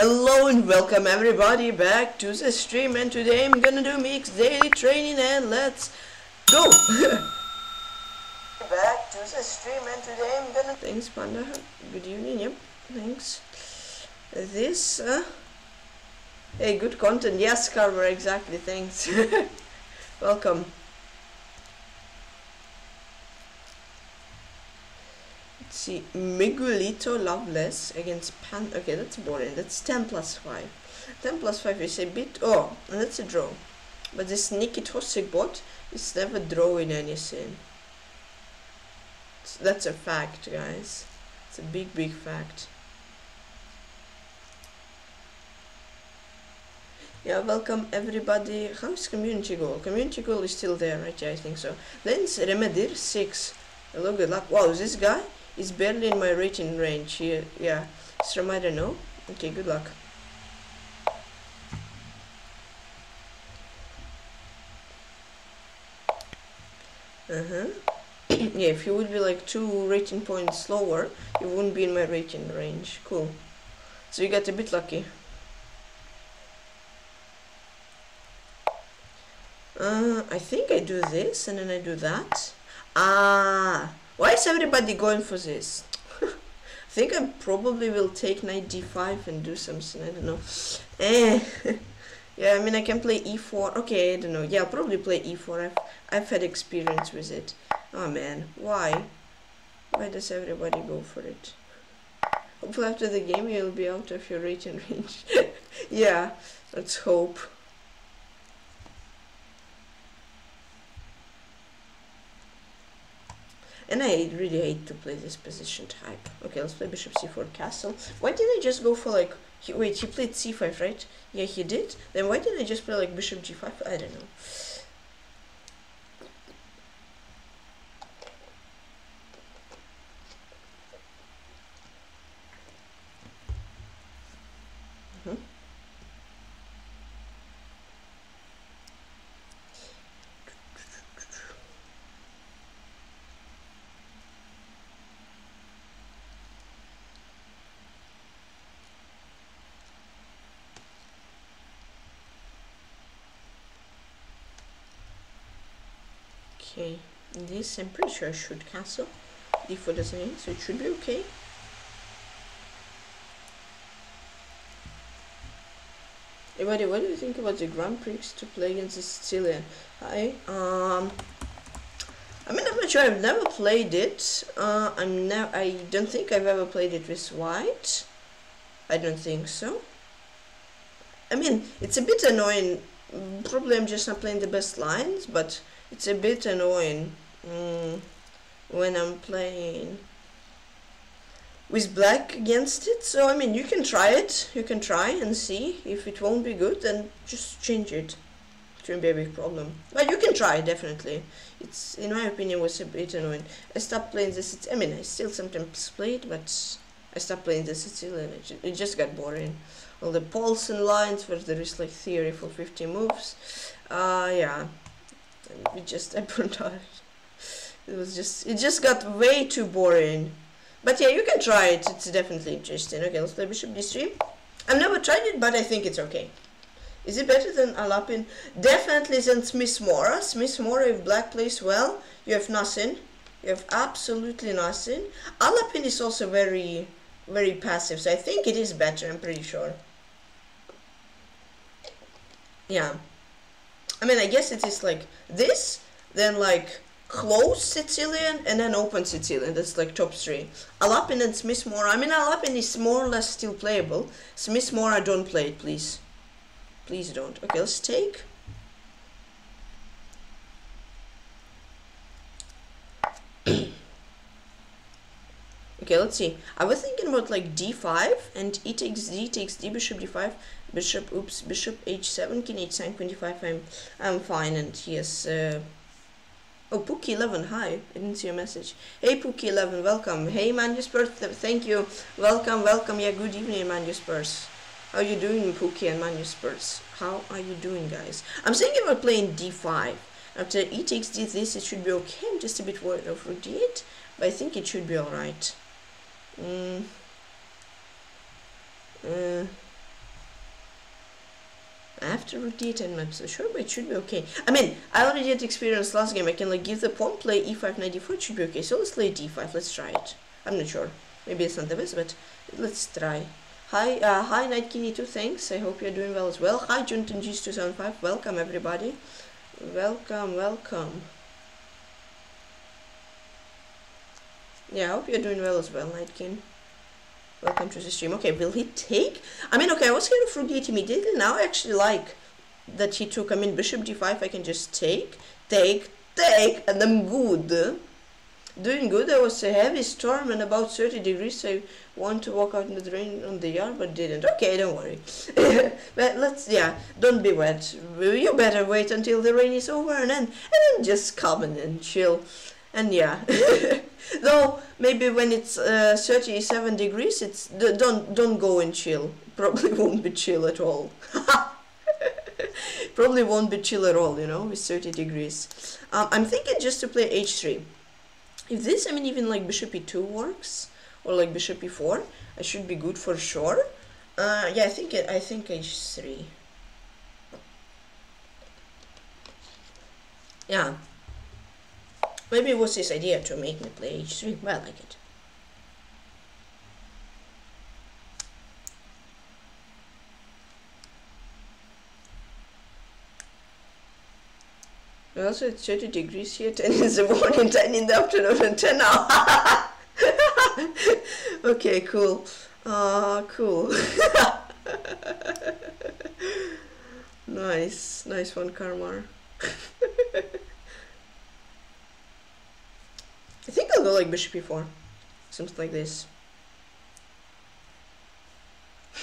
Hello and welcome everybody back to the stream and today I'm gonna do mix daily training and let's go! back to the stream and today I'm gonna... Thanks Panda, good evening, yep, thanks. This, uh... Hey, good content, yes Carver, exactly, thanks. welcome. See, Miguelito Loveless against Pan. Okay, that's boring. That's 10 plus 5. 10 plus 5 is a bit. Oh, and that's a draw. But this sneaky toxic bot is never drawing anything. That's a fact, guys. It's a big, big fact. Yeah, welcome everybody. How's community goal? Community goal is still there, right? Yeah, I think so. Lens Remedyr 6. Hello, good luck. Wow, this guy is barely in my rating range here. Yeah, it's from I don't know. Okay, good luck. Uh-huh. yeah, if you would be like two rating points lower, you wouldn't be in my rating range. Cool. So you got a bit lucky. Uh, I think I do this and then I do that. Ah, why is everybody going for this? I think I probably will take knight d5 and do something, I don't know. Eh. yeah, I mean I can play e4. Okay, I don't know. Yeah, I'll probably play e4. I've, I've had experience with it. Oh man, why? Why does everybody go for it? Hopefully after the game you'll be out of your rating range. yeah, let's hope. And I really hate to play this position type. Okay, let's play bishop c4 castle. Why didn't I just go for like... He, wait, he played c5, right? Yeah, he did. Then why didn't I just play like bishop g5? I don't know. Okay, this I'm pretty sure I should cancel. d4 doesn't mean, so it should be okay. Buddy, what do you think about the Grand Prix to play against the Sicilian? Hi, um, I mean, I'm not sure, I've never played it. Uh, I'm now, I don't think I've ever played it with white. I don't think so. I mean, it's a bit annoying. Probably I'm just not playing the best lines, but it's a bit annoying mm, when I'm playing with black against it. So I mean you can try it. You can try and see if it won't be good then just change it. It shouldn't be a big problem. But you can try definitely. It's in my opinion was a bit annoying. I stopped playing this. I mean I still sometimes play it but I stopped playing this. Sicilian it, it just got boring. All the Paulsen lines where there is like theory for 50 moves. Uh yeah. We just I burned out. It was just it just got way too boring. But yeah, you can try it. It's definitely interesting. Okay, let's play Bishop D3. I've never tried it, but I think it's okay. Is it better than Alapin? Definitely than Smith-Morra. Smith Mora, if black plays well, you have nothing. You have absolutely nothing. Alapin is also very, very passive, so I think it is better, I'm pretty sure. Yeah. I mean, I guess it is like this, then like close Sicilian, and then open Sicilian. That's like top three. Alapin and Smith-Morra. I mean, Alapin is more or less still playable. Smith Mora, don't play it, please. Please don't. Okay, let's take. Okay, let's see. I was thinking about like d5 and e takes d takes d bishop d5 bishop oops bishop h7 king h9 queen d5 I'm I'm fine and yes uh, oh Pookie 11 hi. I didn't see your message. Hey Pookie 11 welcome. Hey Manusperse thank you. Welcome welcome. Yeah good evening Manusperse how are you doing Pookie and Manusperse how are you doing guys? I'm thinking about playing d5 after e takes d this it should be okay. I'm just a bit worried of rook d8 but I think it should be alright. Mm. Uh, I have to d8, I'm not so sure, but it should be okay. I mean, I already had experience last game. I can like give the pawn, play e5, knight d4, it should be okay. So let's play d5, let's try it. I'm not sure. Maybe it's not the best, but let's try. Hi, uh, hi, Knight King E2, thanks. I hope you're doing well as well. Hi, Junton G275, welcome everybody. Welcome, welcome. Yeah, I hope you're doing well as well, Night King. Welcome to the stream. Okay, will he take? I mean, okay, I was of rook d8 immediately. Now I actually like that he took. I mean, bishop d5, I can just take, take, take, and I'm good. Doing good. There was a heavy storm and about 30 degrees. So I want to walk out in the rain on the yard, but didn't. Okay, don't worry. but let's, yeah, don't be wet. You better wait until the rain is over and then, and then just come and chill. And yeah. Though maybe when it's uh, 37 degrees, it's don't don't go and chill. Probably won't be chill at all. Probably won't be chill at all, you know, with 30 degrees. Um, I'm thinking just to play h3. If this, I mean, even like bishop e2 works, or like bishop e4, I should be good for sure. Uh, yeah, I think it, I think h3. Yeah, Maybe it was his idea to make me play h3. Well, I like it. Also, it's 30 degrees here, 10 in the morning, 10 in the afternoon, and 10 now. okay, cool. Ah, uh, cool. nice, nice one, Karmar. I think I'll go like bishop e4. Something like this.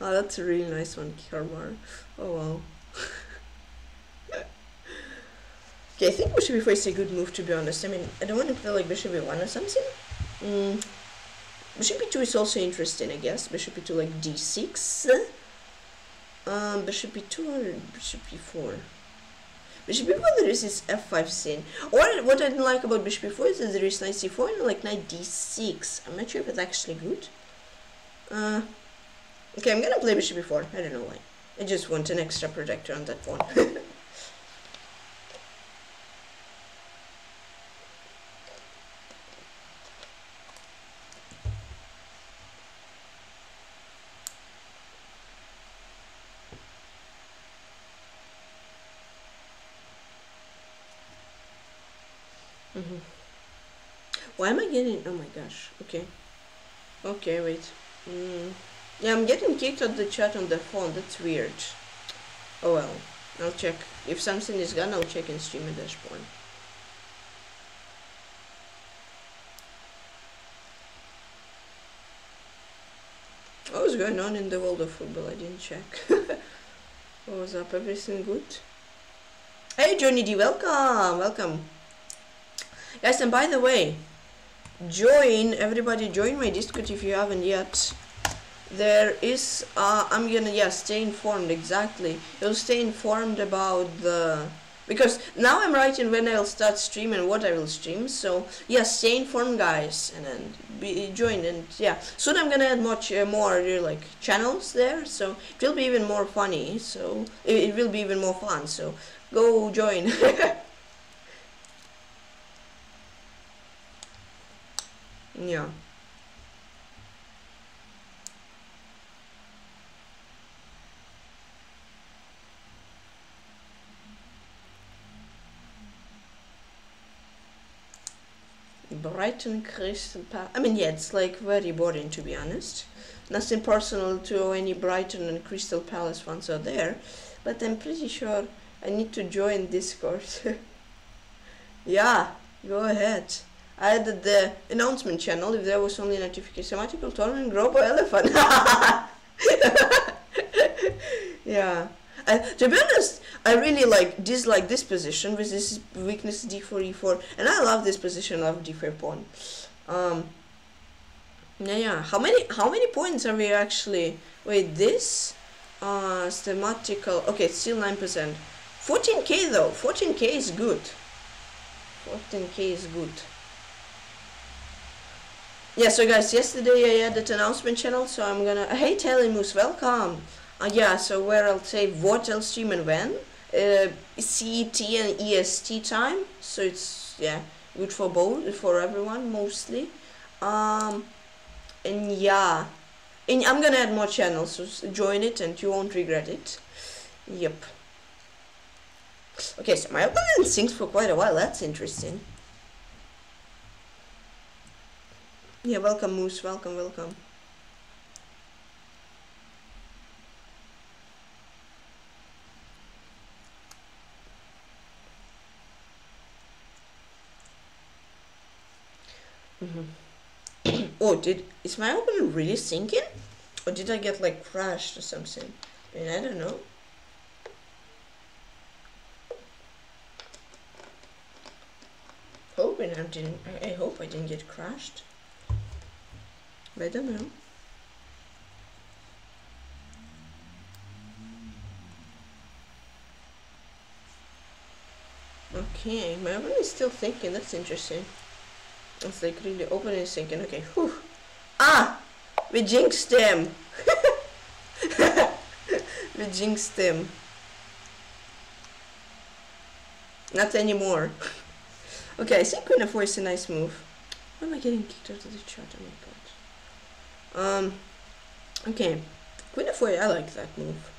oh, that's a really nice one, Karmar. Oh wow. okay, I think bishop e4 is a good move to be honest. I mean, I don't want to play like bishop e1 or something. Mm. Bishop e2 is also interesting, I guess. Bishop e2 like d6. Um, bishop e2 or bishop e4? Bishop e4 there is this f5 scene. Or what I didn't like about bishop e4 is that there is knight c4 and like knight d6. I'm not sure if it's actually good. Uh, okay, I'm gonna play bishop e4. I don't know why. I just want an extra protector on that pawn. Why am I getting... Oh my gosh. Okay. Okay, wait. Mm. Yeah, I'm getting kicked out the chat on the phone. That's weird. Oh well. I'll check. If something is gone, I'll check in stream dashboard. What was going on in the world of football? I didn't check. what was up? Everything good? Hey, Johnny D, welcome! Welcome. Yes, and by the way, join everybody join my discord if you haven't yet. There is uh, i'm gonna yeah stay informed exactly. You'll stay informed about the because now i'm writing when i'll start streaming what i will stream so yeah stay informed guys and then be join and yeah. Soon i'm gonna add much uh, more uh, like channels there so it will be even more funny so it, it will be even more fun so go join Yeah. Brighton Crystal Palace. I mean, yeah, it's like very boring to be honest. Nothing personal to any Brighton and Crystal Palace fans out there, but I'm pretty sure I need to join Discord. yeah, go ahead. I added the announcement channel if there was only a notification. Somatical tournament, Grobo Elephant. yeah. Uh, to be honest, I really like dislike this position with this weakness d4 e4, and I love this position of d5 pawn. Um, yeah, yeah. How many how many points are we actually? Wait, this uh schematical. Okay, still nine percent. 14k though. 14k is good. 14k is good. Yeah, so guys, yesterday I added announcement channel, so I'm gonna... Hey Moose, welcome! Uh, yeah, so where I'll say what I'll stream and when. Uh, CET and EST time, so it's yeah good for both for everyone mostly. Um, and yeah, and I'm gonna add more channels, so join it and you won't regret it. Yep. Okay, so my opponent sings for quite a while. That's interesting. Yeah, welcome Moose. Welcome, welcome. Mm -hmm. oh, did is my opening really sinking? Or did I get like crashed or something? I mean, I don't know. Hoping I didn't. I hope I didn't get crashed. Don't know. Okay, my oven is still thinking. That's interesting. It's like really open and sinking. Okay, whew. Ah! We jinxed him! we jinxed him. Not anymore. okay, I think Queen of 4 is a nice move. Why am I getting kicked out of the chat? Oh my god. Um, okay. Queen of 4, I like that move.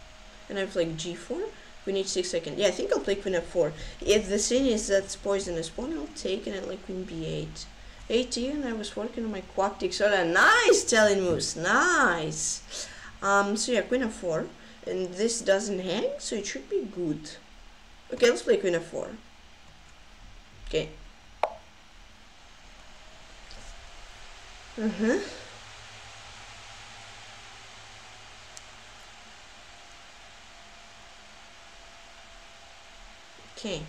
And I like G4. queen need 6. Yeah, I think I'll play Queen f4. If the thing is that's poisonous pawn, I'll take it and like Queen b8. 18 I was working on my quactic soda. Nice telling moose. Nice. Um, so yeah, queen f4. And this doesn't hang, so it should be good. Okay, let's play queen f4. Okay. Uh-huh. Okay.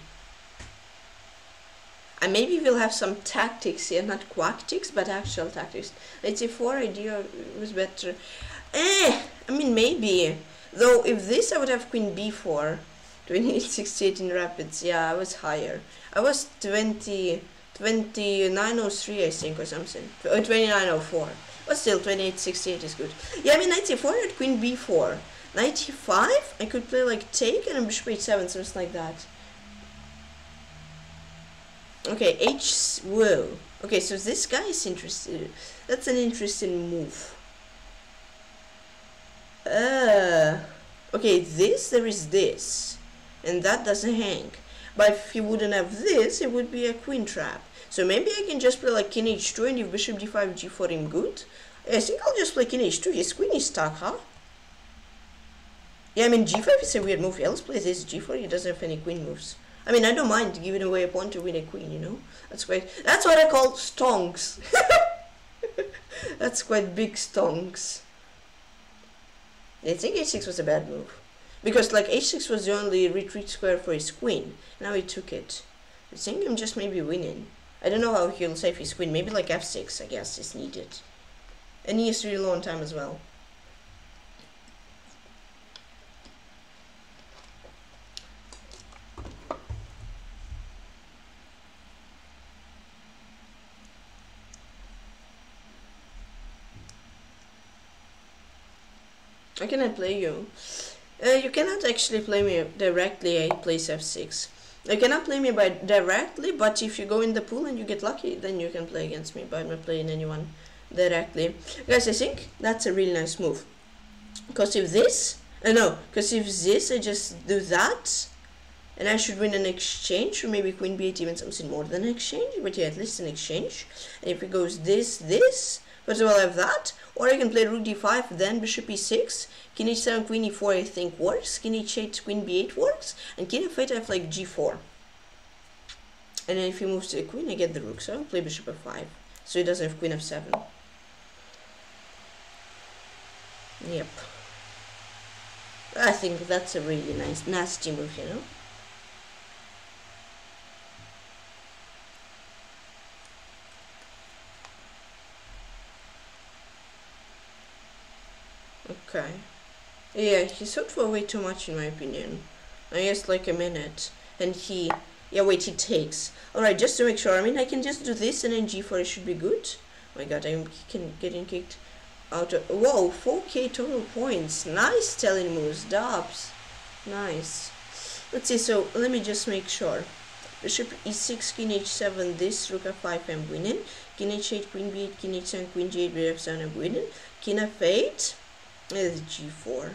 And maybe we'll have some tactics here, not quactics, but actual tactics. Let's say 4 idea was better. Eh, I mean, maybe. Though, if this, I would have queen b4. 2868 in rapids. Yeah, I was higher. I was 20, 2903, I think, or something. Or 2904. But still, 2868 is good. Yeah, I mean, 94 at queen b4. 95, I could play like take and bishop h7, something like that. Okay, H. Whoa. Okay, so this guy is interested. That's an interesting move. Uh, okay, this, there is this. And that doesn't hang. But if he wouldn't have this, it would be a queen trap. So maybe I can just play like king h2 and if bishop d5, g4 him good. I think I'll just play king h2. His queen is stuck, huh? Yeah, I mean g5 is a weird move. Else plays this g4, he doesn't have any queen moves. I mean, I don't mind giving away a pawn to win a queen, you know? That's quite, that's what I call stonks. that's quite big stonks. I think h6 was a bad move. Because like h6 was the only retreat square for his queen. Now he took it. I think I'm just maybe winning. I don't know how he'll save his queen. Maybe like f6, I guess, is needed. And he really low on time as well. I cannot play you. Uh, you cannot actually play me directly, I place f6. You cannot play me by directly, but if you go in the pool and you get lucky, then you can play against me by not playing anyone directly. Guys, I think that's a really nice move. Because if this, uh, no, because if this, I just do that, and I should win an exchange, or maybe queen b8 even something more than an exchange, but yeah, at least an exchange. And if it goes this, this, first of all I have that, or I can play rook d5, then bishop e6, king h7, queen e4 I think works, king h8, queen b8 works, and king f8 I have like g4. And then if he moves to the queen, I get the rook, so I'll play bishop f5. So he doesn't have queen f7. Yep. I think that's a really nice, nasty move, you know? Okay. Yeah, he soaked for way too much in my opinion. I guess like a minute. And he... Yeah, wait, he takes. Alright, just to make sure. I mean, I can just do this and then g4 it should be good. Oh my god, I'm getting kicked. out of whoa 4k total points nice telling moves dubs nice let's see so let me just make sure bishop e6 king h7 this rook f5 i'm winning king h8 queen b8 king h7 queen g8 bishop 7 i'm winning king f8 is g4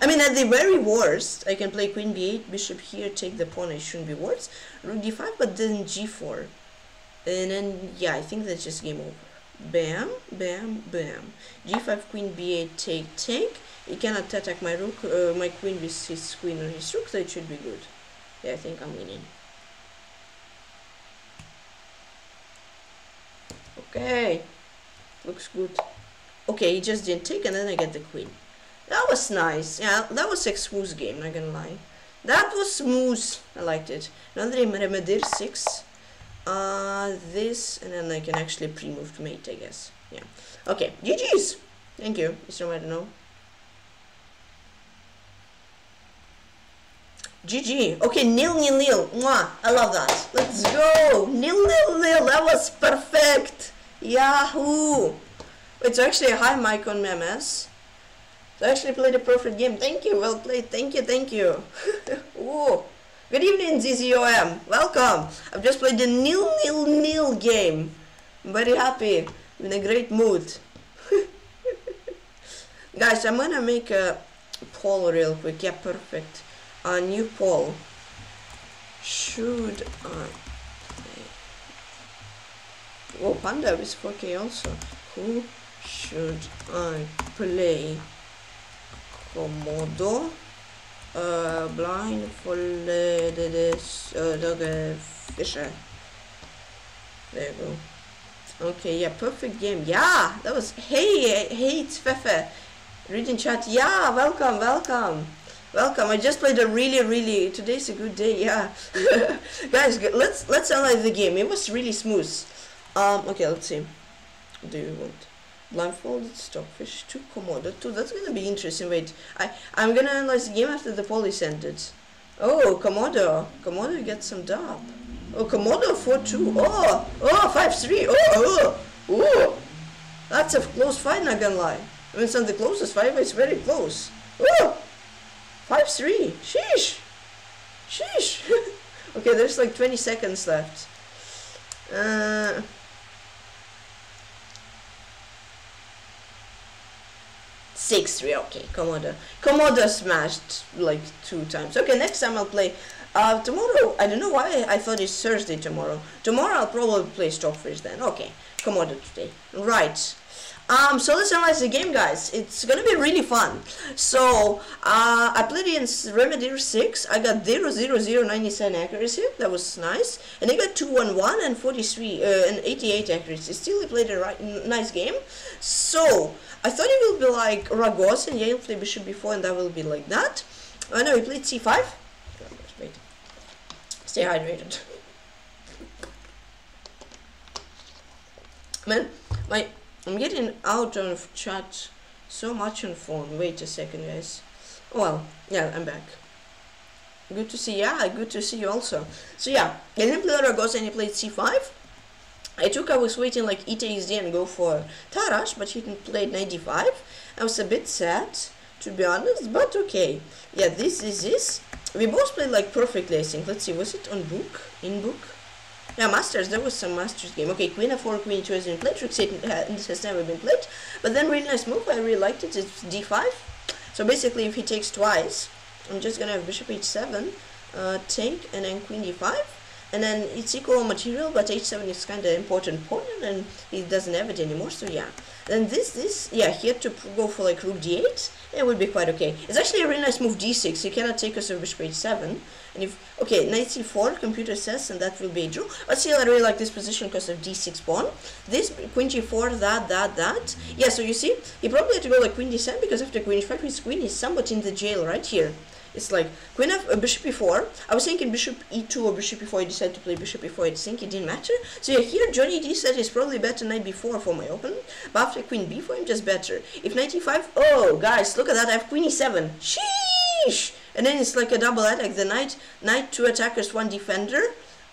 I mean, at the very worst, I can play queen b8, bishop here, take the pawn, it shouldn't be worse. Rook d5, but then g4. And then, yeah, I think that's just game over. Bam, bam, bam. g5, queen b8, take, take. He cannot attack my rook, uh, my queen with his queen or his rook, so it should be good. Yeah, I think I'm winning. Okay, looks good. Okay, he just didn't take, and then I get the queen. That was nice. Yeah, that was a smooth game, not gonna lie. That was smooth. I liked it. Another Remedyr 6. Uh, this, and then I can actually pre-move to mate, I guess. Yeah. Okay, GG's! Thank you, Mr. Know. GG. Okay, nil nil nil. Mwah. I love that. Let's go. Nil nil nil. That was perfect. Yahoo. It's actually a high mic on MS. So actually played a perfect game. Thank you. Well played. Thank you. Thank you. Ooh. Good evening, ZZOM. Welcome. I've just played the nil nil nil game. I'm very happy. I'm in a great mood. Guys, I'm gonna make a poll real quick. Yeah, perfect. A new poll. Should uh, I? Oh, Panda is 4K also. Who should I play? Komodo uh, blindfolded this uh, fisher. There you go. Okay, yeah, perfect game. Yeah, that was. Hey, hey, it's Fefe. Reading chat. Yeah, welcome, welcome. Welcome. I just played a really, really. Today's a good day. Yeah, guys, let's let's analyze the game. It was really smooth. Um. Okay, let's see. Do you want? Blindfolded stockfish to Komodo 2. That's gonna be interesting. Wait, I, I'm gonna analyze the game after the police ended. Oh, Komodo. Komodo gets some dub. Oh, Komodo 4-2. Oh, oh, 5-3. Oh, oh, oh. That's a close fight, not gonna lie. I mean, it's not the closest fight, but it's very close. Oh, 5-3. Sheesh. Sheesh. okay, there's like 20 seconds left. Uh... Six three. Okay, Komodo. Komodo smashed like two times. Okay, next time I'll play. Uh, tomorrow, I don't know why I thought it's Thursday tomorrow. Tomorrow I'll probably play Stockfish then. Okay, Komodo today. Right. Um, so let's analyze the game, guys. It's gonna be really fun. So, uh, I played in Remedyr 6. I got 0, 0, 0, 97 accuracy. That was nice. And I got 2, 1, 1 and 43, uh, and 88 accuracy. Still, I played a right, nice game. So, I thought it will be like Ragos and Yale play bishop b4 and that will be like that. I uh, know he played c5. Wait. Stay hydrated. Man, my I'm getting out of chat so much on phone. Wait a second, guys. Well, yeah, I'm back. Good to see. Yeah, good to see you also. So yeah, I didn't play Ragos and he played c5. I took I was waiting like ETXD and go for Tarrasch, but he didn't play 95. I was a bit sad, to be honest, but okay. Yeah, this is this. We both played like perfectly, I think. Let's see, was it on book? In book? Yeah, Masters, there was some Masters game. Okay, Queen f4, Queen 2 has been played, Rook this has never been played. But then really nice move, I really liked it, it's d5. So basically if he takes twice, I'm just gonna have Bishop h7, uh, take, and then Queen d5 and then it's equal material but h7 is kind of important and he doesn't have it anymore so yeah. Then this this yeah he had to go for like rook d8 it would be quite okay. It's actually a really nice move d6 he cannot take us over bishop h7 and if okay knight c4 computer says and that will be a draw but still i really like this position because of d6 pawn this queen g4 that that that. Yeah so you see he probably had to go like queen d7 because after queen h5 his queen is somewhat in the jail right here it's like queen of uh, bishop e4. I was thinking bishop e2 or bishop e4. I decided to play bishop e4. I think it didn't matter. So yeah, here Johnny D said it's probably better knight b4 for my opponent. But after queen b4, I'm just better. If knight e5, oh guys, look at that. I have queen e7. Sheesh! And then it's like a double attack. The knight, knight two attackers, one defender.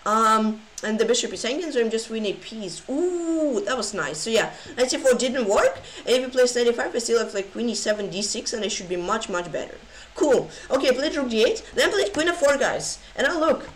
Um, and the bishop is hanging, so I'm just winning a piece. Ooh, that was nice. So yeah, knight c4 didn't work. And if you play 95, I still have like queen e7, d6, and I should be much, much better. Cool. Okay, played rook d8, then played queen f4, guys. And now look.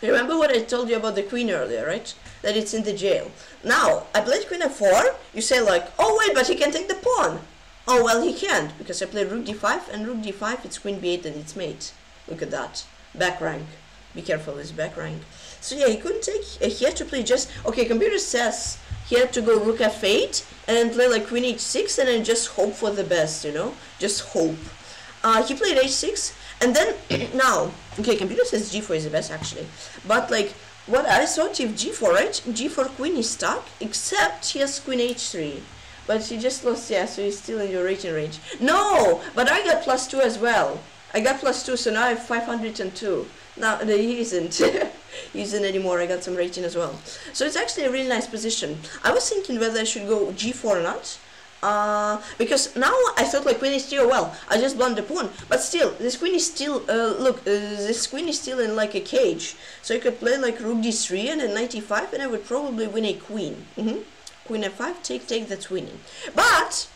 Remember what I told you about the queen earlier, right? That it's in the jail. Now, I played queen f4. You say like, oh wait, but he can take the pawn. Oh, well, he can't, because I played rook d5, and rook d5, it's queen b8 and it's mate. Look at that. Back rank. Be careful, it's back rank. So yeah, he couldn't take, uh, he had to play just, okay, computer says he had to go rook f8, and play like queen h6, and then just hope for the best, you know? Just hope. Uh, he played h6, and then, now, okay, computer says g4 is the best, actually. But like, what I thought if g4, right? g4 queen is stuck, except he has queen h3. But he just lost, yeah, so he's still in your rating range. No! But I got plus 2 as well. I got plus 2, so now I have 502. Now, no, he isn't. he isn't anymore. I got some rating as well. So it's actually a really nice position. I was thinking whether I should go g4 or not. Uh, because now I thought like queen is still well I just blunt the pawn but still this queen is still uh, look uh, this queen is still in like a cage so you could play like rook d3 and then 95 and I would probably win a queen mm -hmm. queen f5 take take that's winning but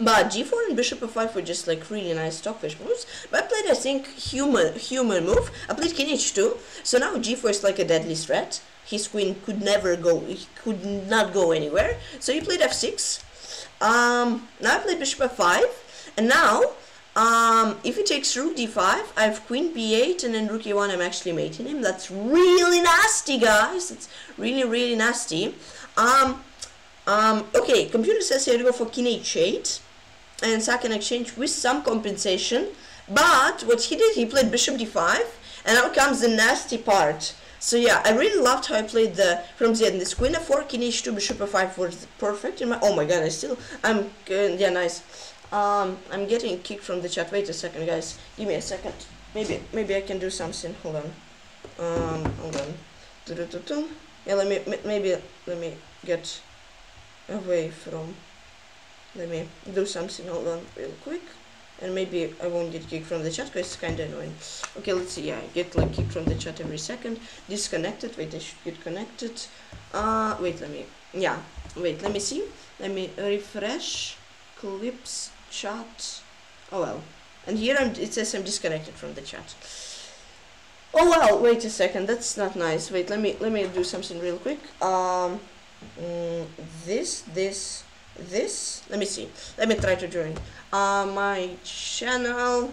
but g4 and bishop f5 were just like really nice stockfish moves. But I played, I think, human human move. I played king h2. So now g4 is like a deadly threat. His queen could never go, he could not go anywhere. So he played f6. Um, now I played bishop f5. And now, um, if he takes rook d5, I have queen b8 and then rook e1, I'm actually mating him. That's really nasty, guys. It's really, really nasty. Um, um, okay, computer says here to go for king h8 and second exchange with some compensation. But what he did, he played bishop d5, and now comes the nasty part. So yeah, I really loved how I played the from the end. This queen f4, king h2, bishop f5 was perfect. In my oh my god, I still I'm good. Yeah, nice. Um, I'm getting kicked from the chat. Wait a second, guys. Give me a second. Maybe maybe I can do something. Hold on. Um, hold on. Yeah, let me maybe let me get away from let me do something hold on real quick and maybe I won't get kicked from the chat because it's kind of annoying. Okay let's see yeah I get like kicked from the chat every second. Disconnected wait I should get connected. Uh wait let me yeah wait let me see. Let me refresh clips chat. Oh well. And here I'm, it says I'm disconnected from the chat. Oh well wait a second that's not nice. Wait let me let me do something real quick. Um mm, this this this let me see. Let me try to join uh, my channel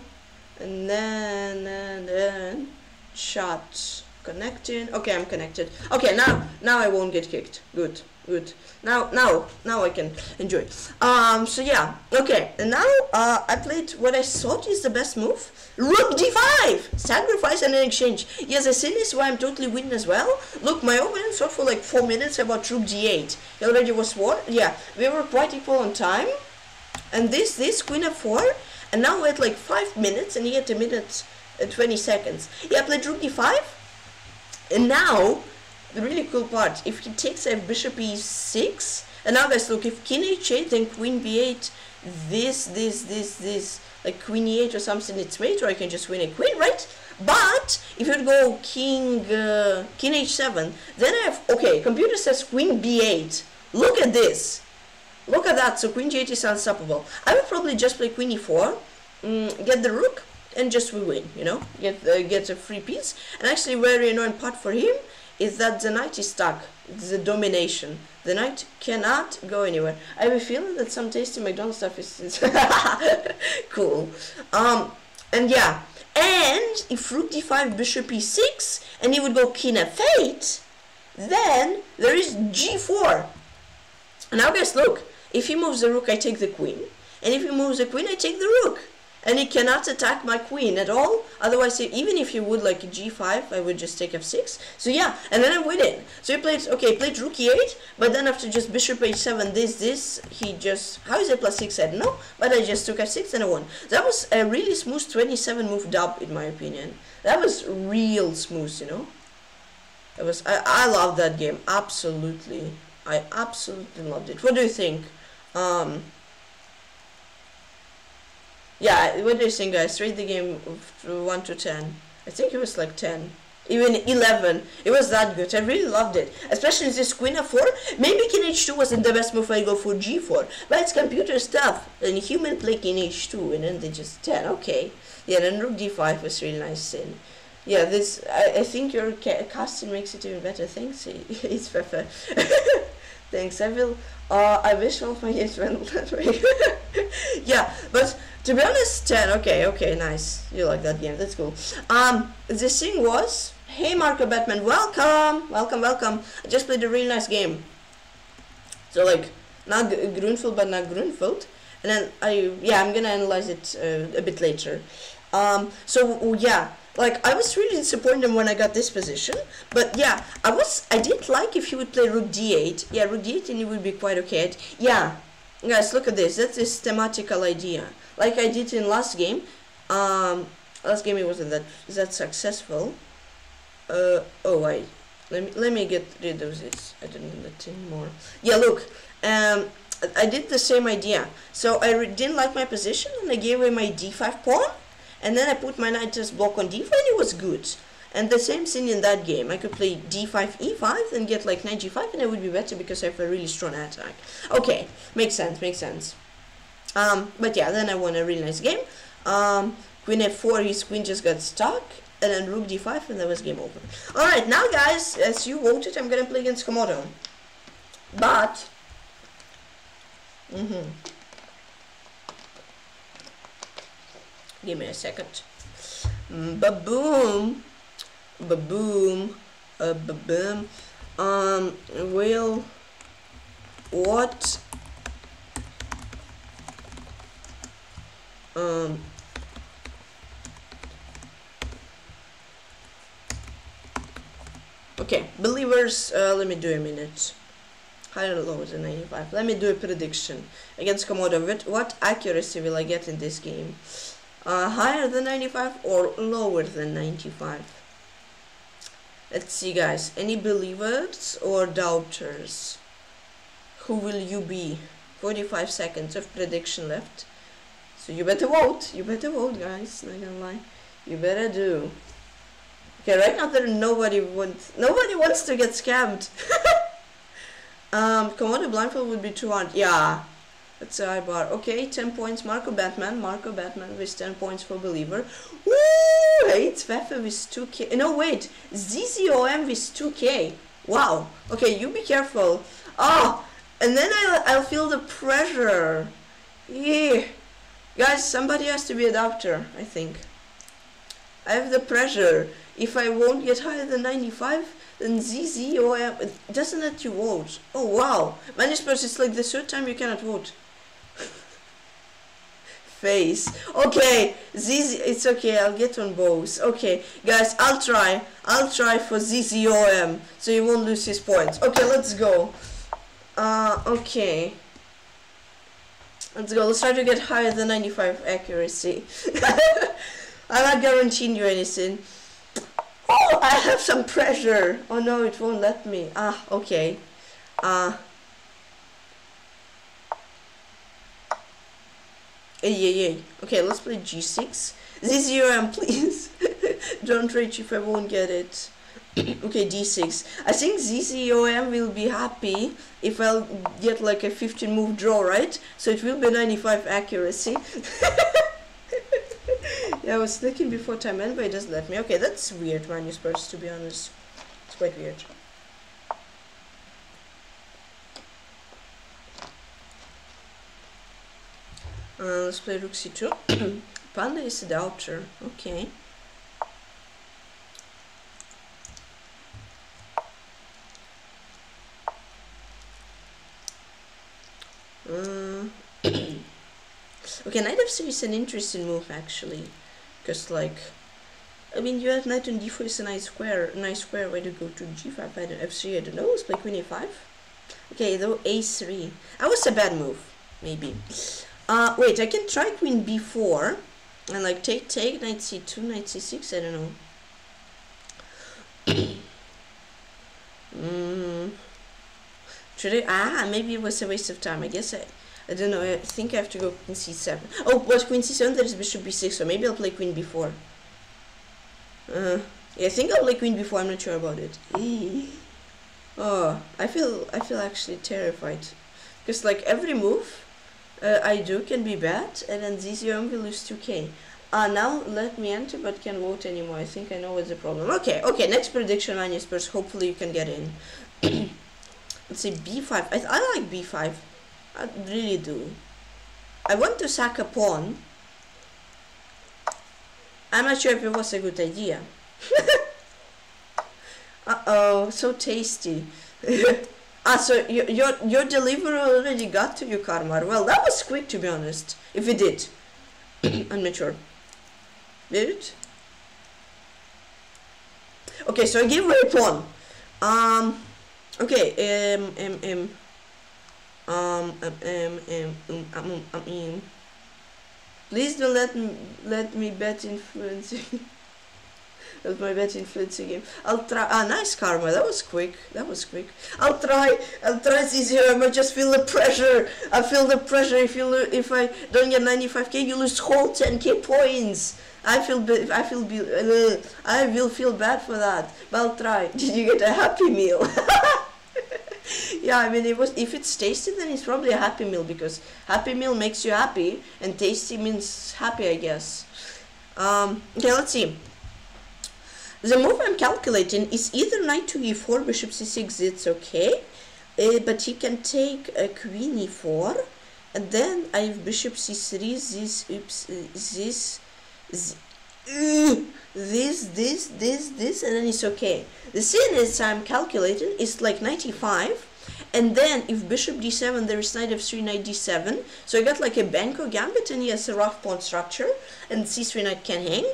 and then and then chat connecting okay I'm connected. Okay now now I won't get kicked. Good good. Now now now I can enjoy. Um so yeah okay. And now uh, I played what I thought is the best move? Rook d5 sacrifice and then exchange. Yes I see this why I'm totally winning as well. Look my opponent thought for like four minutes about rook d8 he already was what yeah we were quite equal on time and this this queen f4 and now we're at like five minutes and he had a minute and 20 seconds yeah played rook d5 and now the really cool part, if he takes a bishop e6, and now guys look, if king h8, then queen b8, this, this, this, this, like queen e8 or something, it's mate, or I can just win a queen, right? But if you go king, uh, king h7, then I have, okay, computer says queen b8. Look at this. Look at that, so queen g8 is unstoppable. I would probably just play queen e4, mm, get the rook, and just we win, you know, get uh, get a free piece. And actually, very annoying part for him is that the knight is stuck. It's the domination. The knight cannot go anywhere. I have a feeling that some tasty McDonald's stuff is cool. Um, and yeah, and if rook d5, bishop e6, and he would go king f8, then there is g4. Now guys, look, if he moves the rook, I take the queen, and if he moves the queen, I take the rook and he cannot attack my queen at all. Otherwise, even if he would like g5, I would just take f6. So yeah, and then I'm winning. So he played, okay, played rook e8, but then after just bishop h7, this, this, he just, how is it plus 6? I don't know, but I just took f6 and I won. That was a really smooth 27 move dub, in my opinion. That was real smooth, you know? It was, I, I love that game, absolutely. I absolutely loved it. What do you think? Um, yeah, what do you think, guys? Rate the game from 1 to 10. I think it was like 10. even 11 it was that good. I really loved it. Especially this queen f4 maybe king h2 wasn't the best move i go for g4 but it's computer stuff. And human play king h2 and then they just 10 okay. Yeah then rook d5 was really nice sin yeah this i, I think your ca casting makes it even better. Thanks it's Fefe. thanks i will uh, i wish all my games went that way yeah but to be honest 10 okay okay nice you like that game that's cool um this thing was Hey Marco Batman, welcome, welcome, welcome. I just played a really nice game. So like, not Grunfeld, but not Grunfeld. And then I, yeah, I'm gonna analyze it uh, a bit later. Um, so yeah, like I was really disappointed when I got this position. But yeah, I was, I did like if he would play Rook D8. Yeah, Rook D8 and it would be quite okay. Yeah, guys, look at this. That's this thematical idea. Like I did in last game. Um, last game it wasn't that that successful uh, oh wait let me let me get rid of this I don't need that anymore yeah look um I did the same idea so I didn't like my position and I gave away my d5 pawn and then I put my knight just block on d5 and it was good. And the same thing in that game. I could play d5 e5 and get like knight g5 and it would be better because I have a really strong attack. Okay makes sense makes sense. Um but yeah then I won a really nice game. Um queen f4 his queen just got stuck and then rook d5 and that was game over. Alright, now guys, as you voted, I'm gonna play against Komodo. But, mm Give me a second. Ba-boom, ba-boom, uh, ba-boom. Um, well, what, um, Okay, believers, uh, let me do a minute. Higher lower than 95. Let me do a prediction against. What, what accuracy will I get in this game? Uh, higher than 95 or lower than 95? Let's see guys, any believers or doubters? Who will you be? 45 seconds of prediction left. So you better vote, you better vote guys, not gonna lie. You better do. Okay, right now there nobody wants nobody wants to get scammed. um, Komodo blindfold would be too hard. Yeah, that's a high bar. Okay, ten points. Marco Batman. Marco Batman with ten points for believer. Woo! It's Fefe with two K. No, wait, ZZOM with two K. Wow. Okay, you be careful. Oh, and then I'll I'll feel the pressure. Yeah, guys, somebody has to be a doctor. I think. I have the pressure. If I won't get higher than 95, then ZZ or doesn't let you vote. Oh wow, Manispers it's like the third time you cannot vote. Face. Okay, it's okay, I'll get on both. Okay, guys, I'll try. I'll try for ZZOM, so he won't lose his points. Okay, let's go. Uh, okay. Let's go, let's try to get higher than 95 accuracy. I'm not guaranteeing you anything. Oh, I have some pressure. Oh no, it won't let me. Ah, okay. Ah. Uh, yeah, yeah. yeah. Okay, let's play G6. ZZOM, please. Don't rage if I won't get it. okay, D6. I think ZZOM will be happy if I'll get like a 15 move draw, right? So it will be 95 accuracy. yeah, I was looking before time end, but it doesn't let me. Okay, that's weird, Manuspurs, to be honest. It's quite weird. Uh, let's play rook c2. Panda is a doubter. Okay. Uh, okay, knight f3 is an interesting move actually, because like, I mean you have knight on d4 is a nice square, nice square way to go to g5. I don't f3. I don't know. Let's play queen a5. Okay, though a3. That was a bad move, maybe. Uh, wait, I can try queen b4 and like take take knight c2, knight c6. I don't know. mm. Should I? Ah, maybe it was a waste of time. I guess I. I don't know, I think I have to go queen c7. Oh, was queen c7, there is bishop b6, so maybe I'll play queen b4. Uh, Yeah, I think I'll play queen before. I'm not sure about it. Oh, I feel I feel actually terrified, because like every move uh, I do can be bad, and then this ZZOM will lose 2k. Uh, now let me enter, but can't vote anymore. I think I know what's the problem. Okay, okay. Next prediction, Spurs. Hopefully you can get in. Let's say b5. I, I like b5. I really do. I want to sack a pawn. I'm not sure if it was a good idea. Uh-oh, so tasty. Ah, so your, your, your delivery already got to you, Karmar. Well, that was quick, to be honest. If it did. I'm not sure. Did it? Okay, so I give rape one. Um, okay, um, um, um. Um, um, um, um, um, um, um, um. Please don't let me, Um. Um. Um. Um. That's my bet influencing game. I'll try. Ah, nice karma. That was quick. That was quick. I'll try. I'll try it's easier. I might just feel the pressure. I feel the pressure. If you if I don't get 95k, you lose whole 10k points. I feel I feel uh, I will feel bad for that. But I'll try. Did you get a happy meal? yeah, I mean it was if it's tasty then it's probably a happy meal because happy meal makes you happy and tasty means happy I guess. Um, okay, let's see. The move I'm calculating is either knight to e4, bishop c6, it's okay, uh, but he can take a queen e4, and then I have bishop c3, this, oops, uh, this, this, uh, this, this, this, this, and then it's okay. The thing is I'm calculating is like 95, and then if bishop d7 there is knight f3 knight d7 so i got like a Benko gambit and he has a rough pawn structure and c3 knight can hang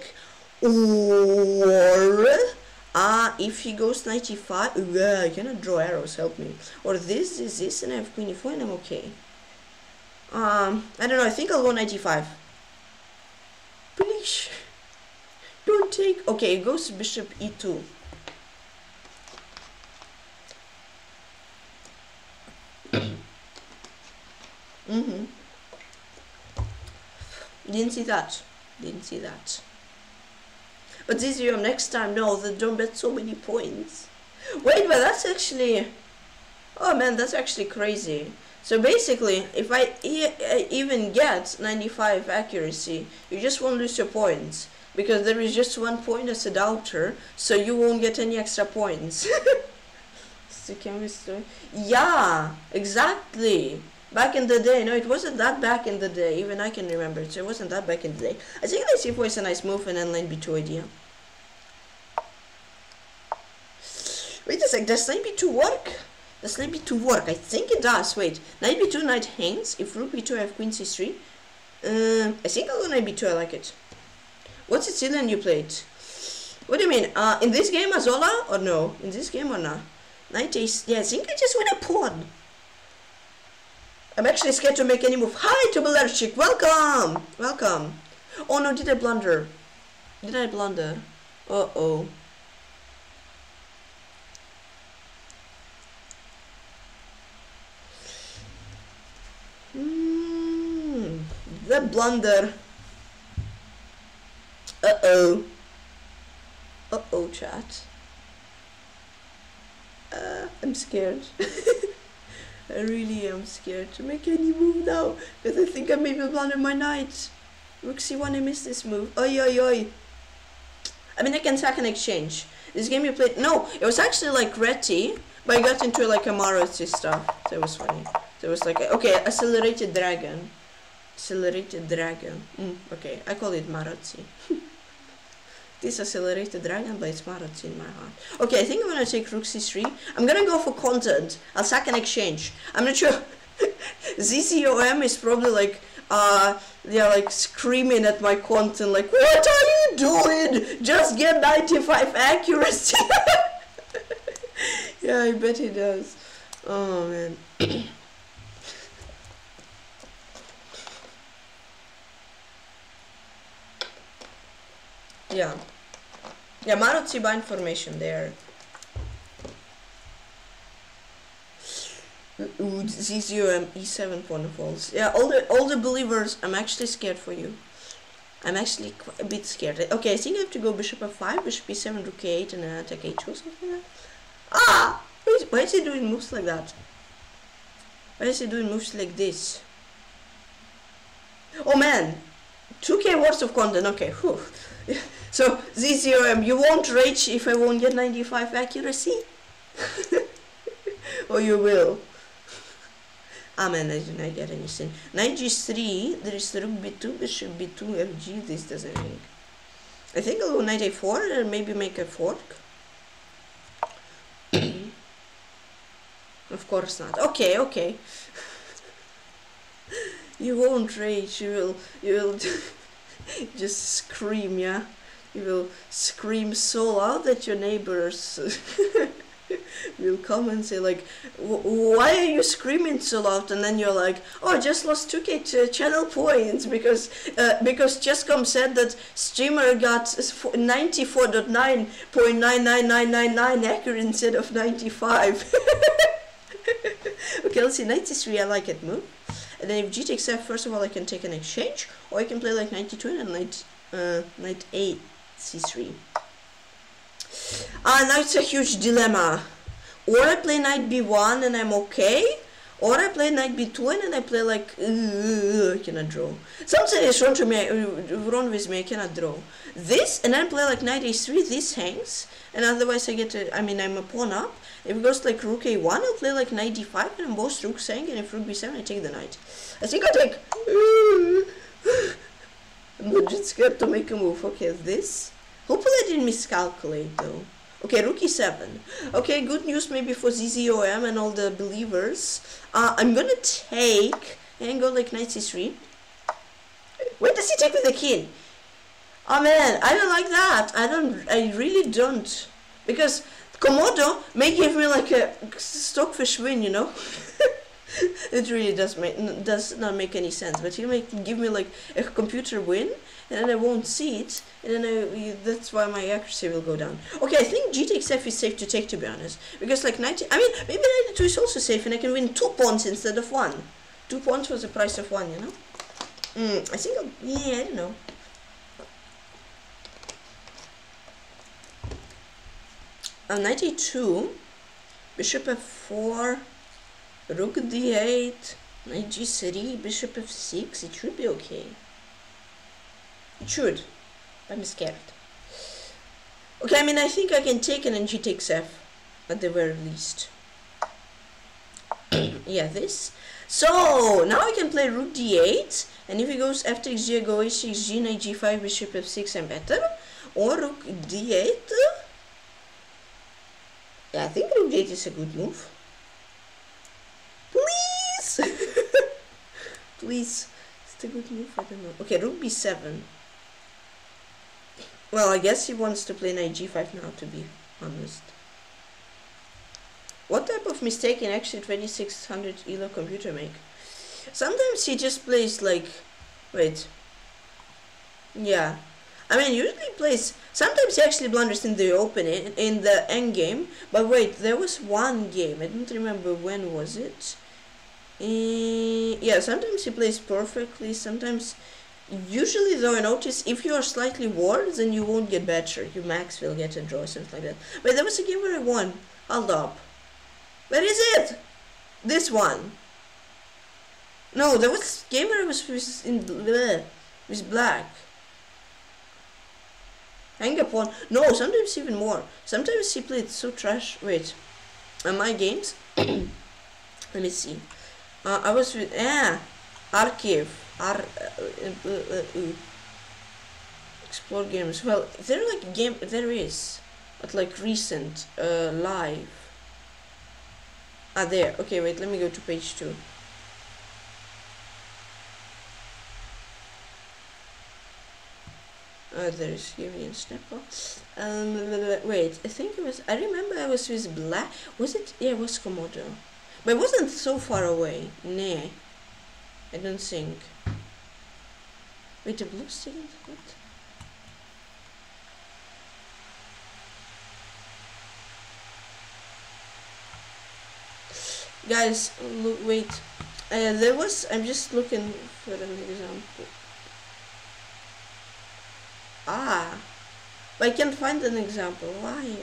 or ah if he goes 95 uh, I cannot draw arrows help me. Or this this this and I have queen e4 and I'm okay. Um I don't know I think I'll go 95 please don't take okay it goes bishop e2 mm-hmm. Didn't see that. Didn't see that but this year, next time, no, they don't bet so many points. Wait, but that's actually... Oh man, that's actually crazy. So basically, if I e even get 95 accuracy, you just won't lose your points. Because there is just one point as a doubter, so you won't get any extra points. so can we? Yeah, exactly. Back in the day, no, it wasn't that back in the day. Even I can remember it, so it wasn't that back in the day. I think knight c4 is a nice move and then line b2 idea. Wait a sec, does knight b2 work? Does knight b2 work? I think it does. Wait, knight b2, knight hangs. If rook b2, I have queen c3. Uh, I think I'll go knight b2, I like it. What's Sicilian you played? What do you mean? Uh, in this game, Azola? Or no? In this game or not? Knight ace. Yeah, I think I just win a pawn. I'm actually scared to make any move. Hi, Tubularchik. Welcome. Welcome. Oh no, did I blunder? Did I blunder? Uh-oh. Mm, the blunder. Uh-oh. Uh-oh, chat. Uh, I'm scared. I really am scared to make any move now because I think I maybe blunder my knight. Rook c1, I missed this move. Oi, oi, oi. I mean, I can sack an exchange. This game you played, no, it was actually like Reti, but I got into like a Maroczy stuff. That was funny. There was like, a, okay, accelerated dragon. Accelerated dragon. Mm, okay, I call it Maroczy. this accelerated dragon, but it's Maroczy in my heart. Okay, I think I'm gonna take rook c3. I'm gonna go for content. I'll sack an exchange. I'm not sure. ZZOM is probably like, uh, they're like screaming at my content, like, what are you doing? Just get 95 accuracy. yeah, I bet he does. Oh man. yeah. Yeah, Marochiba information there. Ooh, ZZOM E7 pawn falls. Yeah, all the all the believers, I'm actually scared for you. I'm actually a bit scared. Okay, I think I have to go bishop f5, bishop e7, rook e8, and then attack h2 something like that. Ah! Why is, he doing moves like that? Why is he doing moves like this? Oh man! 2k worth of content, okay, whew. so, ZZOM, you won't rage if I won't get 95 accuracy? or you will? Ah man, I did not get anything. Knight g3, there is rook b2, bishop b2, fg, this doesn't ring. I think I'll go knight a4 and maybe make a fork. of course not. Okay, okay. you won't rage, you will, you will just scream, yeah? You will scream so loud that your neighbors will come and say like, why are you screaming so loud? And then you're like, oh, I just lost 2k channel points because uh, because Chess.com said that streamer got 94.9.99999 accurate instead of 95. okay, let's see, 93, I like it move. And then if g takes f, first of all, I can take an exchange, or I can play like 92 and knight, uh, knight 8, c3. Ah, now it's a huge dilemma. Or I play knight b1 and I'm okay, or I play knight b2 and I play like, I cannot draw. Something is wrong, to me, wrong with me, I cannot draw. This, and then play like knight a3, this hangs, and otherwise I get, a, I mean, I'm a pawn up. If it goes like rook a1, I'll play like knight d5, and both rooks hang, and if rook b7, I take the knight. I think I take, I'm legit scared to make a move. Okay, this. Hopefully I didn't miscalculate though. Okay, rook e7. Okay, good news maybe for ZZOM and all the believers. Uh, I'm gonna take and go like knight c3. Where does he take with the king? Oh man, I don't like that. I don't, I really don't. Because Komodo may give me like a stockfish win, you know? it really does make, does not make any sense. But he may give me like a computer win and then I won't see it, and then I, that's why my accuracy will go down. Okay, I think g takes f is safe to take, to be honest, because like 90, I mean, maybe 92 is also safe, and I can win two pawns instead of one. Two pawns was the price of one, you know? Mm, I think, I'll, yeah, I don't know. Uh, 92, bishop f4, rook d8, knight g3, bishop f6, it should be okay. It should. I'm scared. Okay, I mean, I think I can take an g takes f, at the very least. yeah, this. So, now I can play rook d8, and if he goes f takes g, I go h6, g, knight g5, bishop f6, and better. Or rook d8. Yeah, I think rook d8 is a good move. Please! Please. It's a good move, I don't know. Okay, rook b7. Well, I guess he wants to play knight g5 now, to be honest. What type of mistake can actually 2600 ELO computer make? Sometimes he just plays like... Wait. Yeah. I mean, usually he plays... Sometimes he actually blunders in the opening, in the end game. But wait, there was one game. I don't remember when was it. Uh, yeah, sometimes he plays perfectly. Sometimes Usually though I notice if you are slightly worse then you won't get better. your max will get a draw, something like that. But there was a game where I won. Hold up. Where is it? This one. No, there was a game where I was with, in bleh, with black. Hang upon. No, sometimes even more. Sometimes he played so trash. Wait. On my games? Let me see. Uh, I was with... Yeah. Archive are uh, uh, uh, explore games. Well, there like game there is, but like recent live. Ah, there. Okay, wait. Let me go to page two. Uh, there's Union Snapper. Um, wait, I think it was. I remember I was with Black. Was it? Yeah, it was Komodo. But it wasn't so far away. Nah. I don't think. Wait, the blue still what? Guys, look, wait. Uh, there was, I'm just looking for an example. Ah. I can't find an example. Why?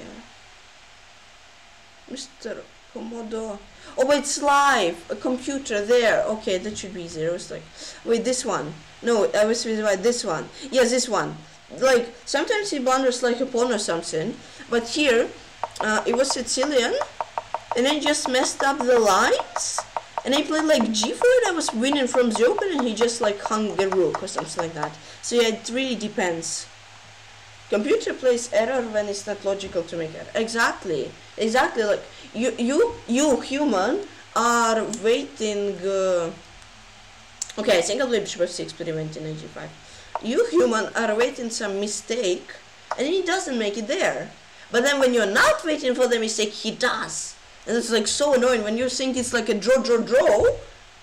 Mr. Komodo. Oh, wait, it's live. A computer there. Okay, that should be easier. I was like, wait, this one. No, I was right. This one. Yes, this one. Like, sometimes he blunders like a pawn or something. But here, uh, it was Sicilian. And I just messed up the lines. And I played like g4 and I was winning from the open and he just like hung the rook or something like that. So yeah, it really depends. Computer plays error when it's not logical to make error. Exactly. Exactly. Like you, you, you human are waiting. Uh, okay, I think I'll f6 experiment in g5. You human are waiting some mistake, and he doesn't make it there. But then when you're not waiting for the mistake, he does. And it's like so annoying when you think it's like a draw, draw, draw,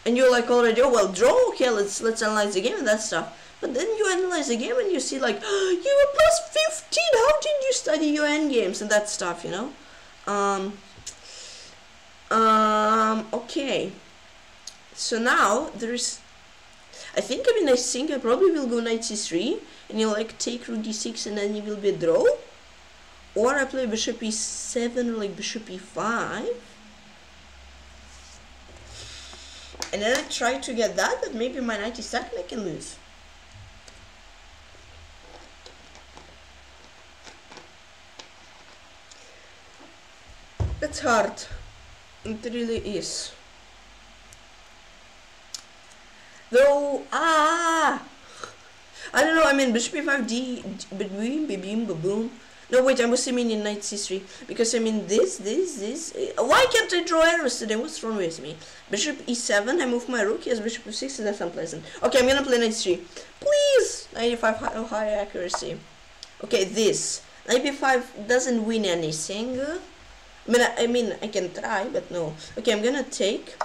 and you're like already, oh well, draw. Okay, let's let's analyze the game and that stuff. But then you analyze the game and you see like, oh, you were plus 15. How did you study your end games and that stuff? You know. Um. Um. Okay. So now there's. I think I mean I think I probably will go knight c3 and you like take rook d6 and then you will be a draw. Or I play bishop e7 or like bishop e5. And then I try to get that, but maybe my knight is second I can lose. It's hard. It really is. Though, ah! I don't know, I mean, bishop e5, d, boom, boom, boom. No, wait, I was mean in knight c3. Because I mean this, this, this. Uh, why can't I draw arrows today? What's wrong with me? Bishop e7, I move my rook. Yes, bishop e6, that's unpleasant. Okay, I'm gonna play knight c3. Please! 95 high, high accuracy. Okay, this. Knight b5 doesn't win anything. I mean, I, I mean, I can try, but no. Okay, I'm gonna take.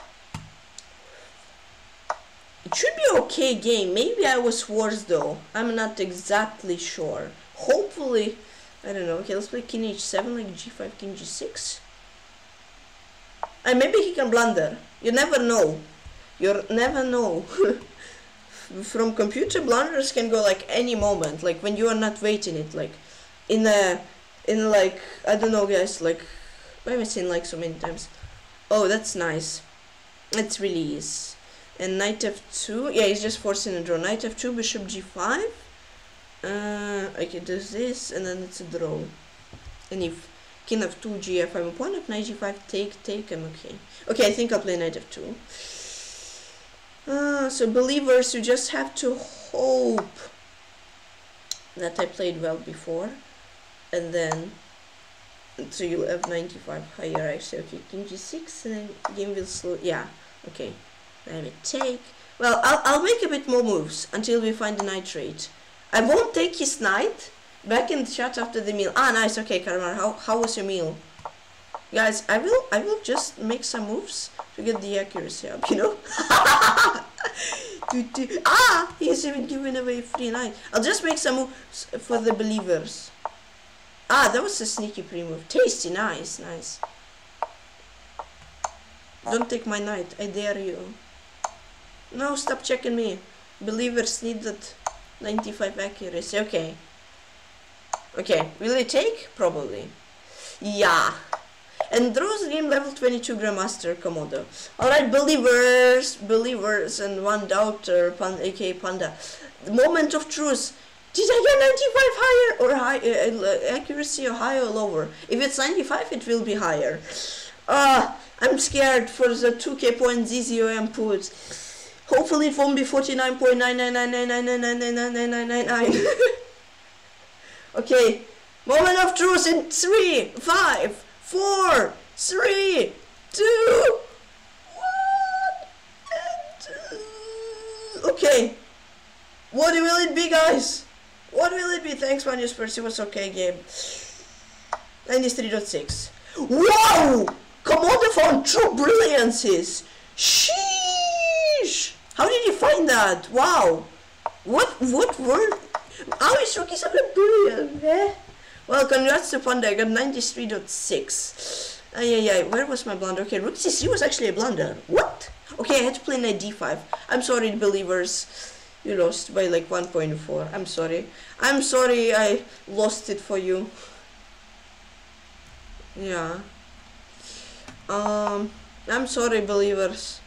It should be okay game. Maybe I was worse though. I'm not exactly sure. Hopefully I don't know. Okay, let's play king h7, like g5, king g6. And maybe he can blunder. You never know. You never know. From computer, blunders can go like any moment. Like when you are not waiting it. Like in a, in like, I don't know guys, like, why have I seen like so many times? Oh, that's nice. It's really is. And knight f2, yeah, he's just forcing a draw. Knight f2, bishop g5 uh, okay does this and then it's a draw and if king of 2 gf i'm a pawn of knight g5 take take i'm okay okay i think i'll play knight f2 uh, so believers you just have to hope that i played well before and then so you'll have 95 higher actually okay king g6 and then game will slow yeah okay let me take well I'll, I'll make a bit more moves until we find the knight rate I won't take his knight. Back in the chat after the meal. Ah, nice. Okay, Karamar, how, how was your meal? Guys, I will I will just make some moves to get the accuracy up, you know? ah! He's even giving away free knight. I'll just make some moves for the believers. Ah, that was a sneaky pre-move. Tasty, nice, nice. Don't take my knight, I dare you. No, stop checking me. Believers need that 95 accuracy, okay. Okay, will it take? Probably. Yeah. And draws game level 22 Grandmaster Komodo. Alright, believers, believers, and one doubter, Panda, aka Panda. The moment of truth. Did I get 95 higher or high uh, uh, accuracy or higher or lower? If it's 95, it will be higher. Ah, uh, I'm scared for the 2k point ZZOM put. Hopefully it won't be 49.99999999999. okay, moment of truth in three, five, four, three, two, one, Okay, what will it be, guys? What will it be? Thanks, man. Spurs. It was okay game. 93.6. Wow! Found true brilliances. Sheesh! How did you find that? Wow. What what? How is Rookie so brilliant, eh? Well, congrats to Panda. I got 93.6. Ay, ay, ay. Where was my blunder? Okay, Rookie C was actually a blunder. What? Okay, I had to play knight d5. I'm sorry, believers. You lost by like 1.4. I'm sorry. I'm sorry I lost it for you. Yeah. Um, I'm sorry, believers.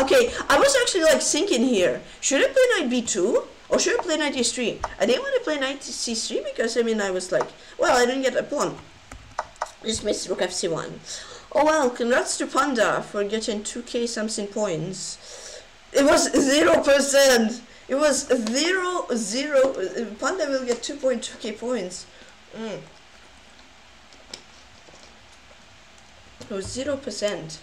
Okay, I was actually like thinking here. Should I play knight b2 or should I play knight e3? I didn't want to play knight c3 because I mean I was like, well, I didn't get a pawn. Just missed rook fc1. Oh well, congrats to Panda for getting 2k something points. It was 0%. It was 0, 0. Panda will get 2.2k points. Mm. It was 0%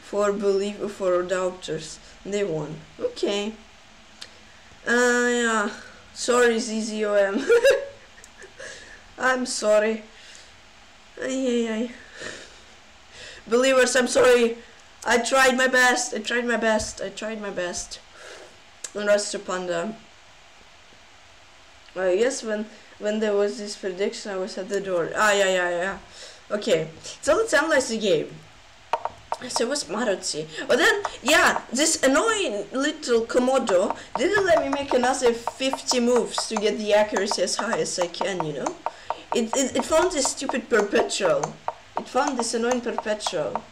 for believe for doubters. They won. Okay. Uh, yeah. Sorry, ZZOM. I'm sorry. Ay, ay, ay. Believers, I'm sorry. I tried my best. I tried my best. I tried my best. And Rasta Panda. I guess when when there was this prediction, I was at the door. Ah, yeah, yeah, yeah. Okay, so let's analyze the game. So it was Maroczy. But then, yeah, this annoying little Komodo didn't let me make another 50 moves to get the accuracy as high as I can, you know? It, it, it found this stupid perpetual. It found this annoying perpetual.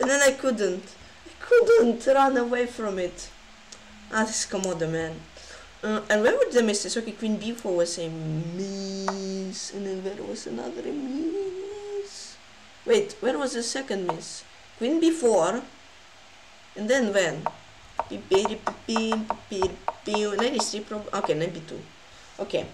And then I couldn't. I couldn't run away from it. Ah, this Komodo, man. Uh, and where were the misses? Okay, Queen B4 was a miss. And then where was another miss? Wait, where was the second miss? Queen B4. And then when? 93 prob okay 92 okay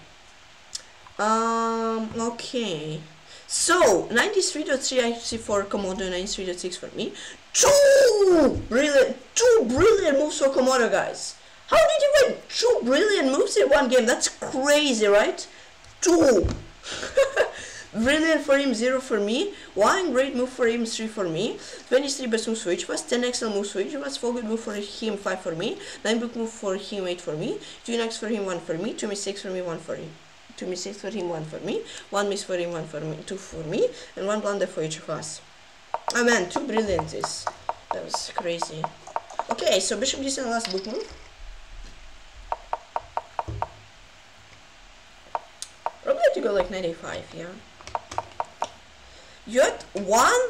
um okay so 93.3 actually for Komodo 93.6 for me two brilliant two brilliant moves for Komodo guys how did you win two brilliant moves in one game that's crazy right two Brilliant for him, 0 for me. 1 great move for him, 3 for me. 23 best move switch was 10 excellent move switch was 4 good move for him, 5 for me. 9 book move for him, 8 for me. 2 next for him, 1 for me. 2 mistakes for me, 1 for him. 2 mistakes for him, 1 for me. 1 miss for him, 1 for me, 2 for me. And 1 blunder for each of us. Oh man, 2 brilliances. That was crazy. Okay, so bishop d7 last book move. Probably have to go like 95, yeah you had one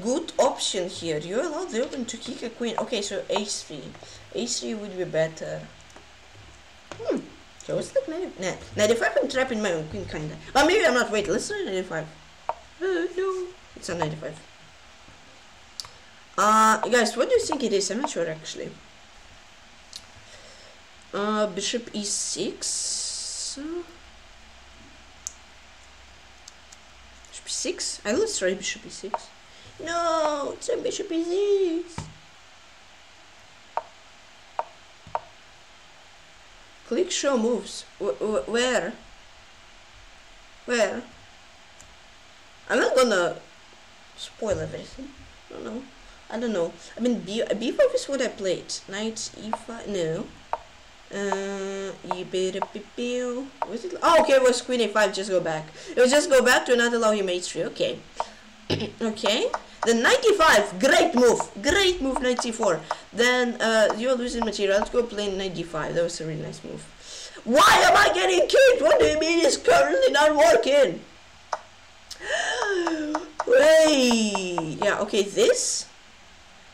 good option here. You're allowed the open to kick a queen. Okay, so a3. a3 would be better. Hmm. So it's like 90, nah, 95 I'm trapping my own queen kinda. But maybe I'm not. Wait, let's try 95. Uh, no. It's a 95. Uh, guys, what do you think it is? I'm not sure actually. Uh, bishop e6. Bishop e6? I will try bishop e6. No, it's a bishop e6. Click show moves. W where? Where? I'm not gonna spoil everything. I don't know. I don't know. I mean, B b5 is what I played. Knight e5. No. Uh, be Was it? Oh, okay, it was queen a5. Just go back. It was just go back to not allow you mate 3. Okay. okay. Then 95. Great move. Great move, 94. Then uh, you're losing material. Let's go play 95. That was a really nice move. Why am I getting kicked? What do you mean it's currently not working? Wait. Yeah, okay, this.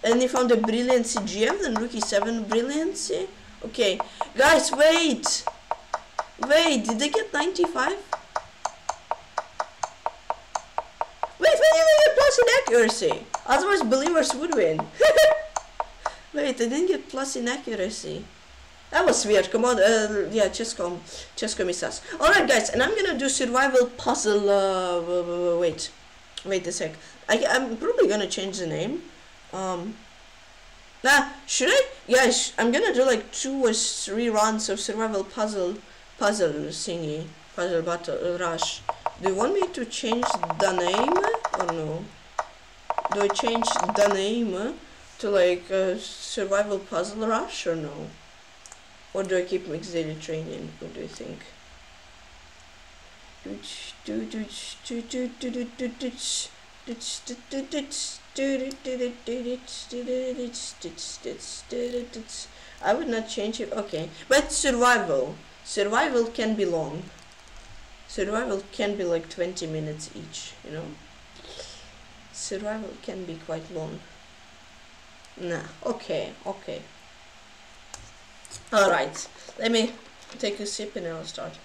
And they found a brilliancy GM, then rook e7 brilliancy. Okay, guys, wait. Wait, did they get 95? Wait, wait, they get plus in accuracy. Otherwise, believers would win. wait, they didn't get plus in accuracy. That was weird. Come on, uh, yeah, Chess.com, Chess.com is us. Alright, guys, and I'm gonna do survival puzzle. Uh, wait, wait a sec. I, I'm probably gonna change the name. Um, Nah, should I? Yeah, sh I'm gonna do like two or three rounds of survival puzzle, puzzle thingy, puzzle battle uh, rush. Do you want me to change the name or no? Do I change the name to like uh, survival puzzle rush or no? Or do I keep mixed training? What do you think? I would not change it. Okay, but survival. Survival can be long. Survival can be like 20 minutes each, you know. Survival can be quite long. Nah, okay, okay. Alright, let me take a sip and I'll start.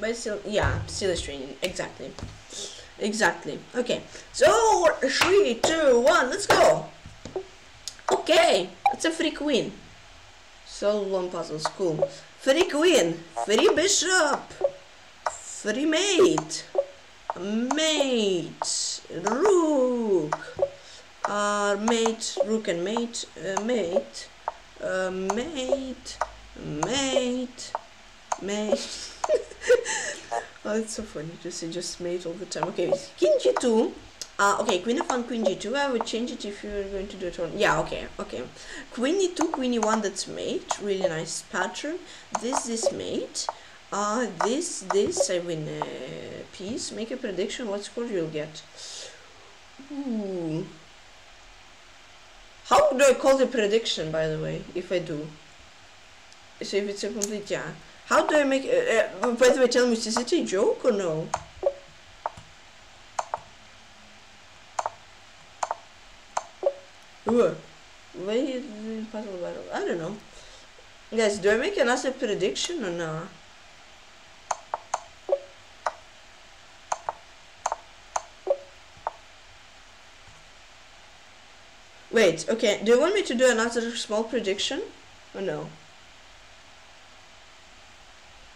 But still, yeah, still a stream, exactly. Exactly. Okay, so three, two, one, let's go. Okay, it's a free queen. So one puzzle, cool. Free queen, free bishop, free mate, mate, rook, uh, mate, rook and mate, uh, mate, uh, mate, mate, mate. oh, it's so funny to say just mate all the time. Okay, king g2. Uh, okay, queen f1, queen g2. I would change it if you're going to do it on. Yeah, okay, okay. Queen e2, queen e1. That's mate. Really nice pattern. This, this mate. Uh, this, this. I win a piece. Make a prediction. What score you'll get? Ooh. How do I call the prediction, by the way, if I do? So if it's a complete yeah. How do I make... Uh, by the way, tell me, is it a joke or no? Ooh. Why puzzle battle? I don't know. Guys, do I make another prediction or not? Wait, okay, do you want me to do another small prediction? Or no?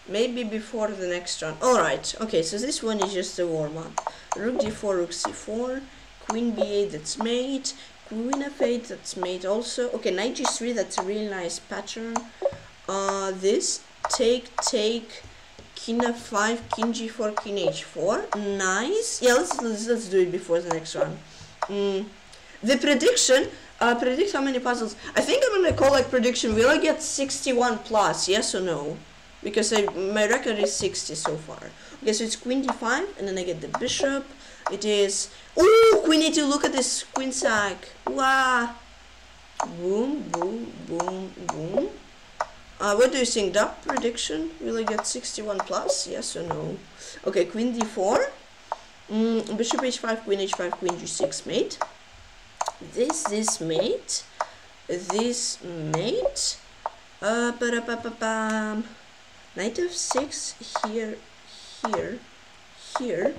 Maybe before the next round. Alright, okay, so this one is just a warm-up. Rook d4, rook c4, queen b8, that's mate, queen f8, that's mate also. Okay, knight g3, that's a really nice pattern. Uh, this, take, take, king f5, king g4, king h4. Nice. Yeah, let's, let's, let's do it before the next round. Mm. The prediction, uh, predict how many puzzles. I think I'm gonna call like prediction, will I get 61 plus, yes or no? Because I, my record is 60 so far. Okay, so it's queen d5, and then I get the bishop. It is, oh, queen e2, look at this queen sack. Wow. Boom, boom, boom, boom. Uh, what do you think? That prediction? Will I get 61 plus? Yes or no? Okay, queen d4. Mm, bishop h5, queen h5, queen g6 mate this this mate this mate uh ba -da -ba -ba -bam. Knight f6 here here here.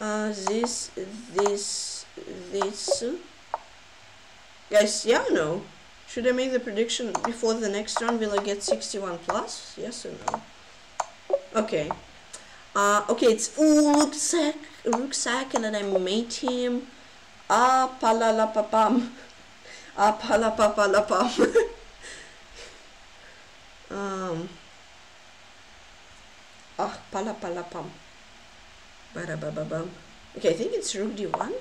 Uh this this this. Guys yeah no. Should I make the prediction before the next round? Will I get 61 plus? Yes or no? Okay. Uh okay it's ooh rucksack rucksack and then I mate him. Ah, palalapapam. Ah, palapapalapam. um. Ah, palapalapam. Barabababam. Okay, I think it's rook d1.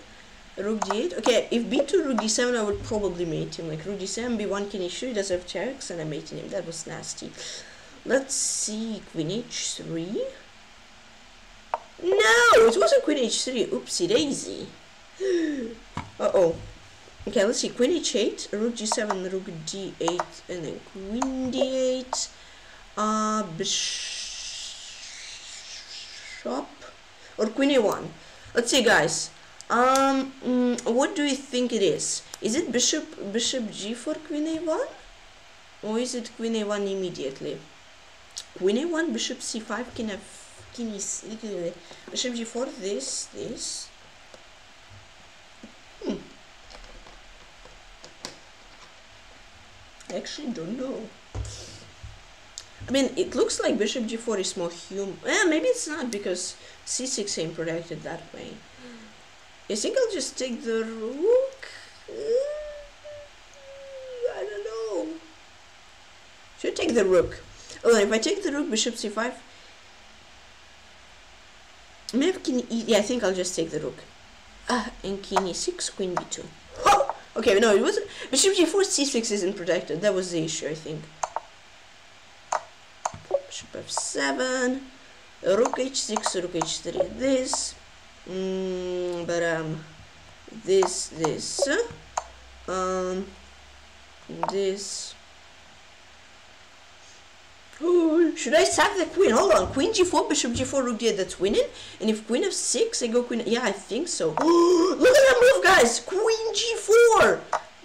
Rook d8. Okay, if b2, rook d7, I would probably mate him. Like rook d7, b1, king h3, he doesn't have checks, and I mated him. That was nasty. Let's see, queen h3. No, it wasn't queen h3. Oopsie daisy. Uh-oh. Okay, let's see. Queen h8, rook g7, rook d8, and then queen d8. Uh, bishop or queen a1. Let's see, guys. Um, mm, what do you think it is? Is it bishop bishop g4 queen a1, or is it queen a1 immediately? Queen a1, bishop c5, king f, king e, bishop g4. This, this. Hmm. I actually don't know. I mean, it looks like bishop g4 is more human. Eh, maybe it's not because c6 ain't protected that way. I think I'll just take the rook. Uh, I don't know. Should I take the rook? Oh, if I take the rook, bishop c5. Maybe can e yeah, I think I'll just take the rook. Ah, and king e6, queen b2. Oh! Okay, no, it wasn't. Bishop g4, c6 isn't protected. That was the issue, I think. Bishop f7. rook h6 rook h3 this mm, but um this this um this should I sack the queen? Hold on. Queen g4, bishop g4, rook d8. That's winning. And if queen f6, I go queen. Yeah, I think so. Look at that move, guys. Queen g4.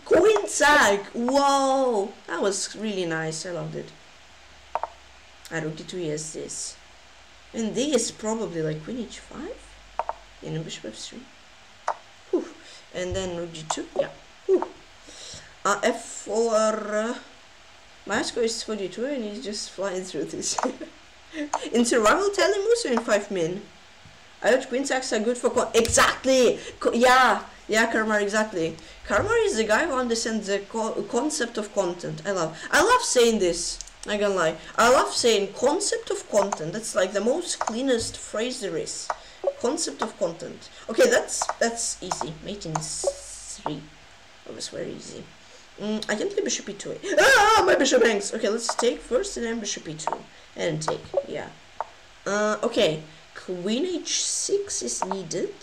Queen sack. Whoa. That was really nice. I loved it. I rook d2, yes, this. And this probably like queen h5. And a bishop f3. Whew. And then rook g2. Yeah. Uh, f4. Uh, score is 42 and he's just flying through this. in survival tell Telemus or in 5 min? I heard queen sacks are good for exactly co yeah yeah Karmar exactly Karmar is the guy who understands the co concept of content I love I love saying this not gonna lie I love saying concept of content that's like the most cleanest phrase there is concept of content okay that's that's easy mate in three that was very easy Mm, I can play bishop e2. Ah, my bishop hangs. Okay, let's take first and then bishop e2. And take, yeah. Uh, okay, queen h6 is needed.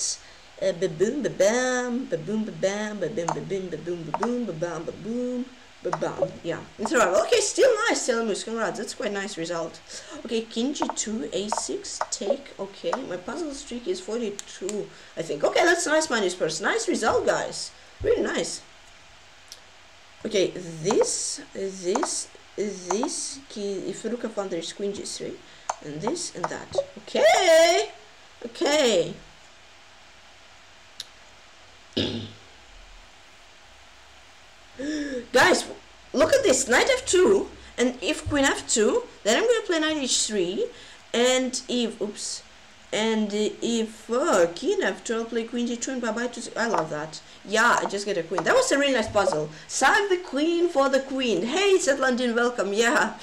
Uh, ba bam. Ba boom, ba bam, ba dim ba dim ba boom, ba bam, ba bim, ba ba bam. Yeah, it's alright. Okay, still nice, Telemus. Congrats, that's quite nice result. Okay, king g2, a6, take. Okay, my puzzle streak is 42, I think. Okay, that's nice, minus first. Nice result, guys. Really nice. Okay, this, this, this if you look up under queen g3, and this and that. Okay, okay. Guys, look at this, knight f2, and if queen f2, then I'm going to play knight h3, and if, oops, and if uh, king f2, I'll play queen g2 and bye-bye to, I love that. Yeah, I just get a queen. That was a really nice puzzle. Sack the queen for the queen. Hey, said London, welcome. Yeah.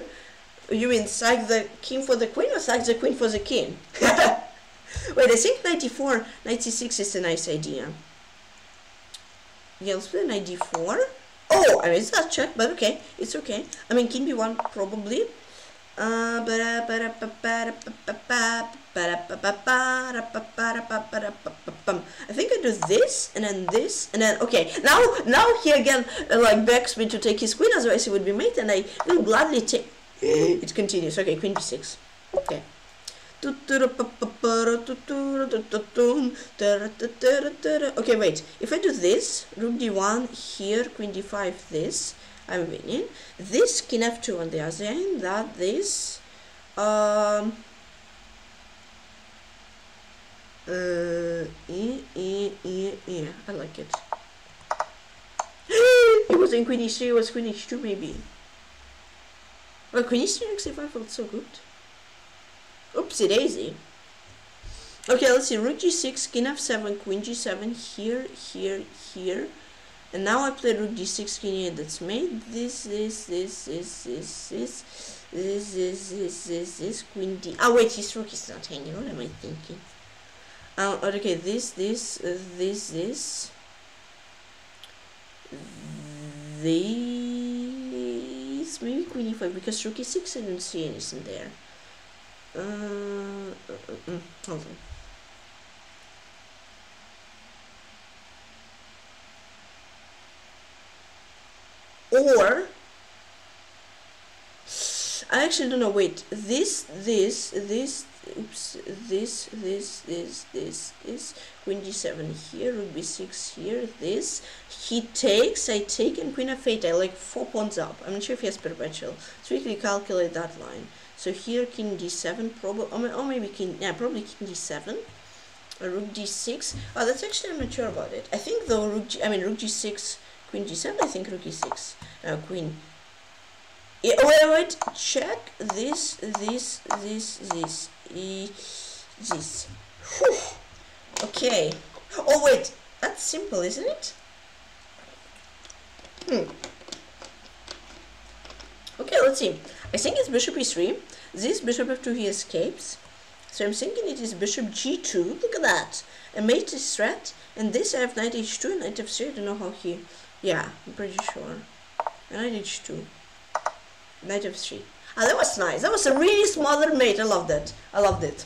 you mean sack the king for the queen or sack the queen for the king? Wait, I think 94, 96 is a nice idea. Yeah, let's play knight d4. Oh, I missed that check, but okay, it's okay. I mean, king b1 probably. I think I do this and then this and then okay. Now now he again uh, like begs me to take his queen otherwise he would be mate and I will gladly take. It continues. Okay queen b6 okay okay wait if I do this rook d1 here queen d5 this I'm winning. This king f2 on the other end, that this um uh e, e, e, e. I like it. it was in queen e3, it was queen h2 maybe. Well queen e3 next if I felt so good. Oopsie daisy. Okay, let's see. Rook g6, king f7, queen g7, here, here, here. And now I play rook d6 king e. that's made this, this, this, this, this, this, this, this, this, this, this, queen d. Oh wait, his rook is not hanging. What am I thinking? Um, okay, this, this, uh, this, this, this, maybe queen e5 because rook e6 I don't see anything there. Uh, uh, hold on. or I actually don't know wait this this this oops this this this this this queen d7 here rook b6 here this. He takes I take and queen f8 I like four pawns up. I'm not sure if he has perpetual. So we can calculate that line so here king d7 probably or maybe king yeah probably king d7 rook d6 oh that's actually I'm not sure about it I think though rook G, I mean rook g6 Queen g7, I think rook e6. Now queen. Yeah, wait, wait, check this, this, this, this, e, this. Whew. Okay. Oh wait, that's simple, isn't it? Hmm. Okay, let's see. I think it's bishop e3. This bishop f2 he escapes. So I'm thinking it is bishop g2. Look at that. A mate is threat. And this I have knight h2 and knight f3. I don't know how he yeah, I'm pretty sure. Knight h2. Knight f3. Ah, that was nice. That was a really smaller mate. I love that. I loved it.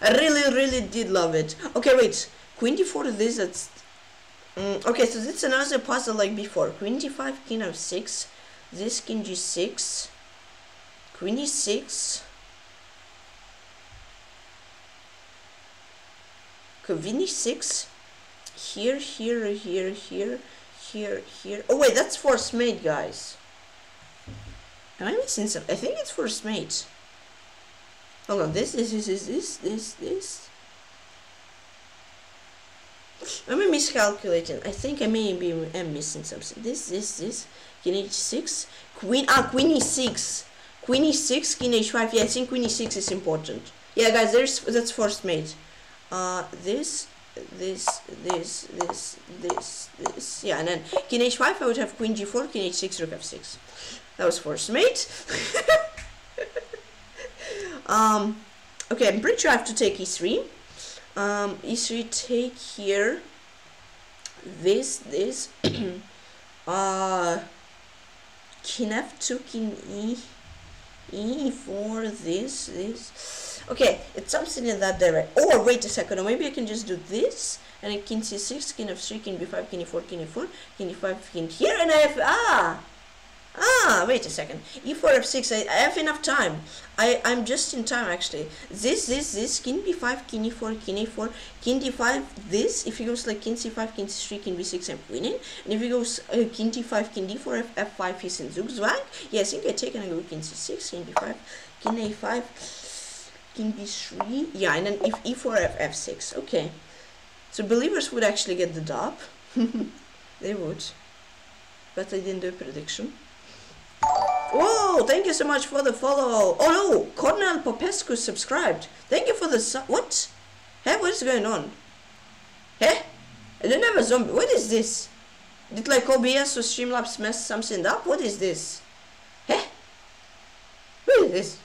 I really, really did love it. Okay, wait. Queen d4 this, that's... Okay, so this is another puzzle like before. Queen d5, king f6. This king g6. Queen e6. Queen e6. Here, here, here, here, here, here. Oh wait, that's first mate, guys. Am I missing something? I think it's first mate. Hold on, this, this, this, this, this, this, this. Am I miscalculating? I think I may be am missing something. This, this, this. King h6. Queen, ah, queen e6. Queen e6, king h5. Yeah, I think queen e6 is important. Yeah, guys, there's that's first mate. Uh, this, this, this, this, this, this. Yeah, and then king h5, I would have queen g4, king h6, rook f6. That was first mate. um, okay, I'm pretty sure I have to take e3. Um, e3 take here. This, this. uh, king f2, king e. e4, this, this. Okay, it's something in that direction. Or oh, wait a second, or maybe I can just do this. And I can see 6, king f3, king b5, king e4, king e4, king e5, king here, and I have, ah! Ah, wait a second. E4, F6, I, I, have enough time. I, I'm just in time actually. This, this, this, king B5, king E4, king A4, king D5, this, if he goes like king C5, king C3, king B6, I'm winning. And if he goes uh, king D5, king D4, F, F5, he's in Zugzwang. Yeah, I think I take and I go king C6, king B5, king A5, king B3. Yeah, and then if E4, F, F6. Okay. So believers would actually get the dub. they would. But I didn't do a prediction. Whoa, thank you so much for the follow. Oh no, Cornel Popescu subscribed. Thank you for the what? Hey, what is going on? Hey, I don't have a zombie. What is this? Did like OBS or Streamlabs mess something up? What is this? Hey, what is this?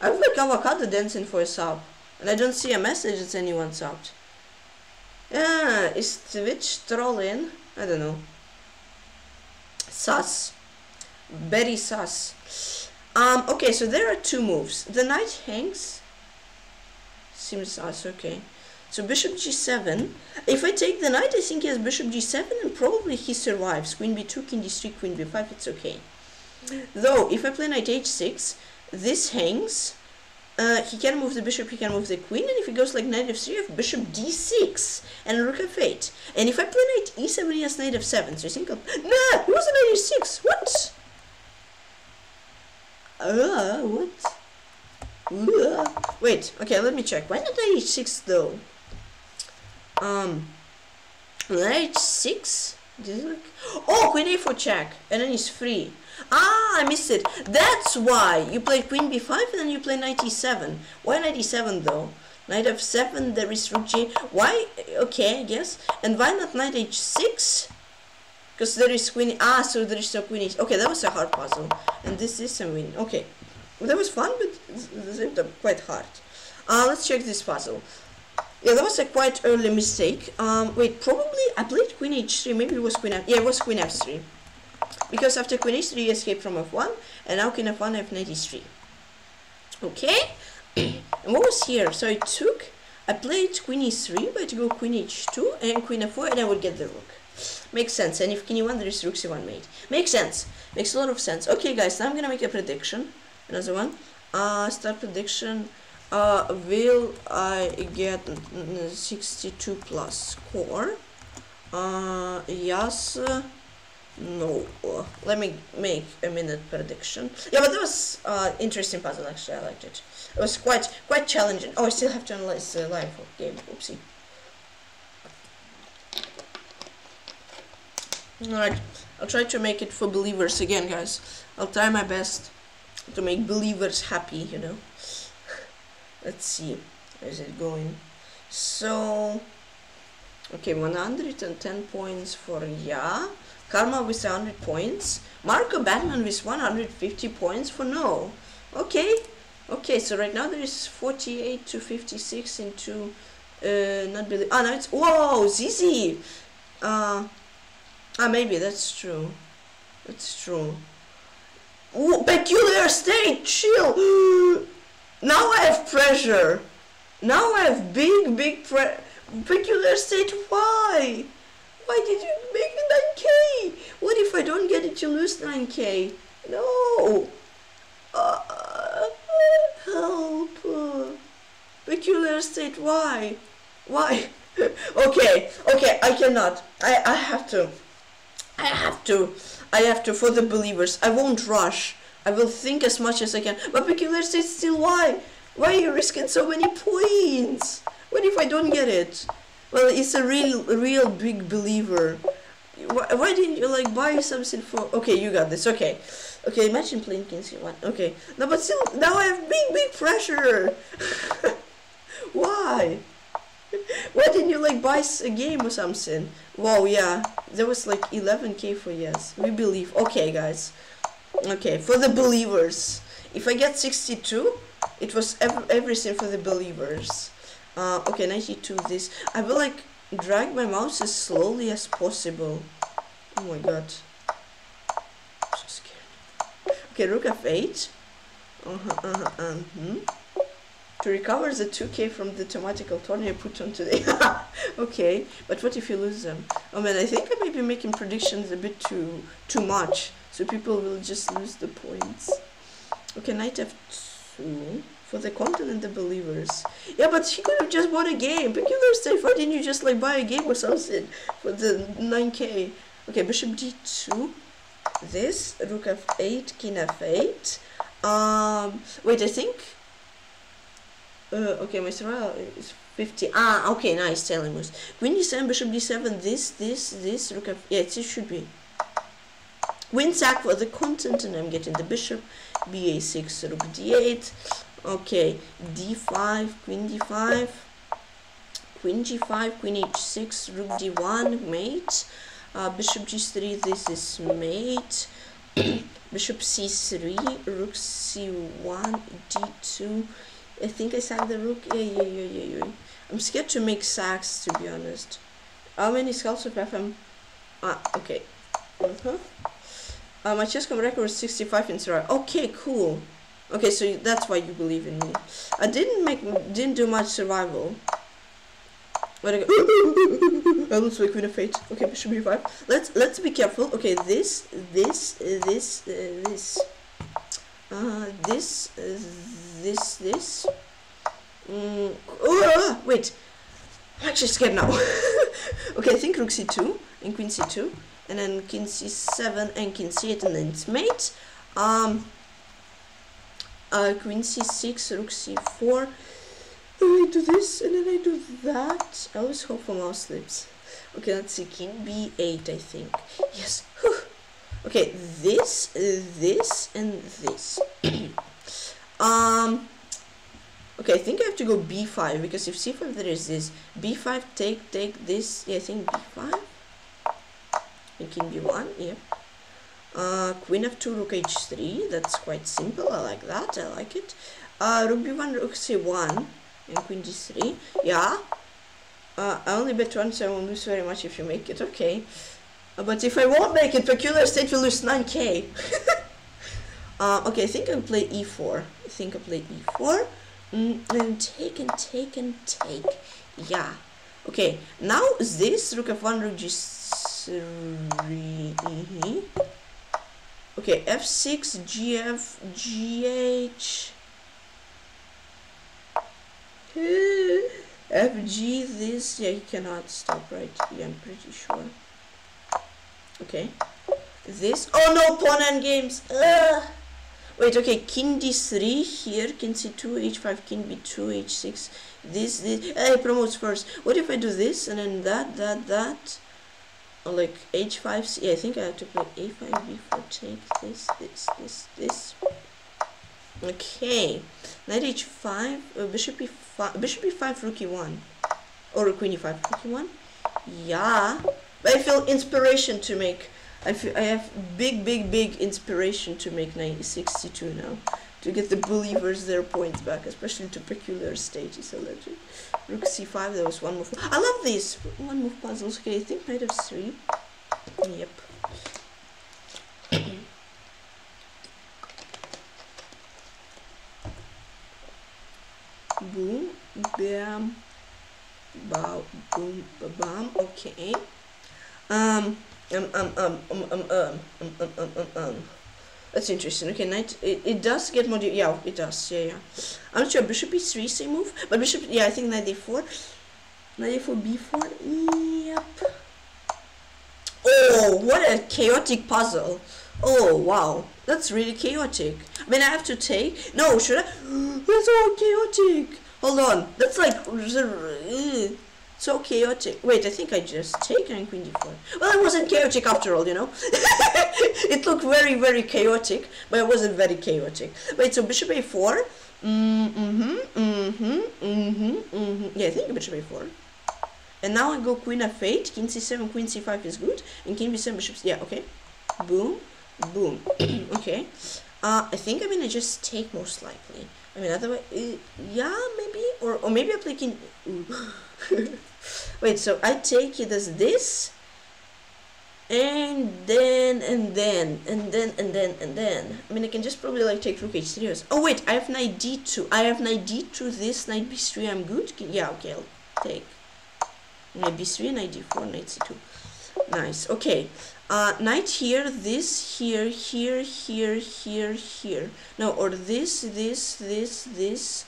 I have like avocado dancing for a sub. And I don't see a message that anyone subbed. Yeah, is Twitch trolling? I don't know. Sus very sus. Um, okay, so there are two moves. The knight hangs. Seems sus, okay. So bishop g7. If I take the knight, I think he has bishop g7 and probably he survives. Queen b2, king d3, queen b5, it's okay. Though, if I play knight h6, this hangs. Uh, he can move the bishop, he can move the queen, and if he goes like knight f3, I have bishop d6 and rook f8. And if I play knight e7, he has knight f7. So I think, I'll, nah, he was a knight e6. What? Uh, what? Uh, wait, okay, let me check. Why not h6 though? Um, h6? Oh, queen a4 check, and then he's free. Ah, I missed it. That's why you play queen b5 and then you play knight e7. Why knight e7 though? Knight f7, there is rook g. Why? Okay, I guess. And why not knight h6? Because there is queen. Ah, so there is no queen. Okay, that was a hard puzzle. And this is a win. Okay. Well, that was fun, but quite hard. Uh, let's check this puzzle. Yeah, that was a quite early mistake. Um, wait, probably I played queen h3. Maybe it was queen f. Yeah, it was queen f3. Because after queen h3, you escape from f1, and now queen f1, f93. Okay. and what was here? So I took, I played queen e3, but to go queen h2 and queen f4, and I would get the rook. Makes sense. And if king e1, there is rook c1 mate. Makes sense. Makes a lot of sense. Okay, guys, now I'm gonna make a prediction. Another one. Uh, start prediction. Uh, will I get 62 plus score? Uh, yes. No. Let me make a minute prediction. Yeah, but that was uh, interesting puzzle. Actually, I liked it. It was quite quite challenging. Oh, I still have to analyze the live game. Oopsie. Alright, I'll try to make it for believers again, guys. I'll try my best to make believers happy, you know. Let's see, where's it going? So, okay, 110 points for Ja. Karma with 100 points. Marco Batman with 150 points for no. Okay, okay, so right now there is 48 to 56 into, uh, not believe, ah, no, it's, whoa, Zizi! Uh, Ah, maybe that's true. That's true. Ooh, peculiar state, chill. now I have pressure. Now I have big, big pre peculiar state. Why? Why did you make me 9k? What if I don't get it, you lose 9k? No. Uh, help. Peculiar state, why? Why? okay, okay, I cannot. I, I have to. I have to. I have to for the believers. I won't rush. I will think as much as I can. But peculiar state still why? Why are you risking so many points? What if I don't get it? Well, it's a real, real big believer. Why, why didn't you like buy something for? Okay, you got this. Okay, okay. Imagine playing Kinsey one. Okay, no, but still, now I have big, big pressure. why? Why didn't you like buy a game or something? Wow, yeah, there was like 11k for yes. We believe. Okay, guys. Okay, for the believers. If I get 62, it was ev everything for the believers. Uh, okay, 92 this. I will like drag my mouse as slowly as possible. Oh my god. I'm so scared. Okay, rook f8. Uh-huh, uh-huh, uh -huh. To recover the 2k from the thematical tourney I put on today. okay, but what if you lose them? Oh man, I think I may be making predictions a bit too too much. So people will just lose the points. Okay, knight f2 for the continent the believers. Yeah, but he could have just bought a game. Peculiar state. Why didn't you just like buy a game or something for the 9k? Okay, bishop d2. This rook f8, king f8. Um, wait, I think. Uh, okay, my Soraya is 50. Ah, okay, nice, Telemus. Queen d7, bishop d7. This, this, this rook f. Yeah, it should be. Win sack for the content, and I'm getting the bishop. ba6, rook d8 okay d5 queen d5 queen g5 queen h6 rook d1 mate uh, bishop g3 this is mate bishop c3 rook c1 d2 i think i sacked the rook yeah yeah yeah yeah yeah i'm scared to make sacks to be honest how many skulls of fm ah okay uh -huh. uh, my chess record is 65 in Soraya. okay cool Okay, so that's why you believe in me. I didn't make, didn't do much survival. Where I go? I queen of fate. Okay, bishop b5. Let's let's be careful. Okay, this, this, this, uh, this, uh, this, uh, this, this. Mm. Oh, wait. I'm actually scared now. okay, I think rook c2 and queen c2, and then king c7 and king c8, and then it's mate. Um uh, queen c6, rook c4. I do this and then I do that. I always hope for mouse slips. Okay, let's see. King b8, I think. Yes. Whew. Okay, this, this, and this. um. Okay, I think I have to go b5 because if c5 there is this. b5 take take this. Yeah, I think b5. And king b1. Yeah. Uh, queen f2, rook h3. That's quite simple. I like that. I like it. Uh, rook b1, rook c1, and queen d3. Yeah. Uh, I only bet once. I won't lose very much if you make it. Okay. Uh, but if I won't make it, peculiar state will lose 9k. uh, okay, I think I'll play e4. I think I'll play e4. Mm, and take and take and take. Yeah. Okay, now this rook f1, rook g3. Mm -hmm. Okay, F6, GF, GH, FG, this, yeah, you cannot stop, right? Yeah, I'm pretty sure. Okay. This, oh no, pawn and games. Ugh. Wait, okay, king d3 here, king c2, h5, king b2, h6, this, this, hey, promotes first. What if I do this, and then that, that, that? or like h5 yeah i think i have to play a5 b4 take this this this this okay knight h5 uh, bishop e5 bishop e5 rook e1 or queen e5 rook e1 yeah i feel inspiration to make I, feel, I have big, big, big inspiration to make 1962 now, to get the believers their points back, especially to peculiar state is legend. Rook c5, there was one move. I love these! One move puzzles. Okay, I think knight f3. Yep. boom, bam, bow, boom, ba bam. Okay. Um um, um, um, um, um, um, um, um, um, um, um. That's interesting. Okay, knight. It, it does get more. Yeah, it does. Yeah, yeah. I'm not sure. Bishop e3 same move, but bishop. Yeah, I think knight a4. Knight a4 b4. Yep. Oh, what a chaotic puzzle. Oh, wow. That's really chaotic. I mean, I have to take... No, should I? That's all chaotic. Hold on. That's like... So chaotic. Wait, I think I just take and queen d4. Well, it wasn't chaotic after all, you know? it looked very, very chaotic, but it wasn't very chaotic. Wait, so bishop a4? Mm-hmm, mm-hmm, mm-hmm, mm-hmm. Yeah, I think bishop a4. And now I go queen f8, king c7, queen c5 is good, and king b7, bishop, yeah, okay. Boom, boom, okay. Uh, I think I'm gonna just take most likely. I mean, otherwise, uh, yeah, maybe, or, or maybe I play king, Wait, so I take it as this, and then, and then, and then, and then, and then. I mean, I can just probably like take rook h3. Oh wait, I have knight d2. I have knight d2, this, knight b3, I'm good? Yeah, okay, I'll take. Knight b3, knight d4, knight c2. Nice, okay. Uh, knight here, this, here, here, here, here, here. No, or this, this, this, this.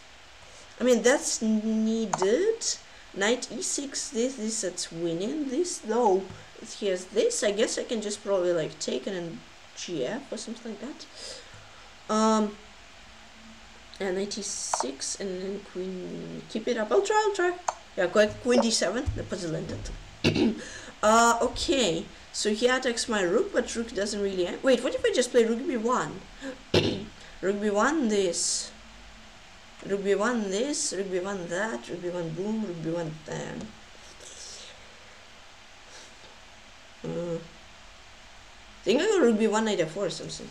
I mean, that's needed. Knight e6, this, this, that's winning. This, though, he has this. I guess I can just probably, like, take it and gf or something like that. Um, and knight e6, and then queen, keep it up. I'll try, I'll try. Yeah, queen d7, the puzzle ended. uh, okay, so he attacks my rook, but rook doesn't really... Wait, what if I just play rook b1? rook b1, this. Rook b1 this, rook b1 that, rook b1 boom, rook b1 damn. Uh, I think I go rook b1 knight f4 or something.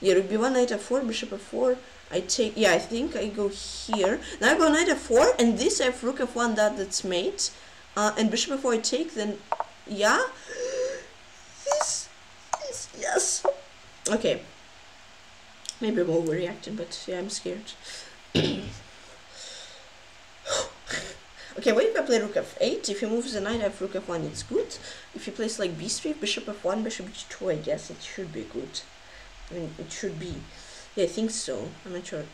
Yeah, rook b1 knight f4, bishop f4. I take, yeah, I think I go here. Now I go knight f4, and this I have rook f1 that that's mate. Uh, and bishop f4 I take, then, yeah. This, this, yes. Okay. Maybe I'm overreacting, but yeah, I'm scared. okay, what if I play rook f8? If he moves the knight, I have rook f1, it's good. If he plays like b3, bishop f1, bishop g2, I guess it should be good. I mean, it should be. Yeah, I think so. I'm not sure.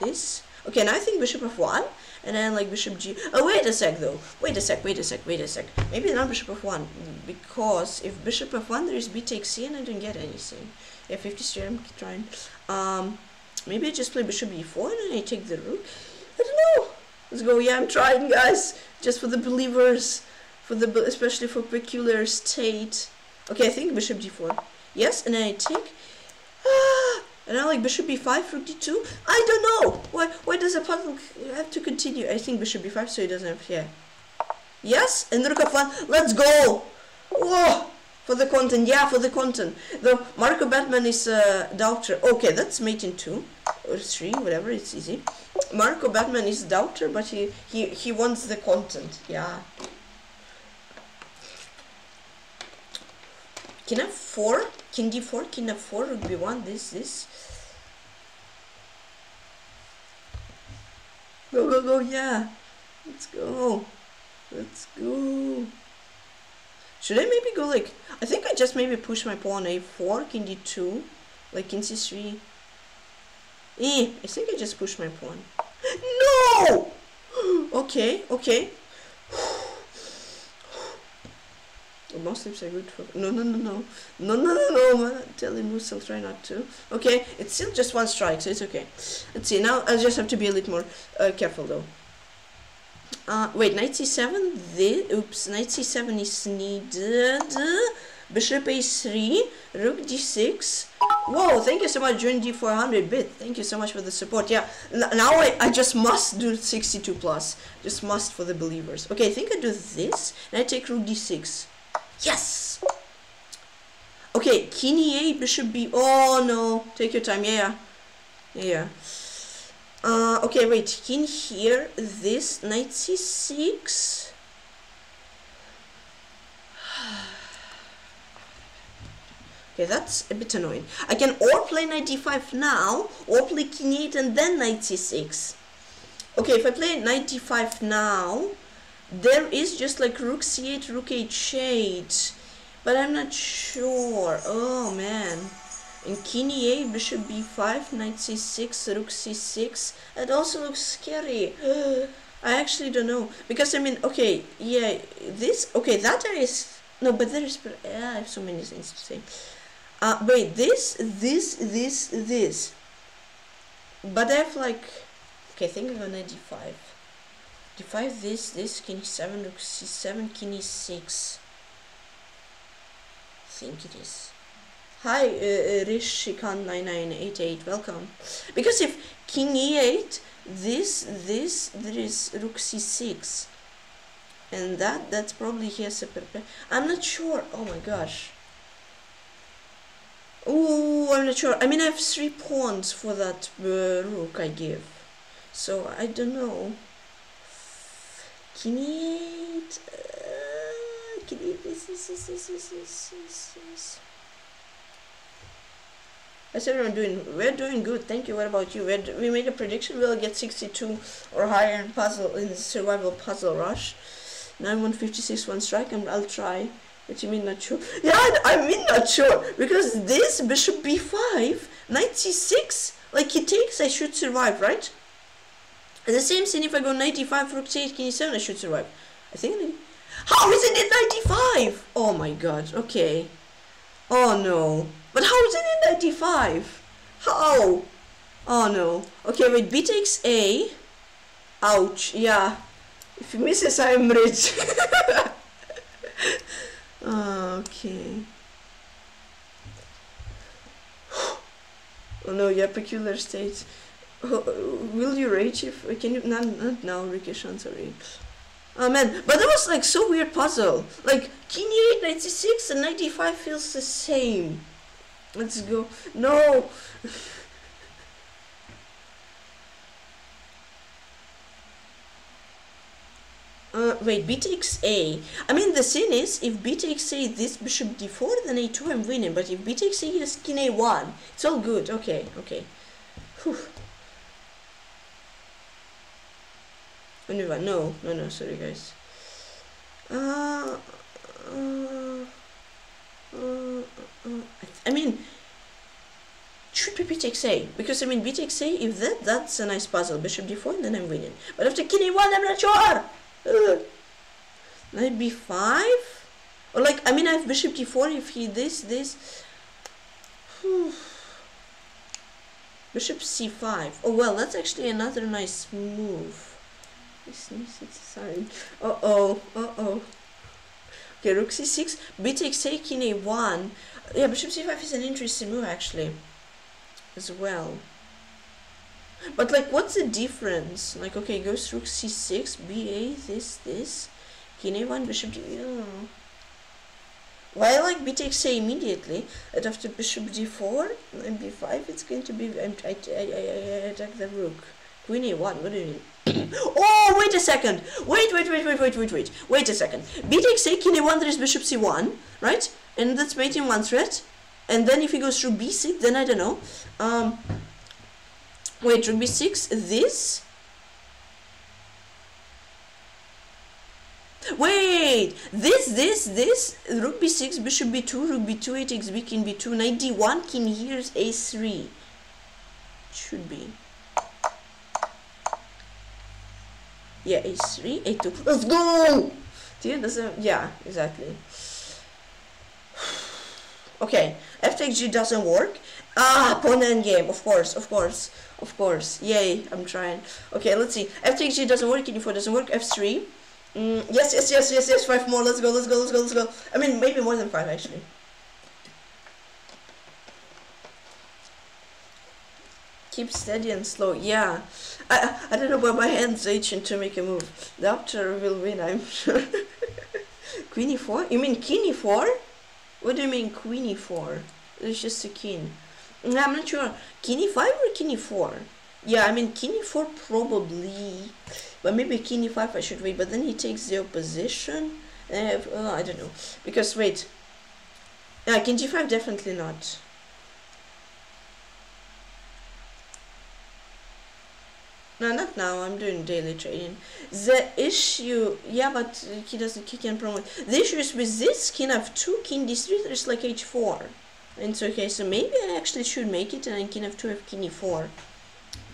This. Okay, now I think bishop f1, and then like bishop g. Oh, wait a sec though. Wait a sec, wait a sec, wait a sec. Maybe not bishop f1, because if bishop f1, there is b takes c, and I don't get anything. Yeah, 53, I'm trying. Um, Maybe I just play bishop e4 and I take the rook. I don't know. Let's go. Yeah, I'm trying, guys. Just for the believers, for the especially for peculiar state. Okay, I think bishop d4. Yes, and then I take. Ah, and I like bishop b5, rook d2. I don't know. Why? Why does the puzzle have to continue? I think bishop b5, so he doesn't have. Yeah. Yes, and rook f1. Let's go. Whoa. For the content, yeah, for the content. Though Marco Batman is uh, a doubter. Okay, that's mate in two or three, whatever. It's easy. Marco Batman is a doubter, but he he he wants the content. Yeah. King f4, king d4, king f4 would be one. This this. Go go go! Yeah, let's go. Let's go. Should I maybe go like, I think I just maybe push my pawn a4, king d2, like king c3. Eh, I think I just push my pawn. No! okay, okay. Well, sleeps are good for... No, no, no, no. No, no, no, no, man. Tell him Moose, I'll try not to. Okay, it's still just one strike, so it's okay. Let's see, now I just have to be a little more uh, careful, though. Uh, wait, knight c7, this, oops, knight c7 is needed. Bishop a3, rook d6. Whoa, thank you so much, June D400 bit. Thank you so much for the support. Yeah, now I, I just must do 62 plus. Just must for the believers. Okay, I think I do this, and I take rook d6. Yes! Okay, king e8, bishop b. Oh no, take your time. Yeah, yeah. Uh, okay, wait, king here, this, knight c6. okay, that's a bit annoying. I can or play knight d5 now, or play king 8 and then knight c6. okay, if I play knight d5 now, there is just like rook c8, rook h8, but I'm not sure. Oh man. And king e8, bishop b5, knight c6, rook c6. It also looks scary. I actually don't know because I mean, okay, yeah, this okay that is no, but there is yeah, I have so many things to say. Uh, wait, this, this, this, this. But I have like okay, think of an d5. d5, this, this, king e7, rook c7, king e6. I think it is. Hi, uh, uh Rishikan9988, welcome. Because if king e8, this, this, there is rook c6. And that, that's probably has I'm not sure. Oh my gosh. Oh, I'm not sure. I mean, I have three pawns for that uh, rook I give. So, I don't know. King e8. Uh, king e8. This, this, this, this, this, this, this. How's everyone doing? We're doing good, thank you. What about you? We're, we made a prediction we'll get 62 or higher in puzzle in survival puzzle rush. 9156 one strike and I'll try. What you mean not sure? Yeah, I mean not sure because this bishop b5, knight c6, like he takes, I should survive, right? And the same thing if I go knight e5, rook c8, king e7, I should survive. I think. How is it at 95? Oh my god. Okay. Oh no. But how is it in 95? How? Oh no. Okay, wait, b takes a. Ouch. Yeah. If he misses, I am rich. Ah, okay. Oh no, yeah, peculiar state. Will you rage if can you not not now, Rikishan, sorry. Oh man, but that was like so weird puzzle. Like 8, 96 and 95 feels the same. Let's go. No. Uh, wait, b takes a. I mean, the thing is, if b takes a, this bishop d4, then a2 I'm winning. But if b takes a, is king a1. It's all good. Okay, okay. Whew. No, no, no, sorry guys. Uh, uh, uh, uh, I mean, should be b takes a because I mean b takes a. If that that's a nice puzzle, bishop d4, and then I'm winning. But after king a1, I'm not sure. Knight b5? Or like, I mean, I have bishop d4 if he this, this. bishop c5. Oh, well, that's actually another nice move. Uh-oh, uh-oh. Okay, rook c6, b takes a, king a1. Yeah, bishop c5 is an interesting move, actually, as well. But like, what's the difference? Like, okay, goes rook c6, ba, this, this, king a1, bishop d. Why I like b takes a immediately, and after bishop d4 and b5, it's going to be I, I, I, I attack the rook. Queen a1. What do you mean? oh, wait a second. Wait, wait, wait, wait, wait, wait, wait. Wait a second. B takes a, king a1. There is bishop c1, right? And that's mating one threat. And then if he goes through b6, then I don't know. Um, Wait, rook b6, this? Wait, this, this, this, rook b6, bishop b2, rook b2, a takes b, king b2, knight d1, king here's a3. Should be. Yeah, a3, a2. Let's go! Dude, doesn't, yeah, exactly. Okay, f takes g doesn't work. Ah, pawn endgame, of course, of course. Of course. Yay, I'm trying. Okay, let's see. F takes G doesn't work, e4 doesn't work, F3. Mm, yes, yes, yes, yes, yes, five more. Let's go, let's go, let's go, let's go. I mean, maybe more than five, actually. Keep steady and slow. Yeah. I, I don't know, but my hand's itching to make a move. The doctor will win, I'm sure. queen e4? You mean king e4? What do you mean queen e4? It's just a king. I'm not sure. King e5 or king e4? Yeah, I mean king e4 probably, but maybe king e5 I should wait. But then he takes the opposition. Uh, uh, I don't know because wait. Yeah, king g5 definitely not. No, not now. I'm doing daily training. The issue, yeah, but he doesn't. He can promote. The issue is with this king f2, king d3. There's like h4, and so okay. So maybe I actually should make it, and then king f2 have king e4.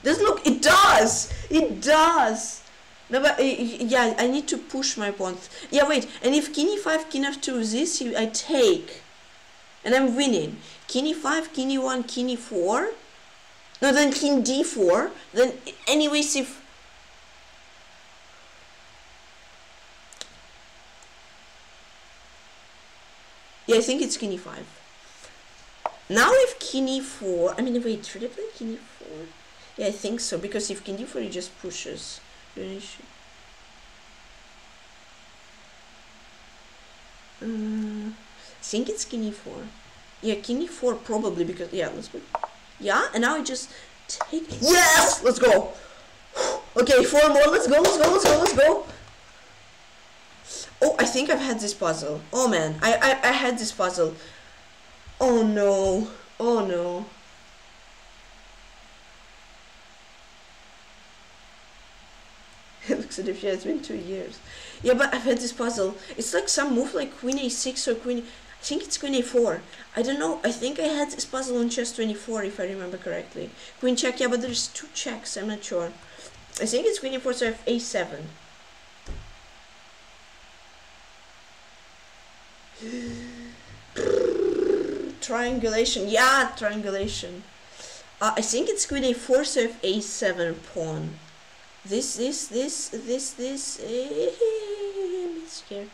Does look? It does. It does. No, but uh, yeah, I need to push my pawn. Yeah, wait. And if king e5, king f2, this I take, and I'm winning. King e5, king e1, king e4 no, then king d4. Then, anyways, if... Yeah, I think it's king e5. Now if king e4... I mean, wait, should I play king e4? Yeah, I think so, because if king d4, he just pushes. Uh, I think it's king e4. Yeah, king e4 probably, because... Yeah, let's put... Yeah, and now I just take. it. Yes! Let's go! Okay, four more. Let's go, let's go, let's go, let's go. Oh, I think I've had this puzzle. Oh man, I, I, I had this puzzle. Oh no. Oh no. It looks as if yeah, it's been two years. Yeah, but I've had this puzzle. It's like some move like queen a6 or queen I think it's queen a4. I don't know. I think I had this puzzle on chess 24 if I remember correctly. Queen check, yeah, but there's two checks. I'm not sure. I think it's queen a4, so I have a7. triangulation. Yeah, triangulation. Uh, I think it's queen a4, so I have a7 pawn. This, this, this, this, this. I'm scared.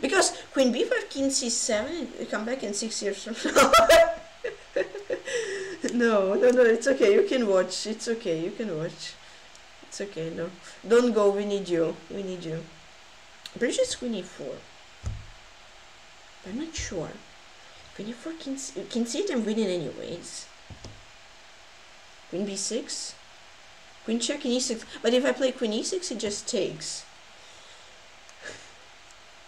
Because queen b5, king c7, we come back in six years from now. no, no, no, it's okay. You can watch. It's okay. You can watch. It's okay. No, don't go. We need you. We need you. Bridge is queen e4. I'm not sure. Queen e4, king, c can see it. I'm winning anyways. Queen b6. Queen check in e6. But if I play queen e6, it just takes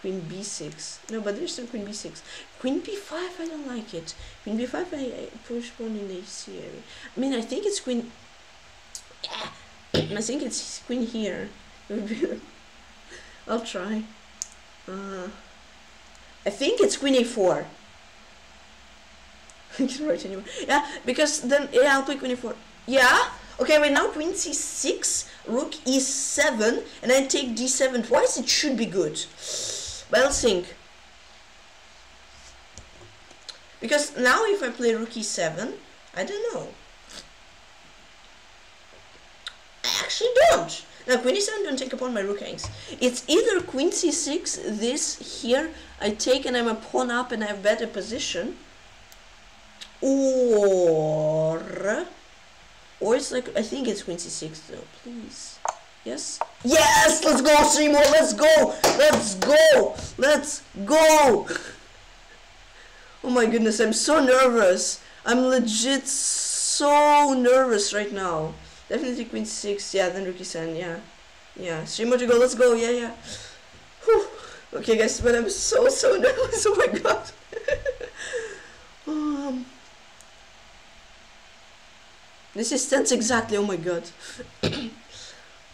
queen b6 no but there's still queen b6 queen b5 I don't like it. Queen b5 I, I push one in the AC area. I mean I think it's queen yeah. I think it's queen here. I'll try. Uh, I think it's queen a4 I can write anyway yeah because then yeah I'll play queen a4 yeah? Okay wait now queen c6 rook e7 and I take d7 twice it should be good well, think. Because now if I play rook e7, I don't know. I actually don't. Now queen e7 don't take upon my rook hangs. It's either queen c6, this here, I take and I'm a pawn up and I have better position. Or, or it's like, I think it's queen c6 though, please. Yes? Yes! Let's go, Seymour! Let's go! Let's go! Let's go! Oh my goodness, I'm so nervous. I'm legit so nervous right now. Definitely queen 6, yeah, then rookie e7, yeah. Yeah, three to go, let's go, yeah, yeah. Whew. Okay guys, but I'm so, so nervous, oh my god. um, this is tense exactly, oh my god.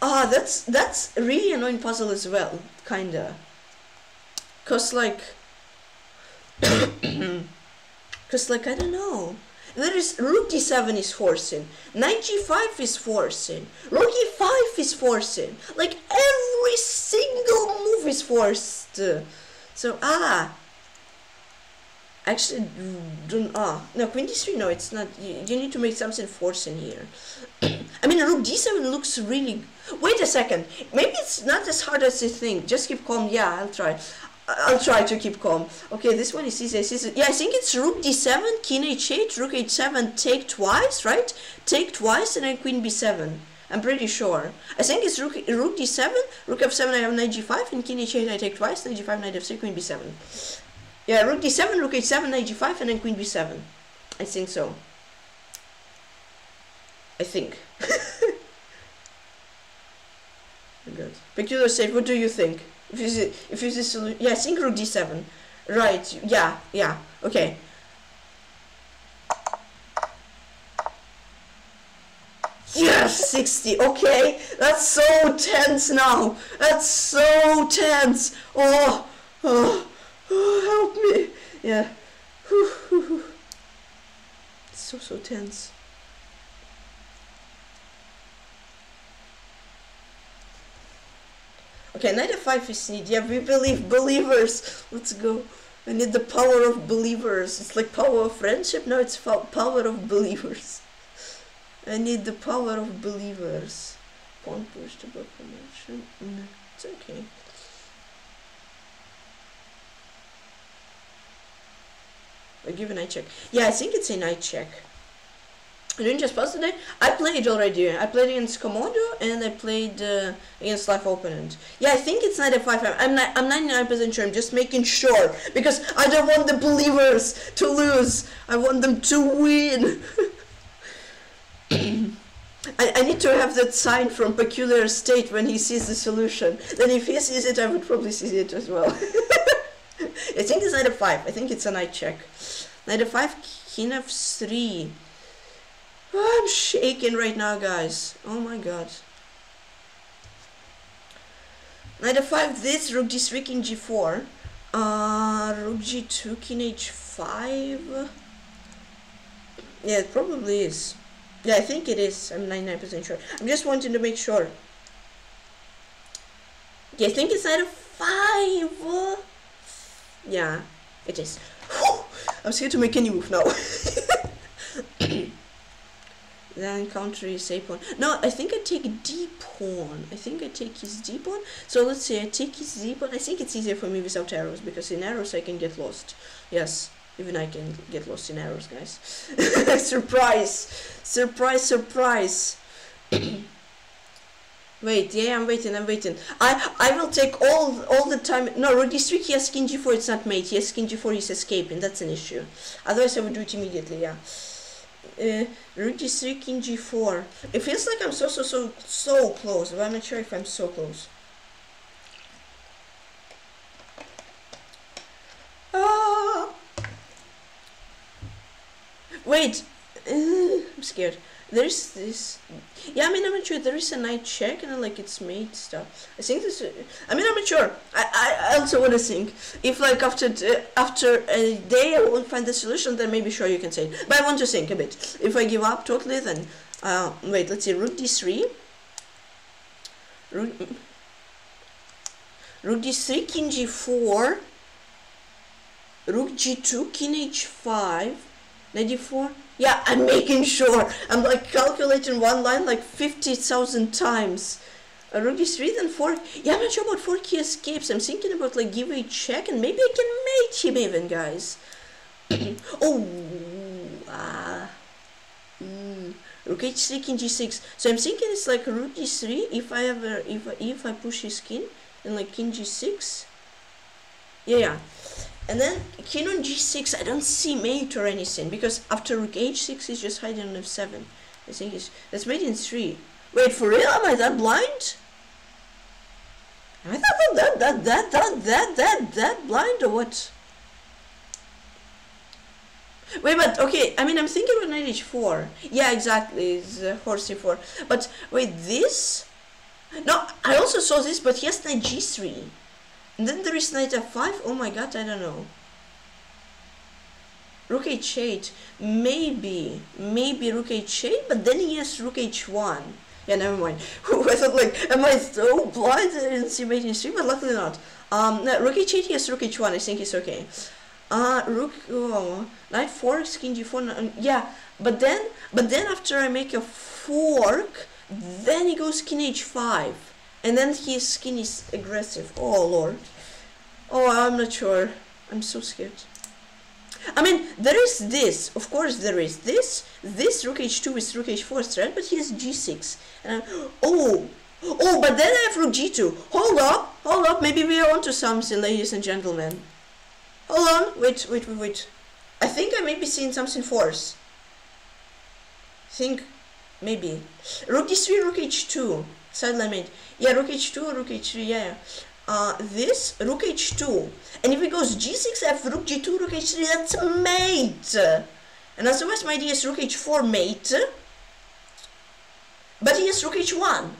Ah, that's that's really annoying puzzle as well, kinda. Cause like, cause like I don't know. There is rook d7 is forcing, knight g5 is forcing, rook e5 is forcing. Like every single move is forced. So ah, actually don't ah no queen d3 no it's not you, you need to make something forcing here i mean rook d7 looks really wait a second maybe it's not as hard as you think just keep calm yeah i'll try I'll try to keep calm. Okay, this one is c6. Yeah, I think it's rook d7, king h8, rook h7, take twice, right? Take twice and then queen b7. I'm pretty sure. I think it's rook, rook d7, rook f7, I have knight g5, and king h8, I take twice, knight g5, knight f3, queen b7. Yeah, rook d7, rook h7, knight g5, and then queen b7. I think so. I think. Good. Peculiar state, what do you think? If you see, if you see solution, yeah, I think rook d7. Right, yeah, yeah, okay. Yes, 60. Okay, that's so tense now. That's so tense. Oh, oh, oh help me. Yeah. It's so, so tense. Okay, knight f5 is need. Yeah, we believe believers. Let's go. I need the power of believers. It's like power of friendship. No, it's power of believers. I need the power of believers. Pawn push to. Mm, it's okay. Give a knight check. Yeah, I think it's a knight check. I didn't just pass today. I played already. I played against Komodo and I played uh, against live opponent. Yeah, I think it's 95. I'm not, I'm 99% sure. I'm just making sure because I don't want the believers to lose. I want them to win. I, I need to have that sign from Peculiar State when he sees the solution. Then if he sees it, I would probably see it as well. I think it's knight f5. I think it's a knight check. Knight f5, king of 3. Oh, I'm shaking right now, guys. Oh my god. Knight f5, this, rook d3, king g4. Uh, rook g2, king h5. Yeah, it probably is. Yeah, I think it is. I'm 99% sure. I'm just wanting to make sure. Yeah, I think it's knight f5. Yeah, it is. Whew! I'm scared to make any move now. then counter his a pawn. No, I think I take d pawn. I think I take his d pawn. So let's say I take his d pawn. I think it's easier for me without arrows because in arrows I can get lost. Yes, even I can get lost in arrows, guys. surprise! Surprise, surprise! Wait, yeah, I'm waiting, I'm waiting. I I will take all all the time. No, rook d3, he has king g4, it's not mate. He has king g4, he's escaping. That's an issue. Otherwise, I would do it immediately, yeah. Uh, rook d3, king g4. It feels like I'm so, so, so, so close, but I'm not sure if I'm so close. Ah! Wait! Uh, I'm scared there's this yeah i mean i'm not sure there is a knight check and like it's made stuff. I think this i mean i'm not sure. I i also want to think if like after after a day i won't find the solution then maybe sure you can say it. but i want to think a bit. If i give up totally then uh wait let's see rook d3 rook rook d3 king g4 rook g2 king h5 knight d4 yeah, I'm making sure. I'm like calculating one line like 50,000 times. A rook d3 then 4. Yeah, I'm not sure about 4 key escapes. I'm thinking about like give a check and maybe I can mate him even, guys. oh, ah. Mm. Rook h3, king g6. So I'm thinking it's like rook d3 if I ever, if if I push his king and like king g6. Yeah, yeah. And then king on g6, I don't see mate or anything, because after rook h6, he's just hiding on f7. I think he's... That's mate in 3. Wait, for real? Am I that blind? Am I that, that, that, that, that, that, that, that blind or what? Wait, but okay, I mean, I'm thinking about knight h4. Yeah, exactly, it's uh, horse c4. But wait, this? No, I also saw this, but yesterday g3. And then there is knight f5. Oh my god, I don't know. Rook h8. Maybe. Maybe rook h8, but then he has rook h1. Yeah, never mind. I thought like, am I so blind I didn't see mate in 3? But luckily not. Um, no, rook h8, he has rook h1. I think it's okay. Uh, rook, oh, knight forks, king g4. yeah, but then, but then after I make a fork, then he goes king h5. And then his skin is aggressive. Oh lord. Oh, I'm not sure. I'm so scared. I mean, there is this. Of course, there is this. This rook h2 is rook h4 threat, but he has g6. And I'm, oh, oh, but then I have rook g2. Hold up, hold up. Maybe we are onto something, ladies and gentlemen. Hold on. Wait, wait, wait, wait. I think I may be seeing something force. Think, maybe. Rook d3, rook h2. Sideline mate. Yeah, rook h2, rook h3, yeah. Uh, this, rook h2. And if it goes g6, f, rook g2, rook h3, that's mate. And otherwise my idea is rook h4 mate. But he has rook h1.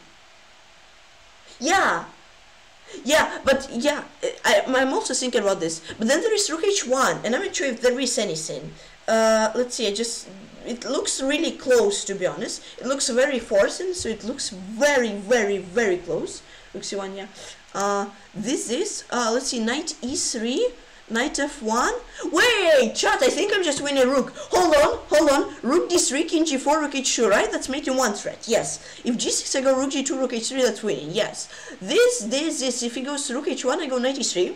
Yeah. Yeah, but yeah, I, I'm also thinking about this. But then there is rook h1, and I'm not sure if there is anything. Uh, let's see, I just, it looks really close to be honest. It looks very forcing, so it looks very, very, very close. Rook c1, yeah. Uh, this is, uh, let's see, knight e3, knight f1. Wait, chat, I think I'm just winning rook. Hold on, hold on. Rook d3, king g4, rook h2, right? That's making one threat, yes. If g6, I go rook g2, rook h3, that's winning, yes. This, this, this, if he goes rook h1, I go knight e3.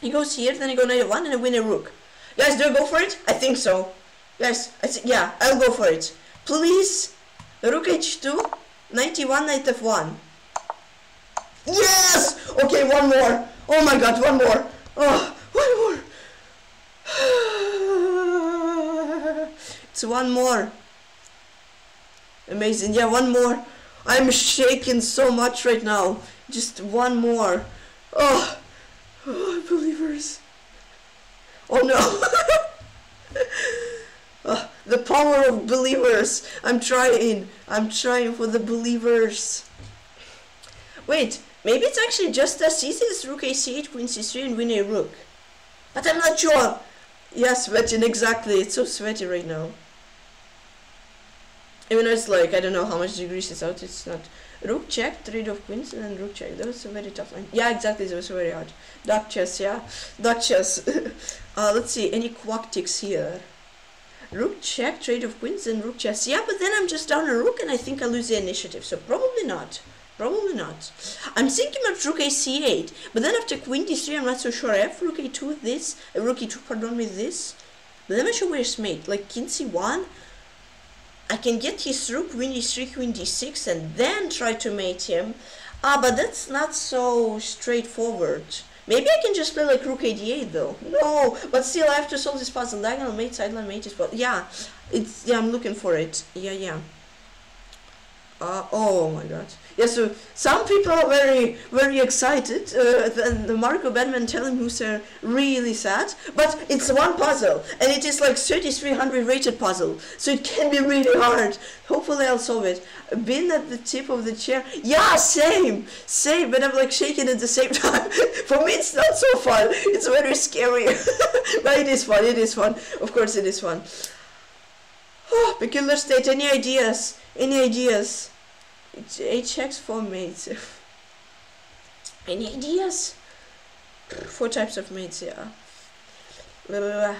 He goes here, then I go knight f1, and I win a rook. Guys, do I go for it? I think so. Yes, I yeah, I'll go for it. Please, rook h2, knight e1, knight f1. Yes! Okay, one more. Oh my god, one more. Oh, one more. it's one more. Amazing. Yeah, one more. I'm shaking so much right now. Just one more. Oh, oh believers. Oh no. oh, the power of believers. I'm trying. I'm trying for the believers. Wait, maybe it's actually just as easy as rook a8, queen c3 and win a rook. But I'm not sure. Yes, sweating, exactly. It's so sweaty right now. Even though it's like, I don't know how much degrees it's out, it's not. Rook check, trade of queens, and then rook check. That was a very tough line. Yeah, exactly, that was very hard. Duck chess, yeah. Duck chess. uh, let's see, any quack ticks here? Rook check, trade of queens, and rook chess. Yeah, but then I'm just down a rook, and I think I lose the initiative, so probably not. Probably not. I'm thinking of rook a c8, but then after queen d3, I'm not so sure. I have rook a2 with this, uh, rook e2, pardon, with this. But I'm not sure where's mate. Like king c1, I can get his rook, queen d3, queen d6, and then try to mate him. Ah, but that's not so straightforward. Maybe I can just play like rook a d8 though. No, but still I have to solve this puzzle. Diagonal mate, sideline mate is well. Yeah, it's yeah. I'm looking for it. Yeah, yeah. Uh, oh my god. Yeah, so some people are very, very excited. Uh, and Marco Bedman telling who's uh, really sad. But it's one puzzle, and it is like 3300 rated puzzle, so it can be really hard. Hopefully I'll solve it. Been at the tip of the chair. Yeah, same, same, but I'm like shaking at the same time. For me, it's not so fun. It's very scary. but it is fun, it is fun. Of course it is fun. Oh, peculiar state, any ideas? Any ideas? It's for mates. Any ideas? Four types of mates, yeah. Well,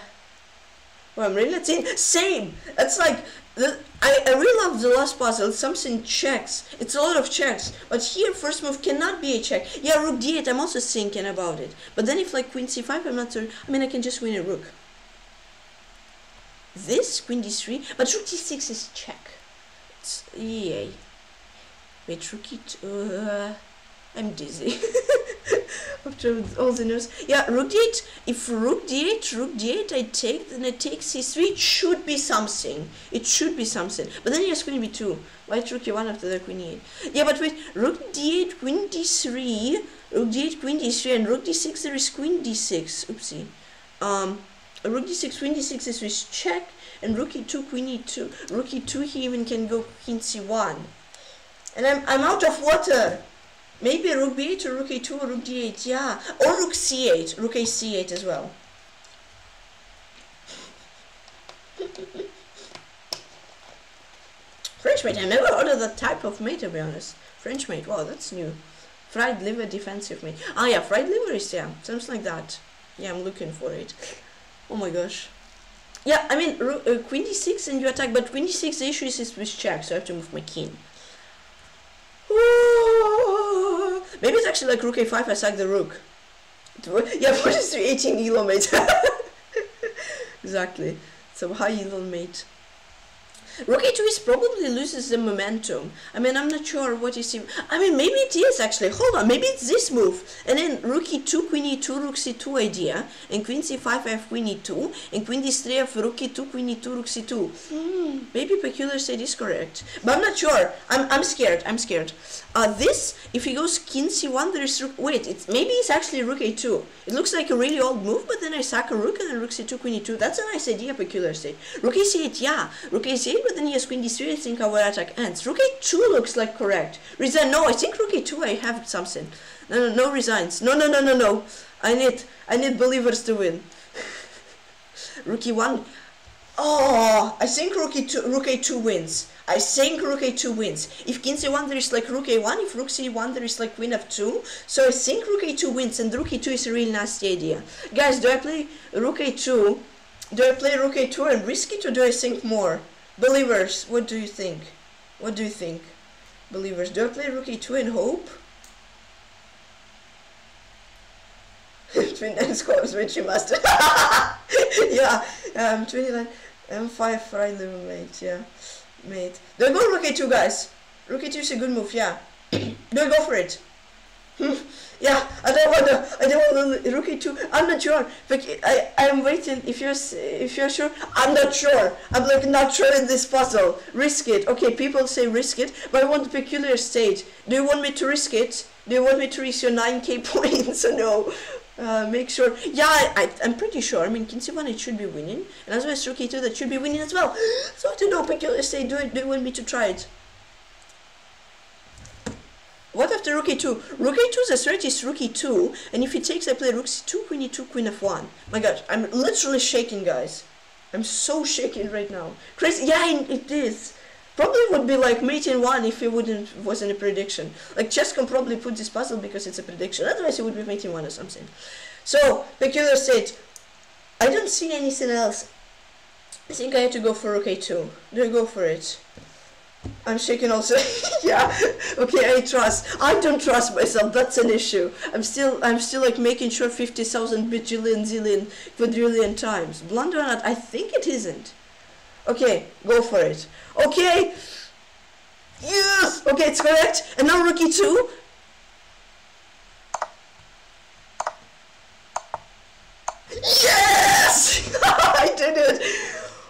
I'm really seeing same. It's like the, I, I really love the last puzzle. Something checks. It's a lot of checks. But here, first move cannot be a check. Yeah, rook d8. I'm also thinking about it. But then if like queen c5, I'm not sure. I mean, I can just win a rook. This queen d3, but rook d6 is check. It's yay. Wait, rook e2. Uh, I'm dizzy. After all the news. Yeah, rook d8. If rook d8, rook d8 I take, then I take c3. It should be something. It should be something. But then he has queen b2. White rook e1 after the queen e8. Yeah, but wait. Rook d8, queen d3. Rook d8, queen d3. And rook d6, there is queen d6. Oopsie. Um, rook d6, queen d6 is check. And rook e2, queen e2. Rook e2, he even can go queen c1. And I'm, I'm out of water. Maybe rook b8 or rook a2 or rook d8, yeah. Or rook c8, rook a c8 as well. French mate, I never of that type of mate to be honest. French mate, wow, that's new. Fried liver defensive mate. Ah yeah, fried liver is, yeah, something like that. Yeah, I'm looking for it. Oh my gosh. Yeah, I mean, uh, queen d6 and you attack, but queen d6 the issue is with check, so I have to move my king. Maybe it's actually like rook a5, I sack the rook. Yeah, 43, 18 elo mate. exactly. So high elo mate. Rook a2 is probably loses the momentum. I mean, I'm not sure what you see. I mean, maybe it is actually. Hold on, maybe it's this move. And then rook e2, queen e2, rook c2 idea. And queen c5, I have queen e2. And queen d3, I have rook e2, queen e2, rook c2. Hmm, maybe peculiar said is correct. But I'm not sure. I'm, I'm scared. I'm scared. Uh, this, if he goes king c1, there is rook. Wait, it's, maybe it's actually rook a2. It looks like a really old move, but then I sack a rook and then rook c2, queen e2. That's a nice idea, peculiar said. Rook a8, yeah. Rook a8 with the nearest queen d3, I think our attack ends. Rook a2 looks like correct. Resign, no, I think rook a2, I have something. No, no, no resigns. No, no, no, no, no. I need, I need believers to win. rook e1. Oh, I think rook e2, rook a2 wins. I think rook a2 wins. If king c1 there is like rook a1, if rook c1 there is like queen f2. So I think rook a2 wins and rook e2 is a really nasty idea. Guys, do I play rook a2? Do I play rook a2 and risk it or do I think more? Believers, what do you think? What do you think? Believers, do I play rookie a2 and hope? 29 scores which you must yeah um 29 m5 finally mate yeah mate do I go rook a2 guys rook a2 is a good move yeah do I go for it yeah I don't want to I don't want to rook a2 I'm not sure but I I'm waiting if you're if you're sure I'm not sure I'm like not sure in this puzzle risk it okay people say risk it but I want a peculiar state do you want me to risk it do you want me to risk your 9k points no uh, make sure. Yeah, I, I, am pretty sure. I mean, C1 it should be winning, and as well as Rook E2 that should be winning as well. So I don't know, peculiar state. Do, do you want me to try it? What after rook e2? Rook e2, the threat is rook e2, and if he takes, I play rook c2, queen e2, queen f1. My god, I'm literally shaking, guys. I'm so shaking right now. Crazy, yeah, it is. Probably would be like mate in one if it wouldn't wasn't a prediction. Like Chess.com probably put this puzzle because it's a prediction. Otherwise, it would be mate in one or something. So peculiar state. I don't see anything else. I think I have to go for rook a2. Do I go for it? I'm shaking also. yeah. Okay, I trust. I don't trust myself. That's an issue. I'm still I'm still like making sure 50,000 bajillion zillion quadrillion times. Blunder or not? I think it isn't. Okay, go for it. Okay. Yes. Okay, it's correct. And now rookie e2. Yes! I did it.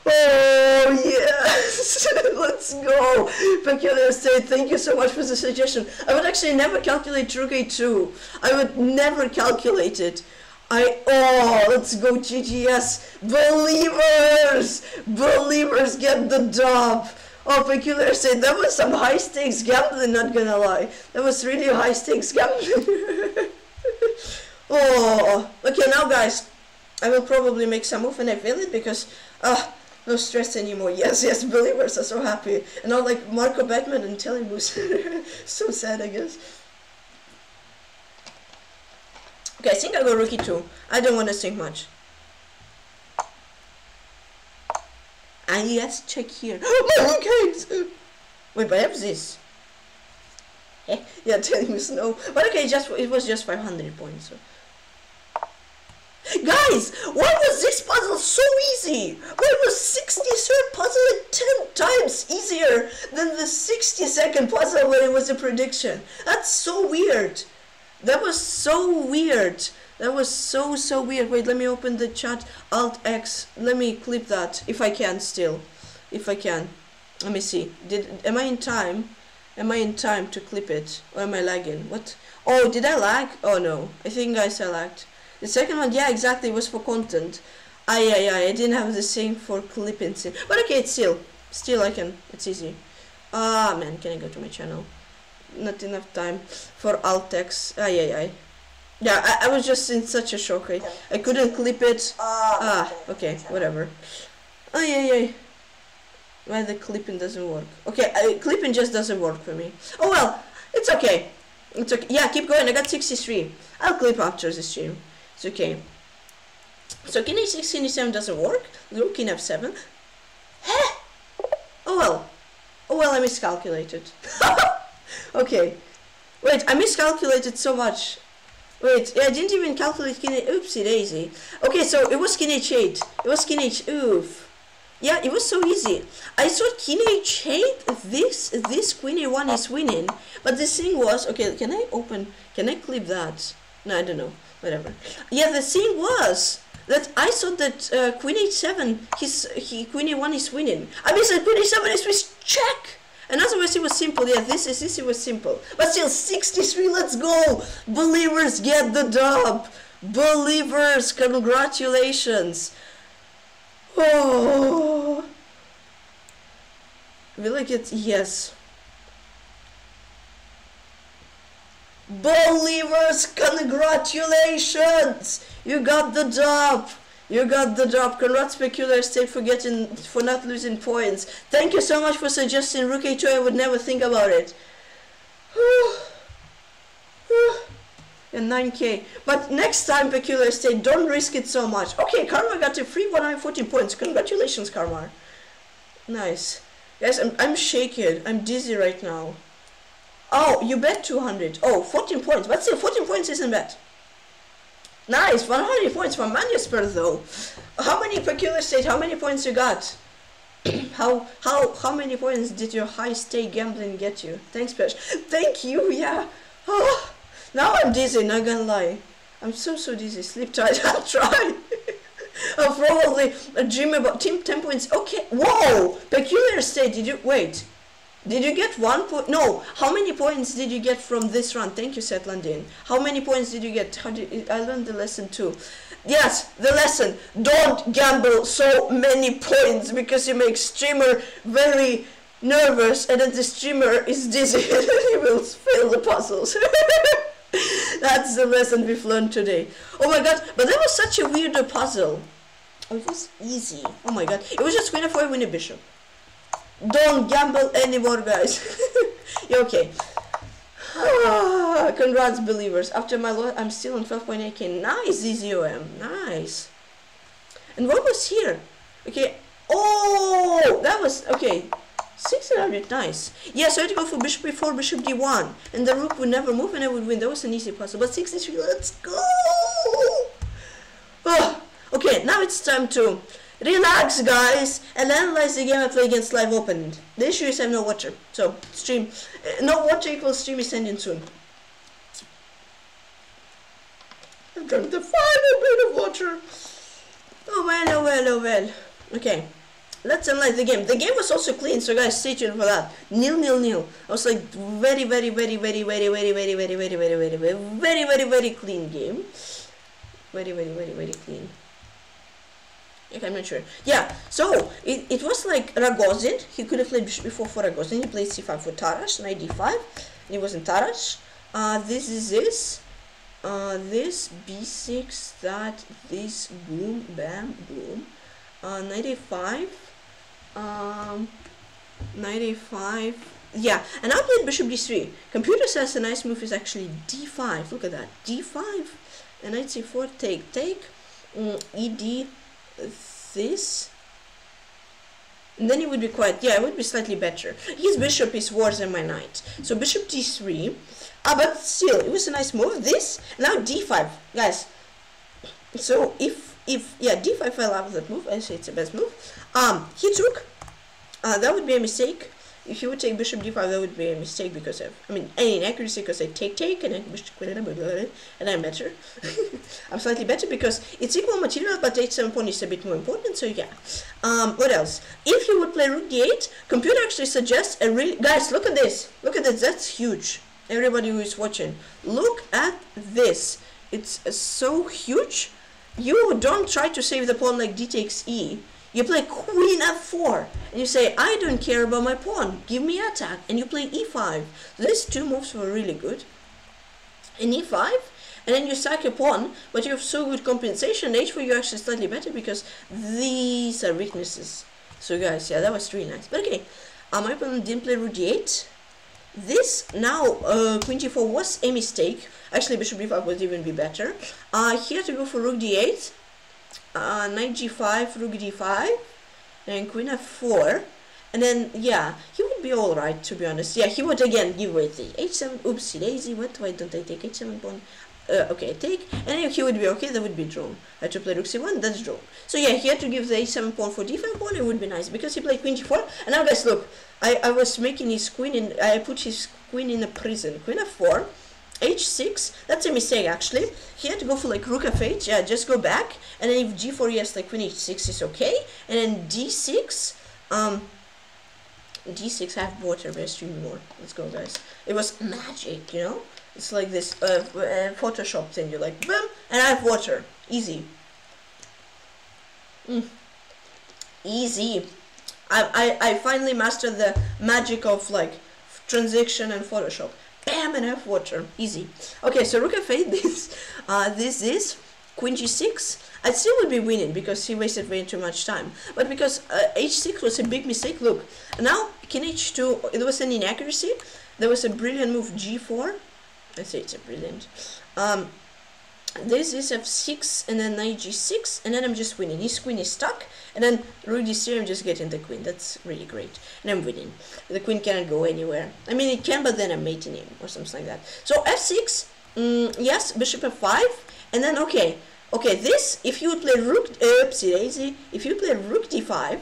Oh yes! Let's go! Peculiar State, thank you so much for the suggestion. I would actually never calculate rook a2. I would never calculate it. I oh let's go GGS believers believers get the dub oh peculiar say that was some high stakes gambling not gonna lie that was really high stakes gambling oh okay now guys I will probably make some move and I feel it because uh, no stress anymore yes yes believers are so happy and not like Marco Batman and Telly Moose so sad I guess Okay, I think I'll go rookie too. I don't want to think much. And yes, check here. My rookies! Wait, but I have this. Eh? Yeah, telling me snow. But okay, just it was just 500 points. So. Guys, why was this puzzle so easy? Why was 63rd puzzle 10 times easier than the 60 second puzzle where it was a prediction? That's so weird. That was so weird. That was so, so weird. Wait, let me open the chat. Alt X. Let me clip that, if I can still. If I can. Let me see. Did Am I in time? Am I in time to clip it? Or am I lagging? What? Oh, did I lag? Oh, no. I think guys I lagged. The second one, yeah, exactly, was for content. Ah, yeah, yeah, I didn't have the same for clipping. But okay, it's still. Still, I can. It's easy. Ah, man, can I go to my channel? not enough time for alt text. Ay, ay, ay. Yeah, I, I was just in such a shock. I, I couldn't clip it. Ah, okay, whatever. Ay, ay, ay. Why the clipping doesn't work? Okay, I, clipping just doesn't work for me. Oh well, it's okay. It's okay. Yeah, keep going. I got 63. I'll clip after the stream. It's okay. So king a6, king e7 doesn't work. Rook king f7. Heh! Oh well. Oh well, I miscalculated. okay. Wait, I miscalculated so much. Wait, I didn't even calculate king Oopsie daisy. Okay, so it was king h8. It was king h... Oof. Yeah, it was so easy. I thought king h8, this, this queen a1 is winning. But the thing was... Okay, can I open... Can I clip that? No, I don't know. Whatever. Yeah, the thing was that I thought that uh, queen h7, his, he, queen a1 is winning. I mean, that queen a7 is with check. And otherwise it was simple, yeah, this is this it was simple. But still 63, let's go! Believers get the dub! Believers, congratulations! Oh Will I get yes? Believers, congratulations! You got the job! You got the job. Congrats, Peculiar State, for getting for not losing points. Thank you so much for suggesting Rookie 2. I would never think about it. and 9k. But next time, Peculiar State, don't risk it so much. Okay, Karma got a free 114 points. Congratulations, Karma. Nice. Guys, I'm, I'm shaking. I'm dizzy right now. Oh, you bet 200. Oh, 14 points. But still, 14 points isn't bad. Nice, 100 points from Manusper though. How many peculiar state? How many points you got? how how how many points did your high stake gambling get you? Thanks, Pesh. Thank you. Yeah. Oh, now I'm dizzy. Not gonna lie. I'm so so dizzy. Sleep tight. I'll try. I'll probably uh, dream about team 10 points. Okay. Whoa! Peculiar state. Did you wait? Did you get one point? No. How many points did you get from this run? Thank you, Seth London. How many points did you get? How did I learned the lesson too? Yes, the lesson. Don't gamble so many points because you make streamer very nervous and then the streamer is dizzy and he will fail the puzzles. That's the lesson we've learned today. Oh my god, but that was such a weird puzzle. It was easy. Oh my god. It was just for a winner bishop. Don't gamble anymore, guys. okay. Ah, congrats, believers. After my loss, I'm still on 12.8k. Nice, ZZOM. Nice. And what was here? Okay. Oh, that was, okay. 1600, nice. Yeah, so I had to go for bishop before bishop d1. And the rook would never move and I would win. That was an easy puzzle. But 63, let's go! Oh, okay, now it's time to Relax, guys, and analyze the game I play against live opponent. The issue is I have no watcher, so stream. Uh, no watcher equals stream is ending soon. I've drunk the final bit of water. Oh well, oh well, oh well. Okay, let's analyze the game. The game was also clean, so guys, stay tuned for that. Nil, nil, nil. I was like very, very, very, very, very, very, very, very, very, very, very, very, very, very, very clean game. Very, very, very, very clean. Okay, I'm not sure. Yeah, so it, it was like Ragozin. He could have played before for Ragozin. He played c5 for Tarrasch, knight d5. He was in Tarrasch. Uh, this is this. Uh, this b6, that, this, boom, bam, boom. Uh, knight a5. Um, knight a5. Yeah, and I played bishop d3. Computer says a nice move is actually d5. Look at that. d5. And knight c4, take, take. Mm, ed this. And then it would be quite yeah it would be slightly better. His bishop is worse than my knight. So bishop d3 ah but still it was a nice move. This now d5 guys so if if yeah d5 I love that move. I say it's the best move. Um he took uh, that would be a mistake if you would take bishop d5, that would be a mistake because of, I mean, any inaccuracy because I take take and then bishop and I'm better. I'm slightly better because it's equal material, but h7 pawn is a bit more important, so yeah. Um, what else? If you would play rook d8, computer actually suggests a really, guys, look at this. Look at this, that's huge. Everybody who is watching, look at this. It's so huge. You don't try to save the pawn like d takes e you play queen f4, and you say, I don't care about my pawn, give me attack, and you play e5. These two moves were really good. In e5, and then you sack your pawn, but you have so good compensation, h4 you actually slightly better because these are weaknesses. So guys, yeah, that was really nice. But okay, uh, my opponent didn't play rook d8. This now, uh, queen g4 was a mistake. Actually, bishop b5 would even be better. Uh, he had to go for rook d8 uh, knight g5, rook d5, and queen f4. And then, yeah, he would be alright, to be honest. Yeah, he would again give away the h7. Oopsie daisy, what? Why don't I take h7 pawn? Uh, okay, take. And he would be okay, that would be drawn. I to play rook c1, that's drawn. So yeah, he had to give the h7 pawn for d5 pawn, it would be nice. Because he played queen g4. And now guys, look. I, I was making his queen in, I put his queen in a prison. Queen f4 h6 that's a mistake actually. He had to go for like rook f8 yeah just go back. And then if g4 yes like queen h6 is okay. And then d6 um d6 I have water but stream more. Let's go guys. It was magic you know? It's like this uh, uh, photoshop thing. You're like boom and I have water. Easy. Mm. easy. I, I, I finally mastered the magic of like transition and Photoshop. Bam, and F water. Easy. Okay, so rook f8, this, uh, this is queen g6. I still would be winning because he wasted way too much time. But because uh, h6 was a big mistake, look. Now, king h2, it was an inaccuracy. There was a brilliant move g4. I say it's a brilliant. Um, this is f6 and then knight g6 and then I'm just winning. His queen is stuck and then rook d3 I'm just getting the queen. That's really great. And I'm winning. The queen cannot go anywhere. I mean it can but then I'm mating him or something like that. So f6, mm, yes, bishop f5 and then okay. Okay, this, if you would play rook, uh, oopsie daisy, if you play rook d5,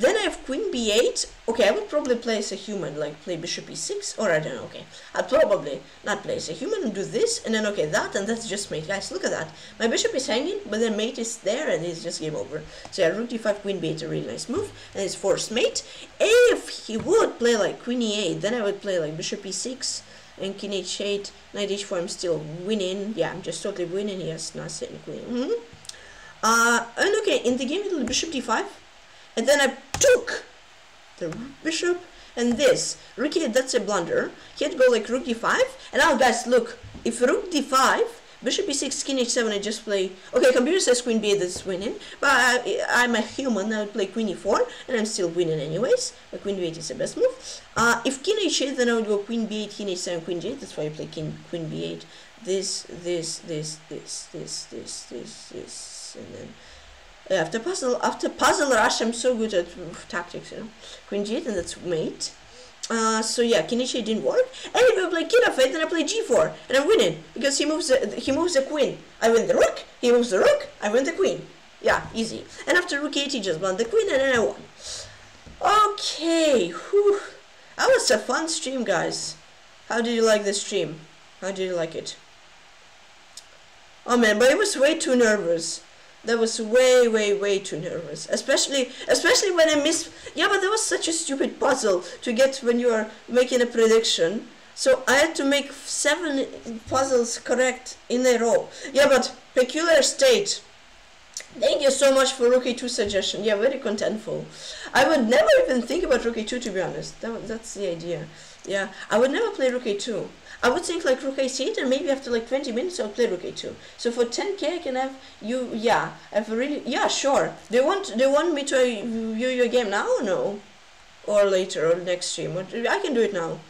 then I have queen b8. Okay, I would probably play as a human, like play bishop e6, or I don't know, okay. I'd probably not play as a human and do this, and then okay, that, and that's just mate. Guys, look at that. My bishop is hanging, but then mate is there, and it's just game over. So yeah, rook d5, queen b8, a really nice move, and it's forced mate. If he would play like queen e8, then I would play like bishop e6, and king h8, knight h4, I'm still winning. Yeah, I'm just totally winning, yes, nothing queen. Mm -hmm. Uh, and okay, in the game, it'll bishop d5, and then I took the bishop and this. Rook e that's a blunder. He had to go like rook d5. And now guys, look, if rook d5, bishop e6, king h7, I just play... Okay, computer says queen b8 is winning, but I, I'm a human, I would play queen e4, and I'm still winning anyways. But queen b8 is the best move. Uh, if king h8, then I would go queen b8, king h7, queen g8. That's why I play king, queen b8. This, this, this, this, this, this, this, this, and then after puzzle after puzzle rush i'm so good at tactics you know queen g8 and that's mate uh, so yeah, Kinichi didn't work. And I play King f8, then I play g4, and I'm winning because he moves the, he moves the queen. I win the rook. He moves the rook. I win the queen. Yeah, easy. And after rook 8, he just won the queen, and then I won. Okay, whew. that was a fun stream, guys. How did you like the stream? How did you like it? Oh man, but I was way too nervous that was way way way too nervous especially especially when i missed yeah but that was such a stupid puzzle to get when you are making a prediction so i had to make seven puzzles correct in a row yeah but peculiar state Thank you so much for Rookie 2 suggestion. Yeah, very contentful. I would never even think about Rookie 2 to be honest. That, that's the idea. Yeah, I would never play Rookie 2. I would think like rook a8 and maybe after like 20 minutes I'll play rook a2. So for 10k I can have you, yeah, have really, yeah, sure. They want, they want me to uh, view your game now or no? Or later or next stream. I can do it now.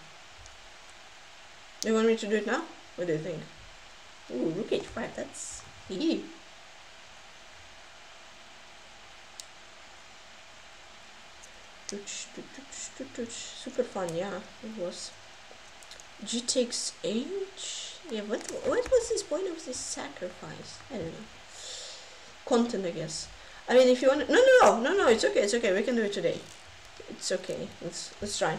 You want me to do it now? What do you think? Ooh, rook h5, that's, eee. Super fun, yeah, it was. G takes H? Yeah, what, what was this point of this sacrifice? I don't know. Content, I guess. I mean, if you want... No, no, no, no, no, it's okay, it's okay. We can do it today. It's okay. Let's let's try.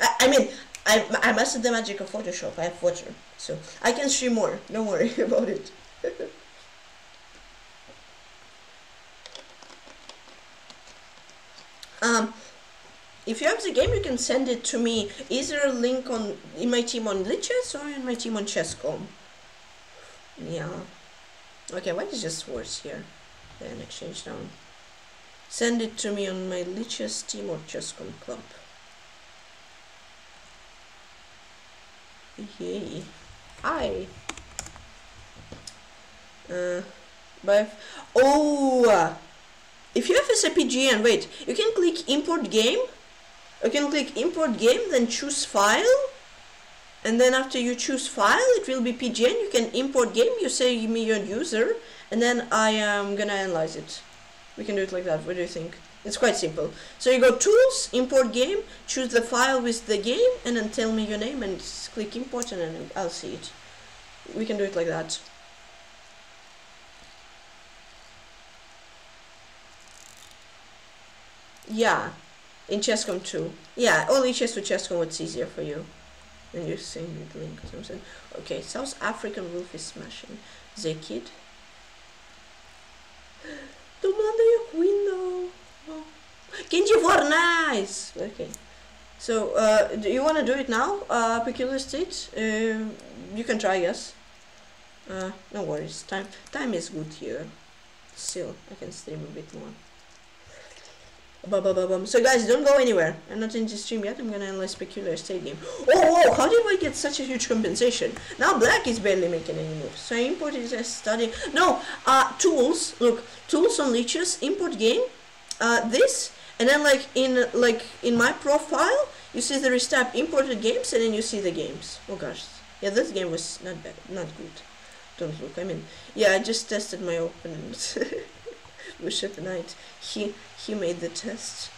I, I mean, I, I mastered the magic of Photoshop. I have water. So, I can stream more. Don't worry about it. um, if you have the game, you can send it to me. Is there a link on in my team on Lichess or in my team on Chess.com? Yeah. Okay, why is just words here? Then exchange down. Send it to me on my Lichess team or Chess.com club. Yay. Hi. Uh, but oh, if you have a SAPGN, wait, you can click import game you can click import game then choose file. And then after you choose file it will be pgn you can import game. You say me your user. And then I am gonna analyze it. We can do it like that. What do you think? It's quite simple. So you go tools import game choose the file with the game and then tell me your name and click import and then I'll see it. We can do it like that. Yeah in Chess.com too. Yeah, only chess to Chess.com it's easier for you. And you're seeing the link. Okay, South African wolf is smashing. The kid. Tomando your queen though. Oh. Genji for nice. Okay. So, uh, do you want to do it now, uh, Peculiar State? Uh, you can try, yes. Uh, no worries. Time, time is good here. Still, I can stream a bit more. So guys, don't go anywhere. I'm not in the stream yet. I'm gonna analyze peculiar game. Oh! How did we get such a huge compensation? Now black is barely making any moves. So I imported a study. No, uh, tools. Look, tools on Lichess. Import game. Uh, this and then like in like in my profile, you see there is tab imported games, and then you see the games. Oh gosh, yeah, this game was not bad, not good. Don't look. I mean, yeah, I just tested my opponent. Bishop Knight. He he made the test.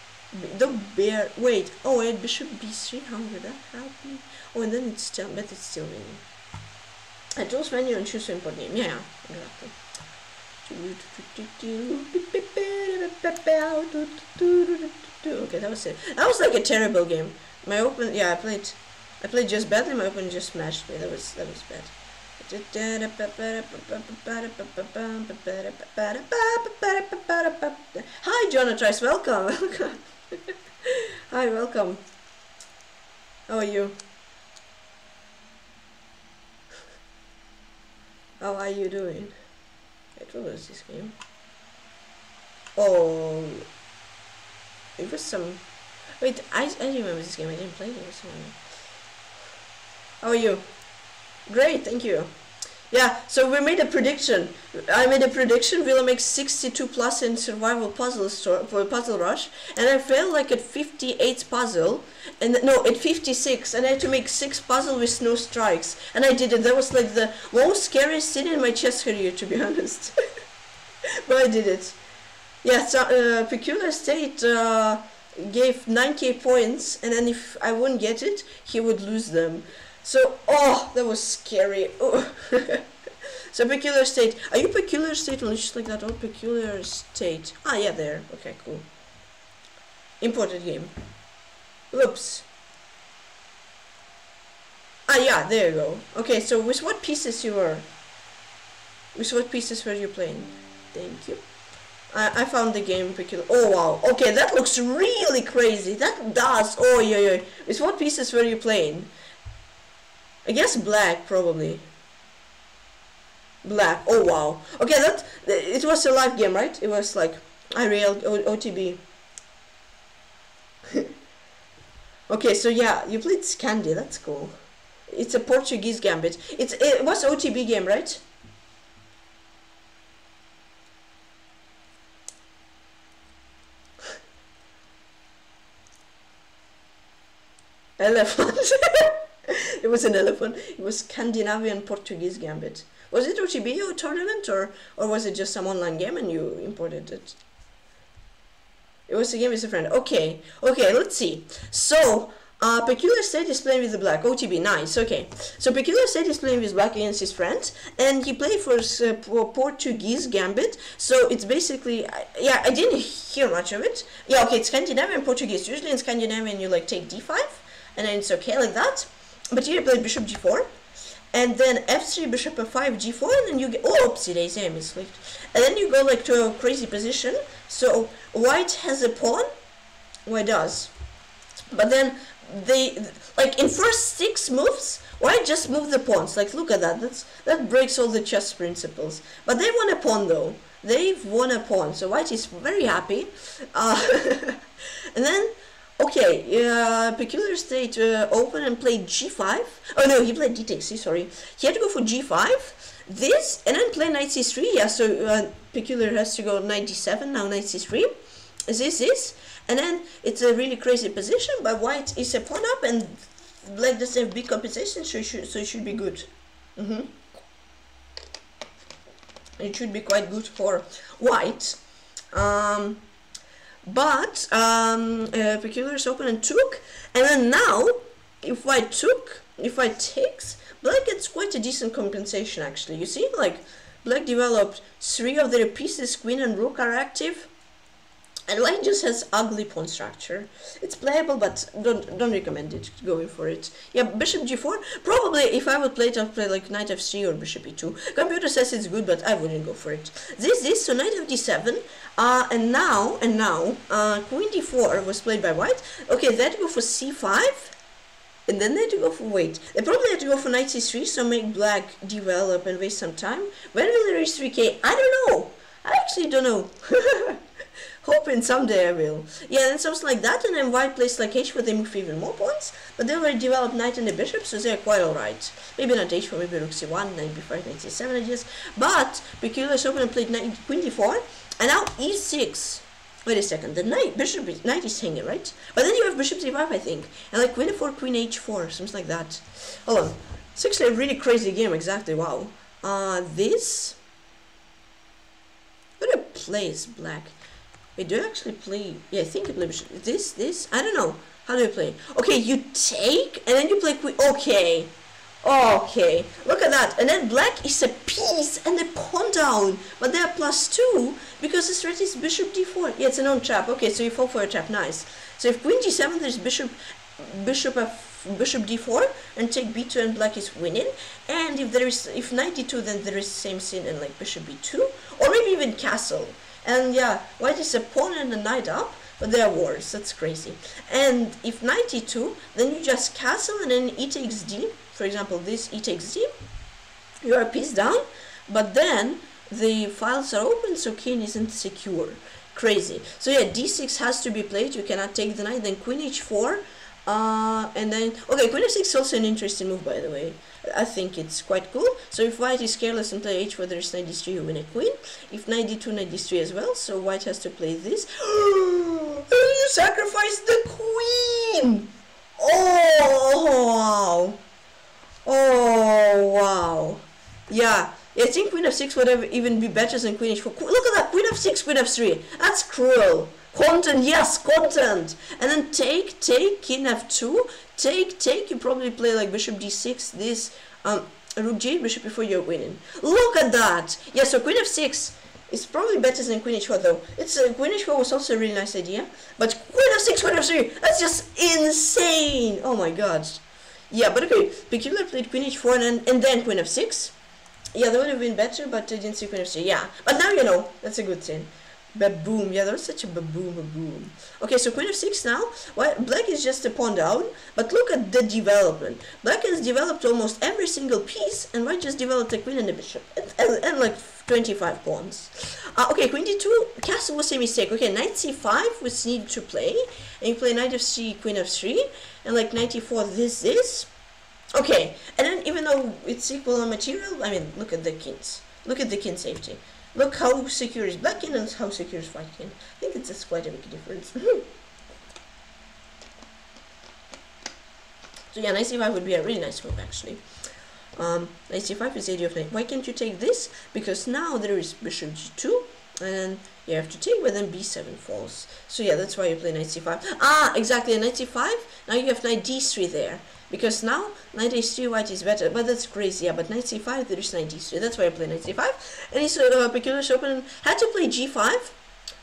The bear. Wait. Oh, wait. Bishop b3. How would that happen? Oh, and then it's still. But it's still winning. I chose menu and choose import name. Yeah, yeah, exactly. Okay, that was it. That was like a terrible game. My open, yeah, I played, I played just badly. My open just smashed me. That was that was bad. Hi, Jonatrice, welcome, welcome. Hi, welcome. How are you? How are you doing? What was this game? Oh, it was some. Wait, I I didn't remember this game. I didn't play it. It How are you? Great, thank you. Yeah, so we made a prediction. I made a prediction. We'll make 62 plus in survival puzzle for puzzle rush, and I failed like at 58 puzzle, and no, at 56, and I had to make six puzzle with no strikes, and I did it. That was like the most scariest thing in my chess career, to be honest. but I did it. Yeah, so uh, peculiar state uh, gave 9k points, and then if I wouldn't get it, he would lose them. So, oh, that was scary. Oh. so, peculiar state. Are you peculiar state or just like that? Oh, peculiar state. Ah, yeah, there. Okay, cool. Imported game. Oops. Ah, yeah, there you go. Okay, so with what pieces you were? With what pieces were you playing? Thank you. I, I found the game peculiar. Oh, wow. Okay, that looks really crazy. That does. Oh, yeah, yeah. With what pieces were you playing? I guess black, probably. Black. Oh, wow. Okay, that it was a live game, right? It was like Unreal OTB. okay, so yeah, you played Scandi. That's cool. It's a Portuguese gambit. It's it was OTB game, right? Elephant. it was an elephant. It was Scandinavian Portuguese gambit. Was it OTB tournament or or was it just some online game and you imported it? It was a game with a friend. Okay, okay, let's see. So, uh, Peculiar State is playing with the black. OTB, nice, okay. So, Peculiar State is playing with black against his friend, and he played for uh, Portuguese Gambit. So, it's basically, uh, yeah, I didn't hear much of it. Yeah, okay, it's Scandinavian Portuguese. Usually in Scandinavian, you like take d5, and then it's okay like that. But here I played bishop g4, and then f3, bishop f5, g4, and then you get, oh, oopsie daisy, I misclicked. And then you go like to a crazy position, so white has a pawn, white does. But then they, like in first six moves, white just move the pawns, like look at that, That's, that breaks all the chess principles. But they won a pawn though, they've won a pawn, so white is very happy. Uh, and then Okay, uh, Peculiar State uh, open and played g5. Oh no, he played d takes c, sorry. He had to go for g5, this, and then play knight c3. Yeah, so uh, Peculiar has to go knight d7, now knight c3. This, this, and then it's a really crazy position, but white is a pawn up, and black doesn't have big compensation, so it should, so it should be good. Mm -hmm. It should be quite good for white. Um, but um, uh, peculiar is open and took, and then now, if I took, if I takes, black gets quite a decent compensation actually. You see, like, black developed three of their pieces, queen and rook are active, and white just has ugly pawn structure. It's playable, but don't don't recommend it going for it. Yeah, bishop g4. Probably if I would play it, I'd play like knight f3 or bishop e2. Computer says it's good, but I wouldn't go for it. This this so knight f d7. Uh, and now and now uh, queen d4 was played by white. Okay, to go for c5. And then they had to go for wait. They probably had to go for knight c3, so make black develop and waste some time. When will they reach 3k? I don't know. I actually don't know. Hoping someday I will. Yeah, and something like that, and then white plays like h4, they move even more points, but they already developed knight and the bishop, so they're quite alright. Maybe not h4, maybe rook c1, knight b5, knight c7, I guess. But Peculiar's opponent played knight queen d4, and now e6. Wait a second, the knight, bishop, knight is hanging, right? But then you have bishop c5, I think, and like queen f4, queen h4, something like that. Hold on, it's actually a really crazy game, exactly, wow. Uh, this... What a place, black. Wait, do I actually play? Yeah, I think bishop. This, this? I don't know. How do I play? Okay, you take, and then you play queen. Okay. Okay, look at that. And then black is a piece and a pawn down. But they're plus two because this threat is bishop d4. Yeah, it's an own trap. Okay, so you fall for a trap. Nice. So if queen g7, there's bishop bishop f bishop d4 and take b2 and black is winning. And if there is if knight d2, then there is same scene and like bishop b2 or maybe even castle. And yeah, white is a pawn and a knight up, but they are wars. That's crazy. And if knight e2, then you just castle and then e takes d for example, this e takes d, you are a piece down, but then the files are open, so king isn't secure. Crazy. So yeah, d6 has to be played. You cannot take the knight. Then queen h4, uh, and then okay, queen f6 is also an interesting move, by the way. I think it's quite cool. So if white is careless and play h4, there is knight d3, you win a queen. If knight d2, knight d3 as well. So white has to play this. you sacrifice the queen. Oh wow. Oh, wow. Yeah, I think queen f6 would even be better than queen h4. Look at that, queen f6, queen f3. That's cruel. Content, yes, content. And then take, take, king f2, take, take. You probably play like bishop d6, this, um, rook g, bishop before you're winning. Look at that. Yeah, so queen f6 is probably better than queen h4 though. It's uh, queen h4 was also a really nice idea, but queen f6, queen f3, that's just insane. Oh my god. Yeah, but okay, Peculiar played queen h4 and, and then queen f6. Yeah, that would have been better, but I didn't see queen f3. Yeah, but now you know. That's a good thing. Baboom. Yeah, was such a baboom, baboom. Okay, so queen of six now. Well, black is just a pawn down, but look at the development. Black has developed almost every single piece, and white just developed a queen and a bishop. And, and, and like 25 pawns. Uh, okay, queen d2, castle was a mistake. Okay, knight c5 was needed to play, and you play knight of c, queen of 3, and like 94 this this okay and then even though it's equal on material I mean look at the kings look at the king safety look how secure is black king and how secure is white king I think it's just quite a big difference. So yeah knight c5 would be a really nice move actually. Um, knight c5 is 80 of knight why can't you take this? Because now there is bishop g2 and you have to take but then b7 falls. So yeah that's why you play knight c5 ah exactly knight c5 now you have knight d3 there. Because now knight h3 white is better but that's crazy yeah but knight c5 there is knight d3 that's why I play knight c5 and his uh, peculiar opponent had to play g5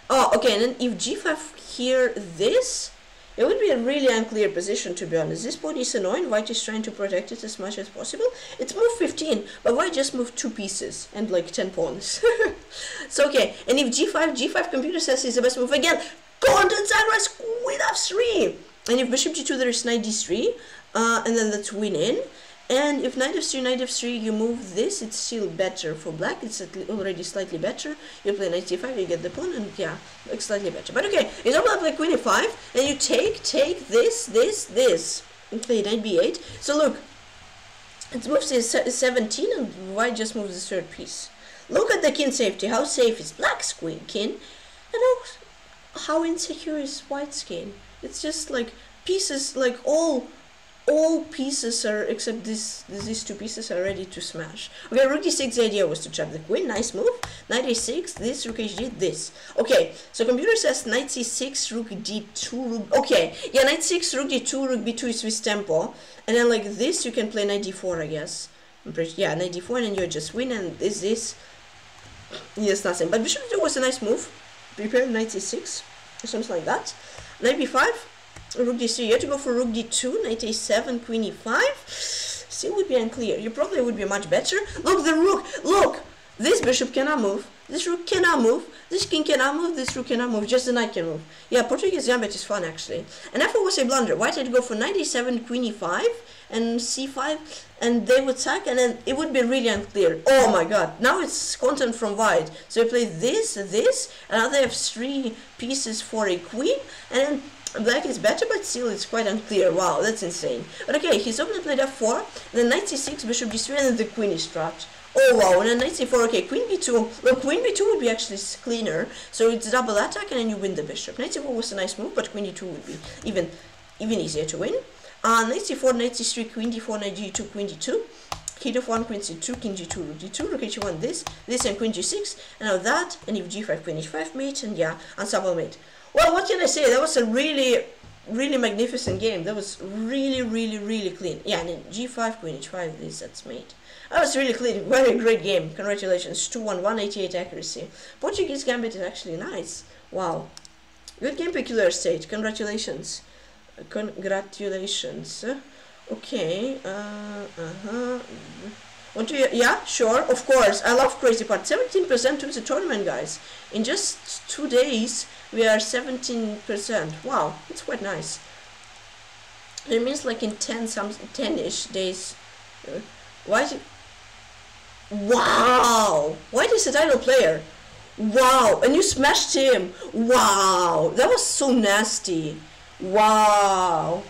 oh okay and then if g5 here this it would be a really unclear position to be honest. This pawn is annoying, white is trying to protect it as much as possible. It's move 15, but white just moved 2 pieces and like 10 pawns. so okay, and if g5, g5 computer says is the best move again, content sacrifice queen f3! And if bishop g2 there is knight d3, uh, and then that's winning. And if knight f3, knight f3, you move this, it's still better for black. It's already slightly better. You play knight c5, you get the pawn, and yeah, looks slightly better. But okay, you don't play queen e5, and you take, take this, this, this, and play knight b8. So look, it moves to 17, and white just moves the third piece. Look at the king safety. How safe is black's queen king, and how, how insecure is white's king. It's just like pieces, like all all pieces are except this these two pieces are ready to smash. Okay rook d6 the idea was to trap the queen. Nice move. Knight a6 this rook hd this. Okay so computer says knight c6 rook d2 rook okay. Yeah knight 6 rook d2 rook b2 is with tempo. And then like this you can play knight d4 i guess. Pretty, yeah knight d4 and then you just win and this this. Yes nothing. But bishop d2 was a nice move. Prepare knight c6 or something like that. Knight b5 rook d3 you have to go for rook d2 knight a7 queen e5 still would be unclear you probably would be much better look the rook look this bishop cannot move This rook cannot move. This king cannot move. This rook cannot move. Just the knight can move. Yeah, Portuguese gambit is fun actually. And that was a blunder. White had to go for 97, queen e5 and c5 and they would sack and then it would be really unclear. Oh my god, now it's content from white. So they play this, this, and now they have three pieces for a queen and then black is better but still it's quite unclear. Wow, that's insane. But okay, he's opponent played f4, then knight c6, bishop d3 and then the queen is trapped. Oh wow, and then knight c4, okay, queen b2. Well, queen b2 would be actually cleaner, so it's double attack and then you win the bishop. Knight c4 was a nice move, but queen d2 would be even even easier to win. Uh, knight c4, knight c3, queen d4, knight g2, queen d2. King f1, queen c2, king g2, rook d2, rook h1, this, this, and queen g6. And now that, and if g5, queen h5 mate, and yeah, ensemble mate. Well, what can I say? That was a really, really magnificent game. That was really, really, really clean. Yeah, and then g5, queen h5, this, that's mate. That was really clean. Very great game. Congratulations. 2-1, 188 accuracy. Portuguese Gambit is actually nice. Wow. Good game, Peculiar State. Congratulations. Congratulations. Okay. Uh, uh-huh. Want to, yeah, sure, of course. I love Crazy Part. 17% to the tournament, guys. In just two days, we are 17%. Wow, it's quite nice. It means like in 10 some 10ish days. Uh, why is it Wow! White is a title player. Wow! And you smashed him. Wow! That was so nasty. Wow!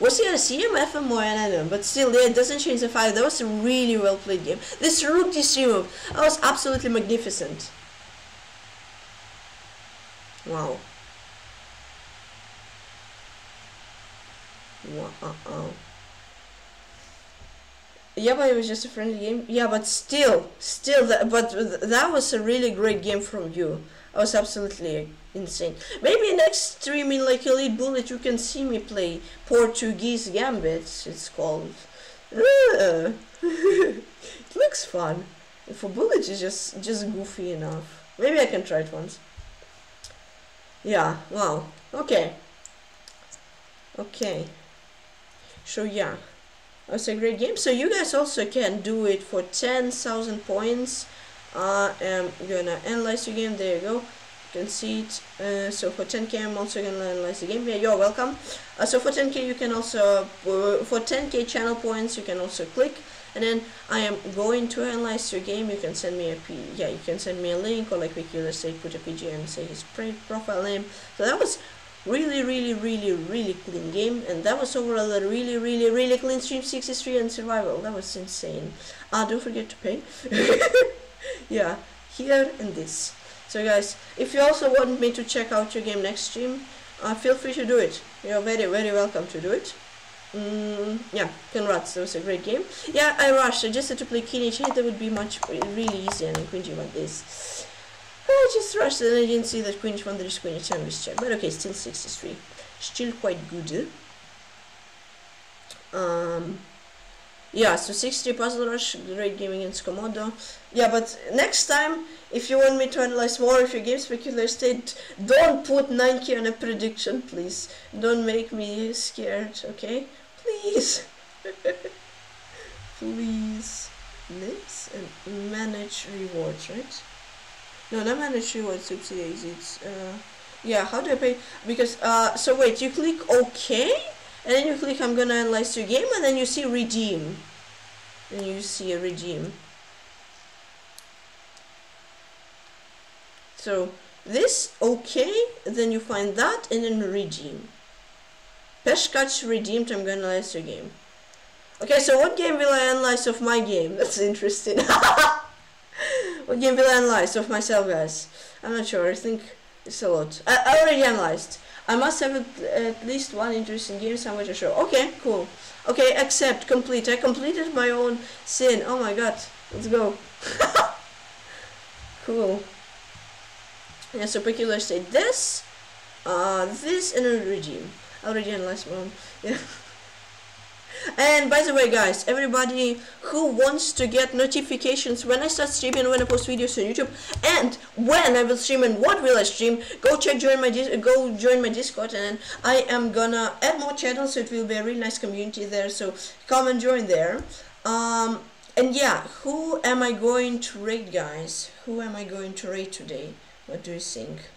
Was he a CMF or NNM? But still, yeah, it doesn't change the fact that was a really well played game. This rook d3 move, that was absolutely magnificent. Wow. Wow. Yeah, but it was just a friendly game. Yeah, but still, still, that, but that was a really great game from you. I was absolutely insane. Maybe next stream in like Elite Bullet you can see me play Portuguese Gambits, it's called. it looks fun. For Bullet it's just, just goofy enough. Maybe I can try it once. Yeah, wow. Okay. Okay. So yeah. That's a great game. So you guys also can do it for 10,000 points. Uh, I'm gonna analyze the game. There you go. Can see it. Uh, so for 10k, I'm also gonna analyze the game. Yeah, you're welcome. Uh, so for 10k, you can also uh, for 10k channel points, you can also click. And then I am going to analyze your game. You can send me a P yeah, you can send me a link or like we can say put a PGN, say his profile name. So that was really really really really clean game and that was overall a really really really clean stream 63 and survival that was insane ah don't forget to pay yeah here and this so guys if you also want me to check out your game next stream uh, feel free to do it. You're very very welcome to do it. Mm, yeah congrats that was a great game. Yeah I rushed. I just had to play King H8 that would be much really easy and cringy like this I just rushed and I didn't see that queen h1 there is queen h10 with check. But okay, still 63. Still quite good. Um, yeah, so 63 puzzle rush, great game against Komodo. Yeah, but next time, if you want me to analyze more of your game specular state, don't put 9k on a prediction, please. Don't make me scared, okay? Please. please. This and manage rewards, right? No, not mandatory what subsidies. It's uh, yeah. How do I pay? Because uh, so wait, you click OK, and then you click I'm gonna analyze your game, and then you see redeem, and you see a redeem. So this OK, then you find that, and then redeem. Peshkach redeemed. I'm gonna analyze your game. Okay, so what game will I analyze of my game? That's interesting. what game will I analyze of myself, guys? I'm not sure. I think it's a lot. I, I already analyzed. I must have at least one interesting game somewhere to show. Okay, cool. Okay, accept, complete. I completed my own sin. Oh my god. Let's go. cool. Yeah, so peculiar state this, uh, this, and a regime. I already analyzed own. Yeah. And by the way, guys, everybody who wants to get notifications when I start streaming, when I post videos on YouTube, and when I will stream and what will I stream, go check join my go join my Discord, and I am gonna add more channels, so it will be a really nice community there. So come and join there. Um, and yeah, who am I going to rate, guys? Who am I going to rate today? What do you think?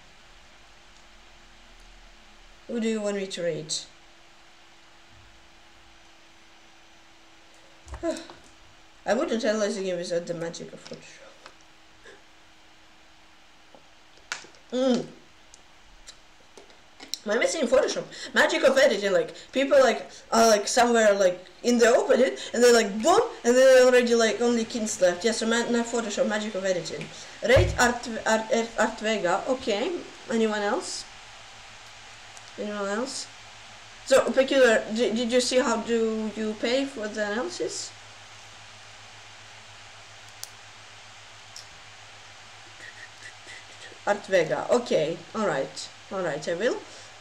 Who do you want me to rate? I wouldn't analyze the game without the magic of Photoshop. Mm. I'm missing Photoshop. Magic of editing, like people like are like somewhere like in the open and they're like boom and then already like only kins left. Yes, so ma not Photoshop, magic of editing. Rate Art Art Art Vega. Okay. Anyone else? Anyone else? So peculiar. Did, did you see how do you pay for the analysis? Art Vega. Okay. All right. All right. I will.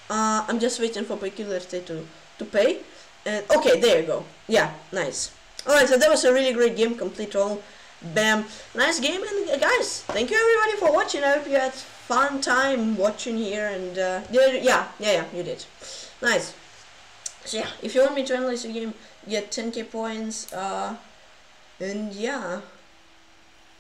Uh, I'm just waiting for Peculiar State to to pay. And okay, there you go. Yeah, nice. All right. So that was a really great game. Complete all. Bam. Nice game. And uh, guys, thank you everybody for watching. I hope you had fun time watching here. And uh, yeah, yeah, yeah, you did. Nice. So yeah, if you want me to analyze the game, get 10k points. Uh, and yeah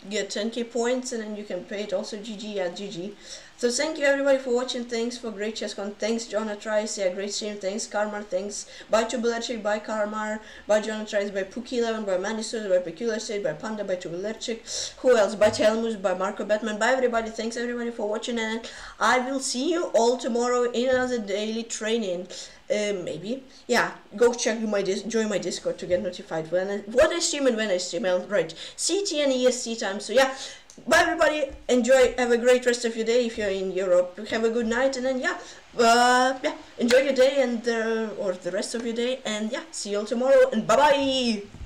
get 10k points and then you can pay it also GG at GG. So thank you everybody for watching. Thanks for great ChessCon. Thanks Jonah Trice. Yeah, great stream. Thanks Karmar. Thanks. Bye to Belerchik. Bye Karmar. Bye Jonah Trice. Bye Pookie11. Bye Manisur. Bye Peculiar State. Bye Panda. Bye Tubilerchik. Who else? Bye Telmus. Bye Marco Batman. Bye everybody. Thanks everybody for watching and I will see you all tomorrow in another daily training. Uh, maybe yeah go check my dis join my discord to get notified when I, what I stream and when I stream right CT and EST time so yeah bye everybody. Enjoy. Have a great rest of your day if you're in Europe. Have a good night and then yeah uh, yeah enjoy your day and uh, or the rest of your day and yeah see you all tomorrow and bye bye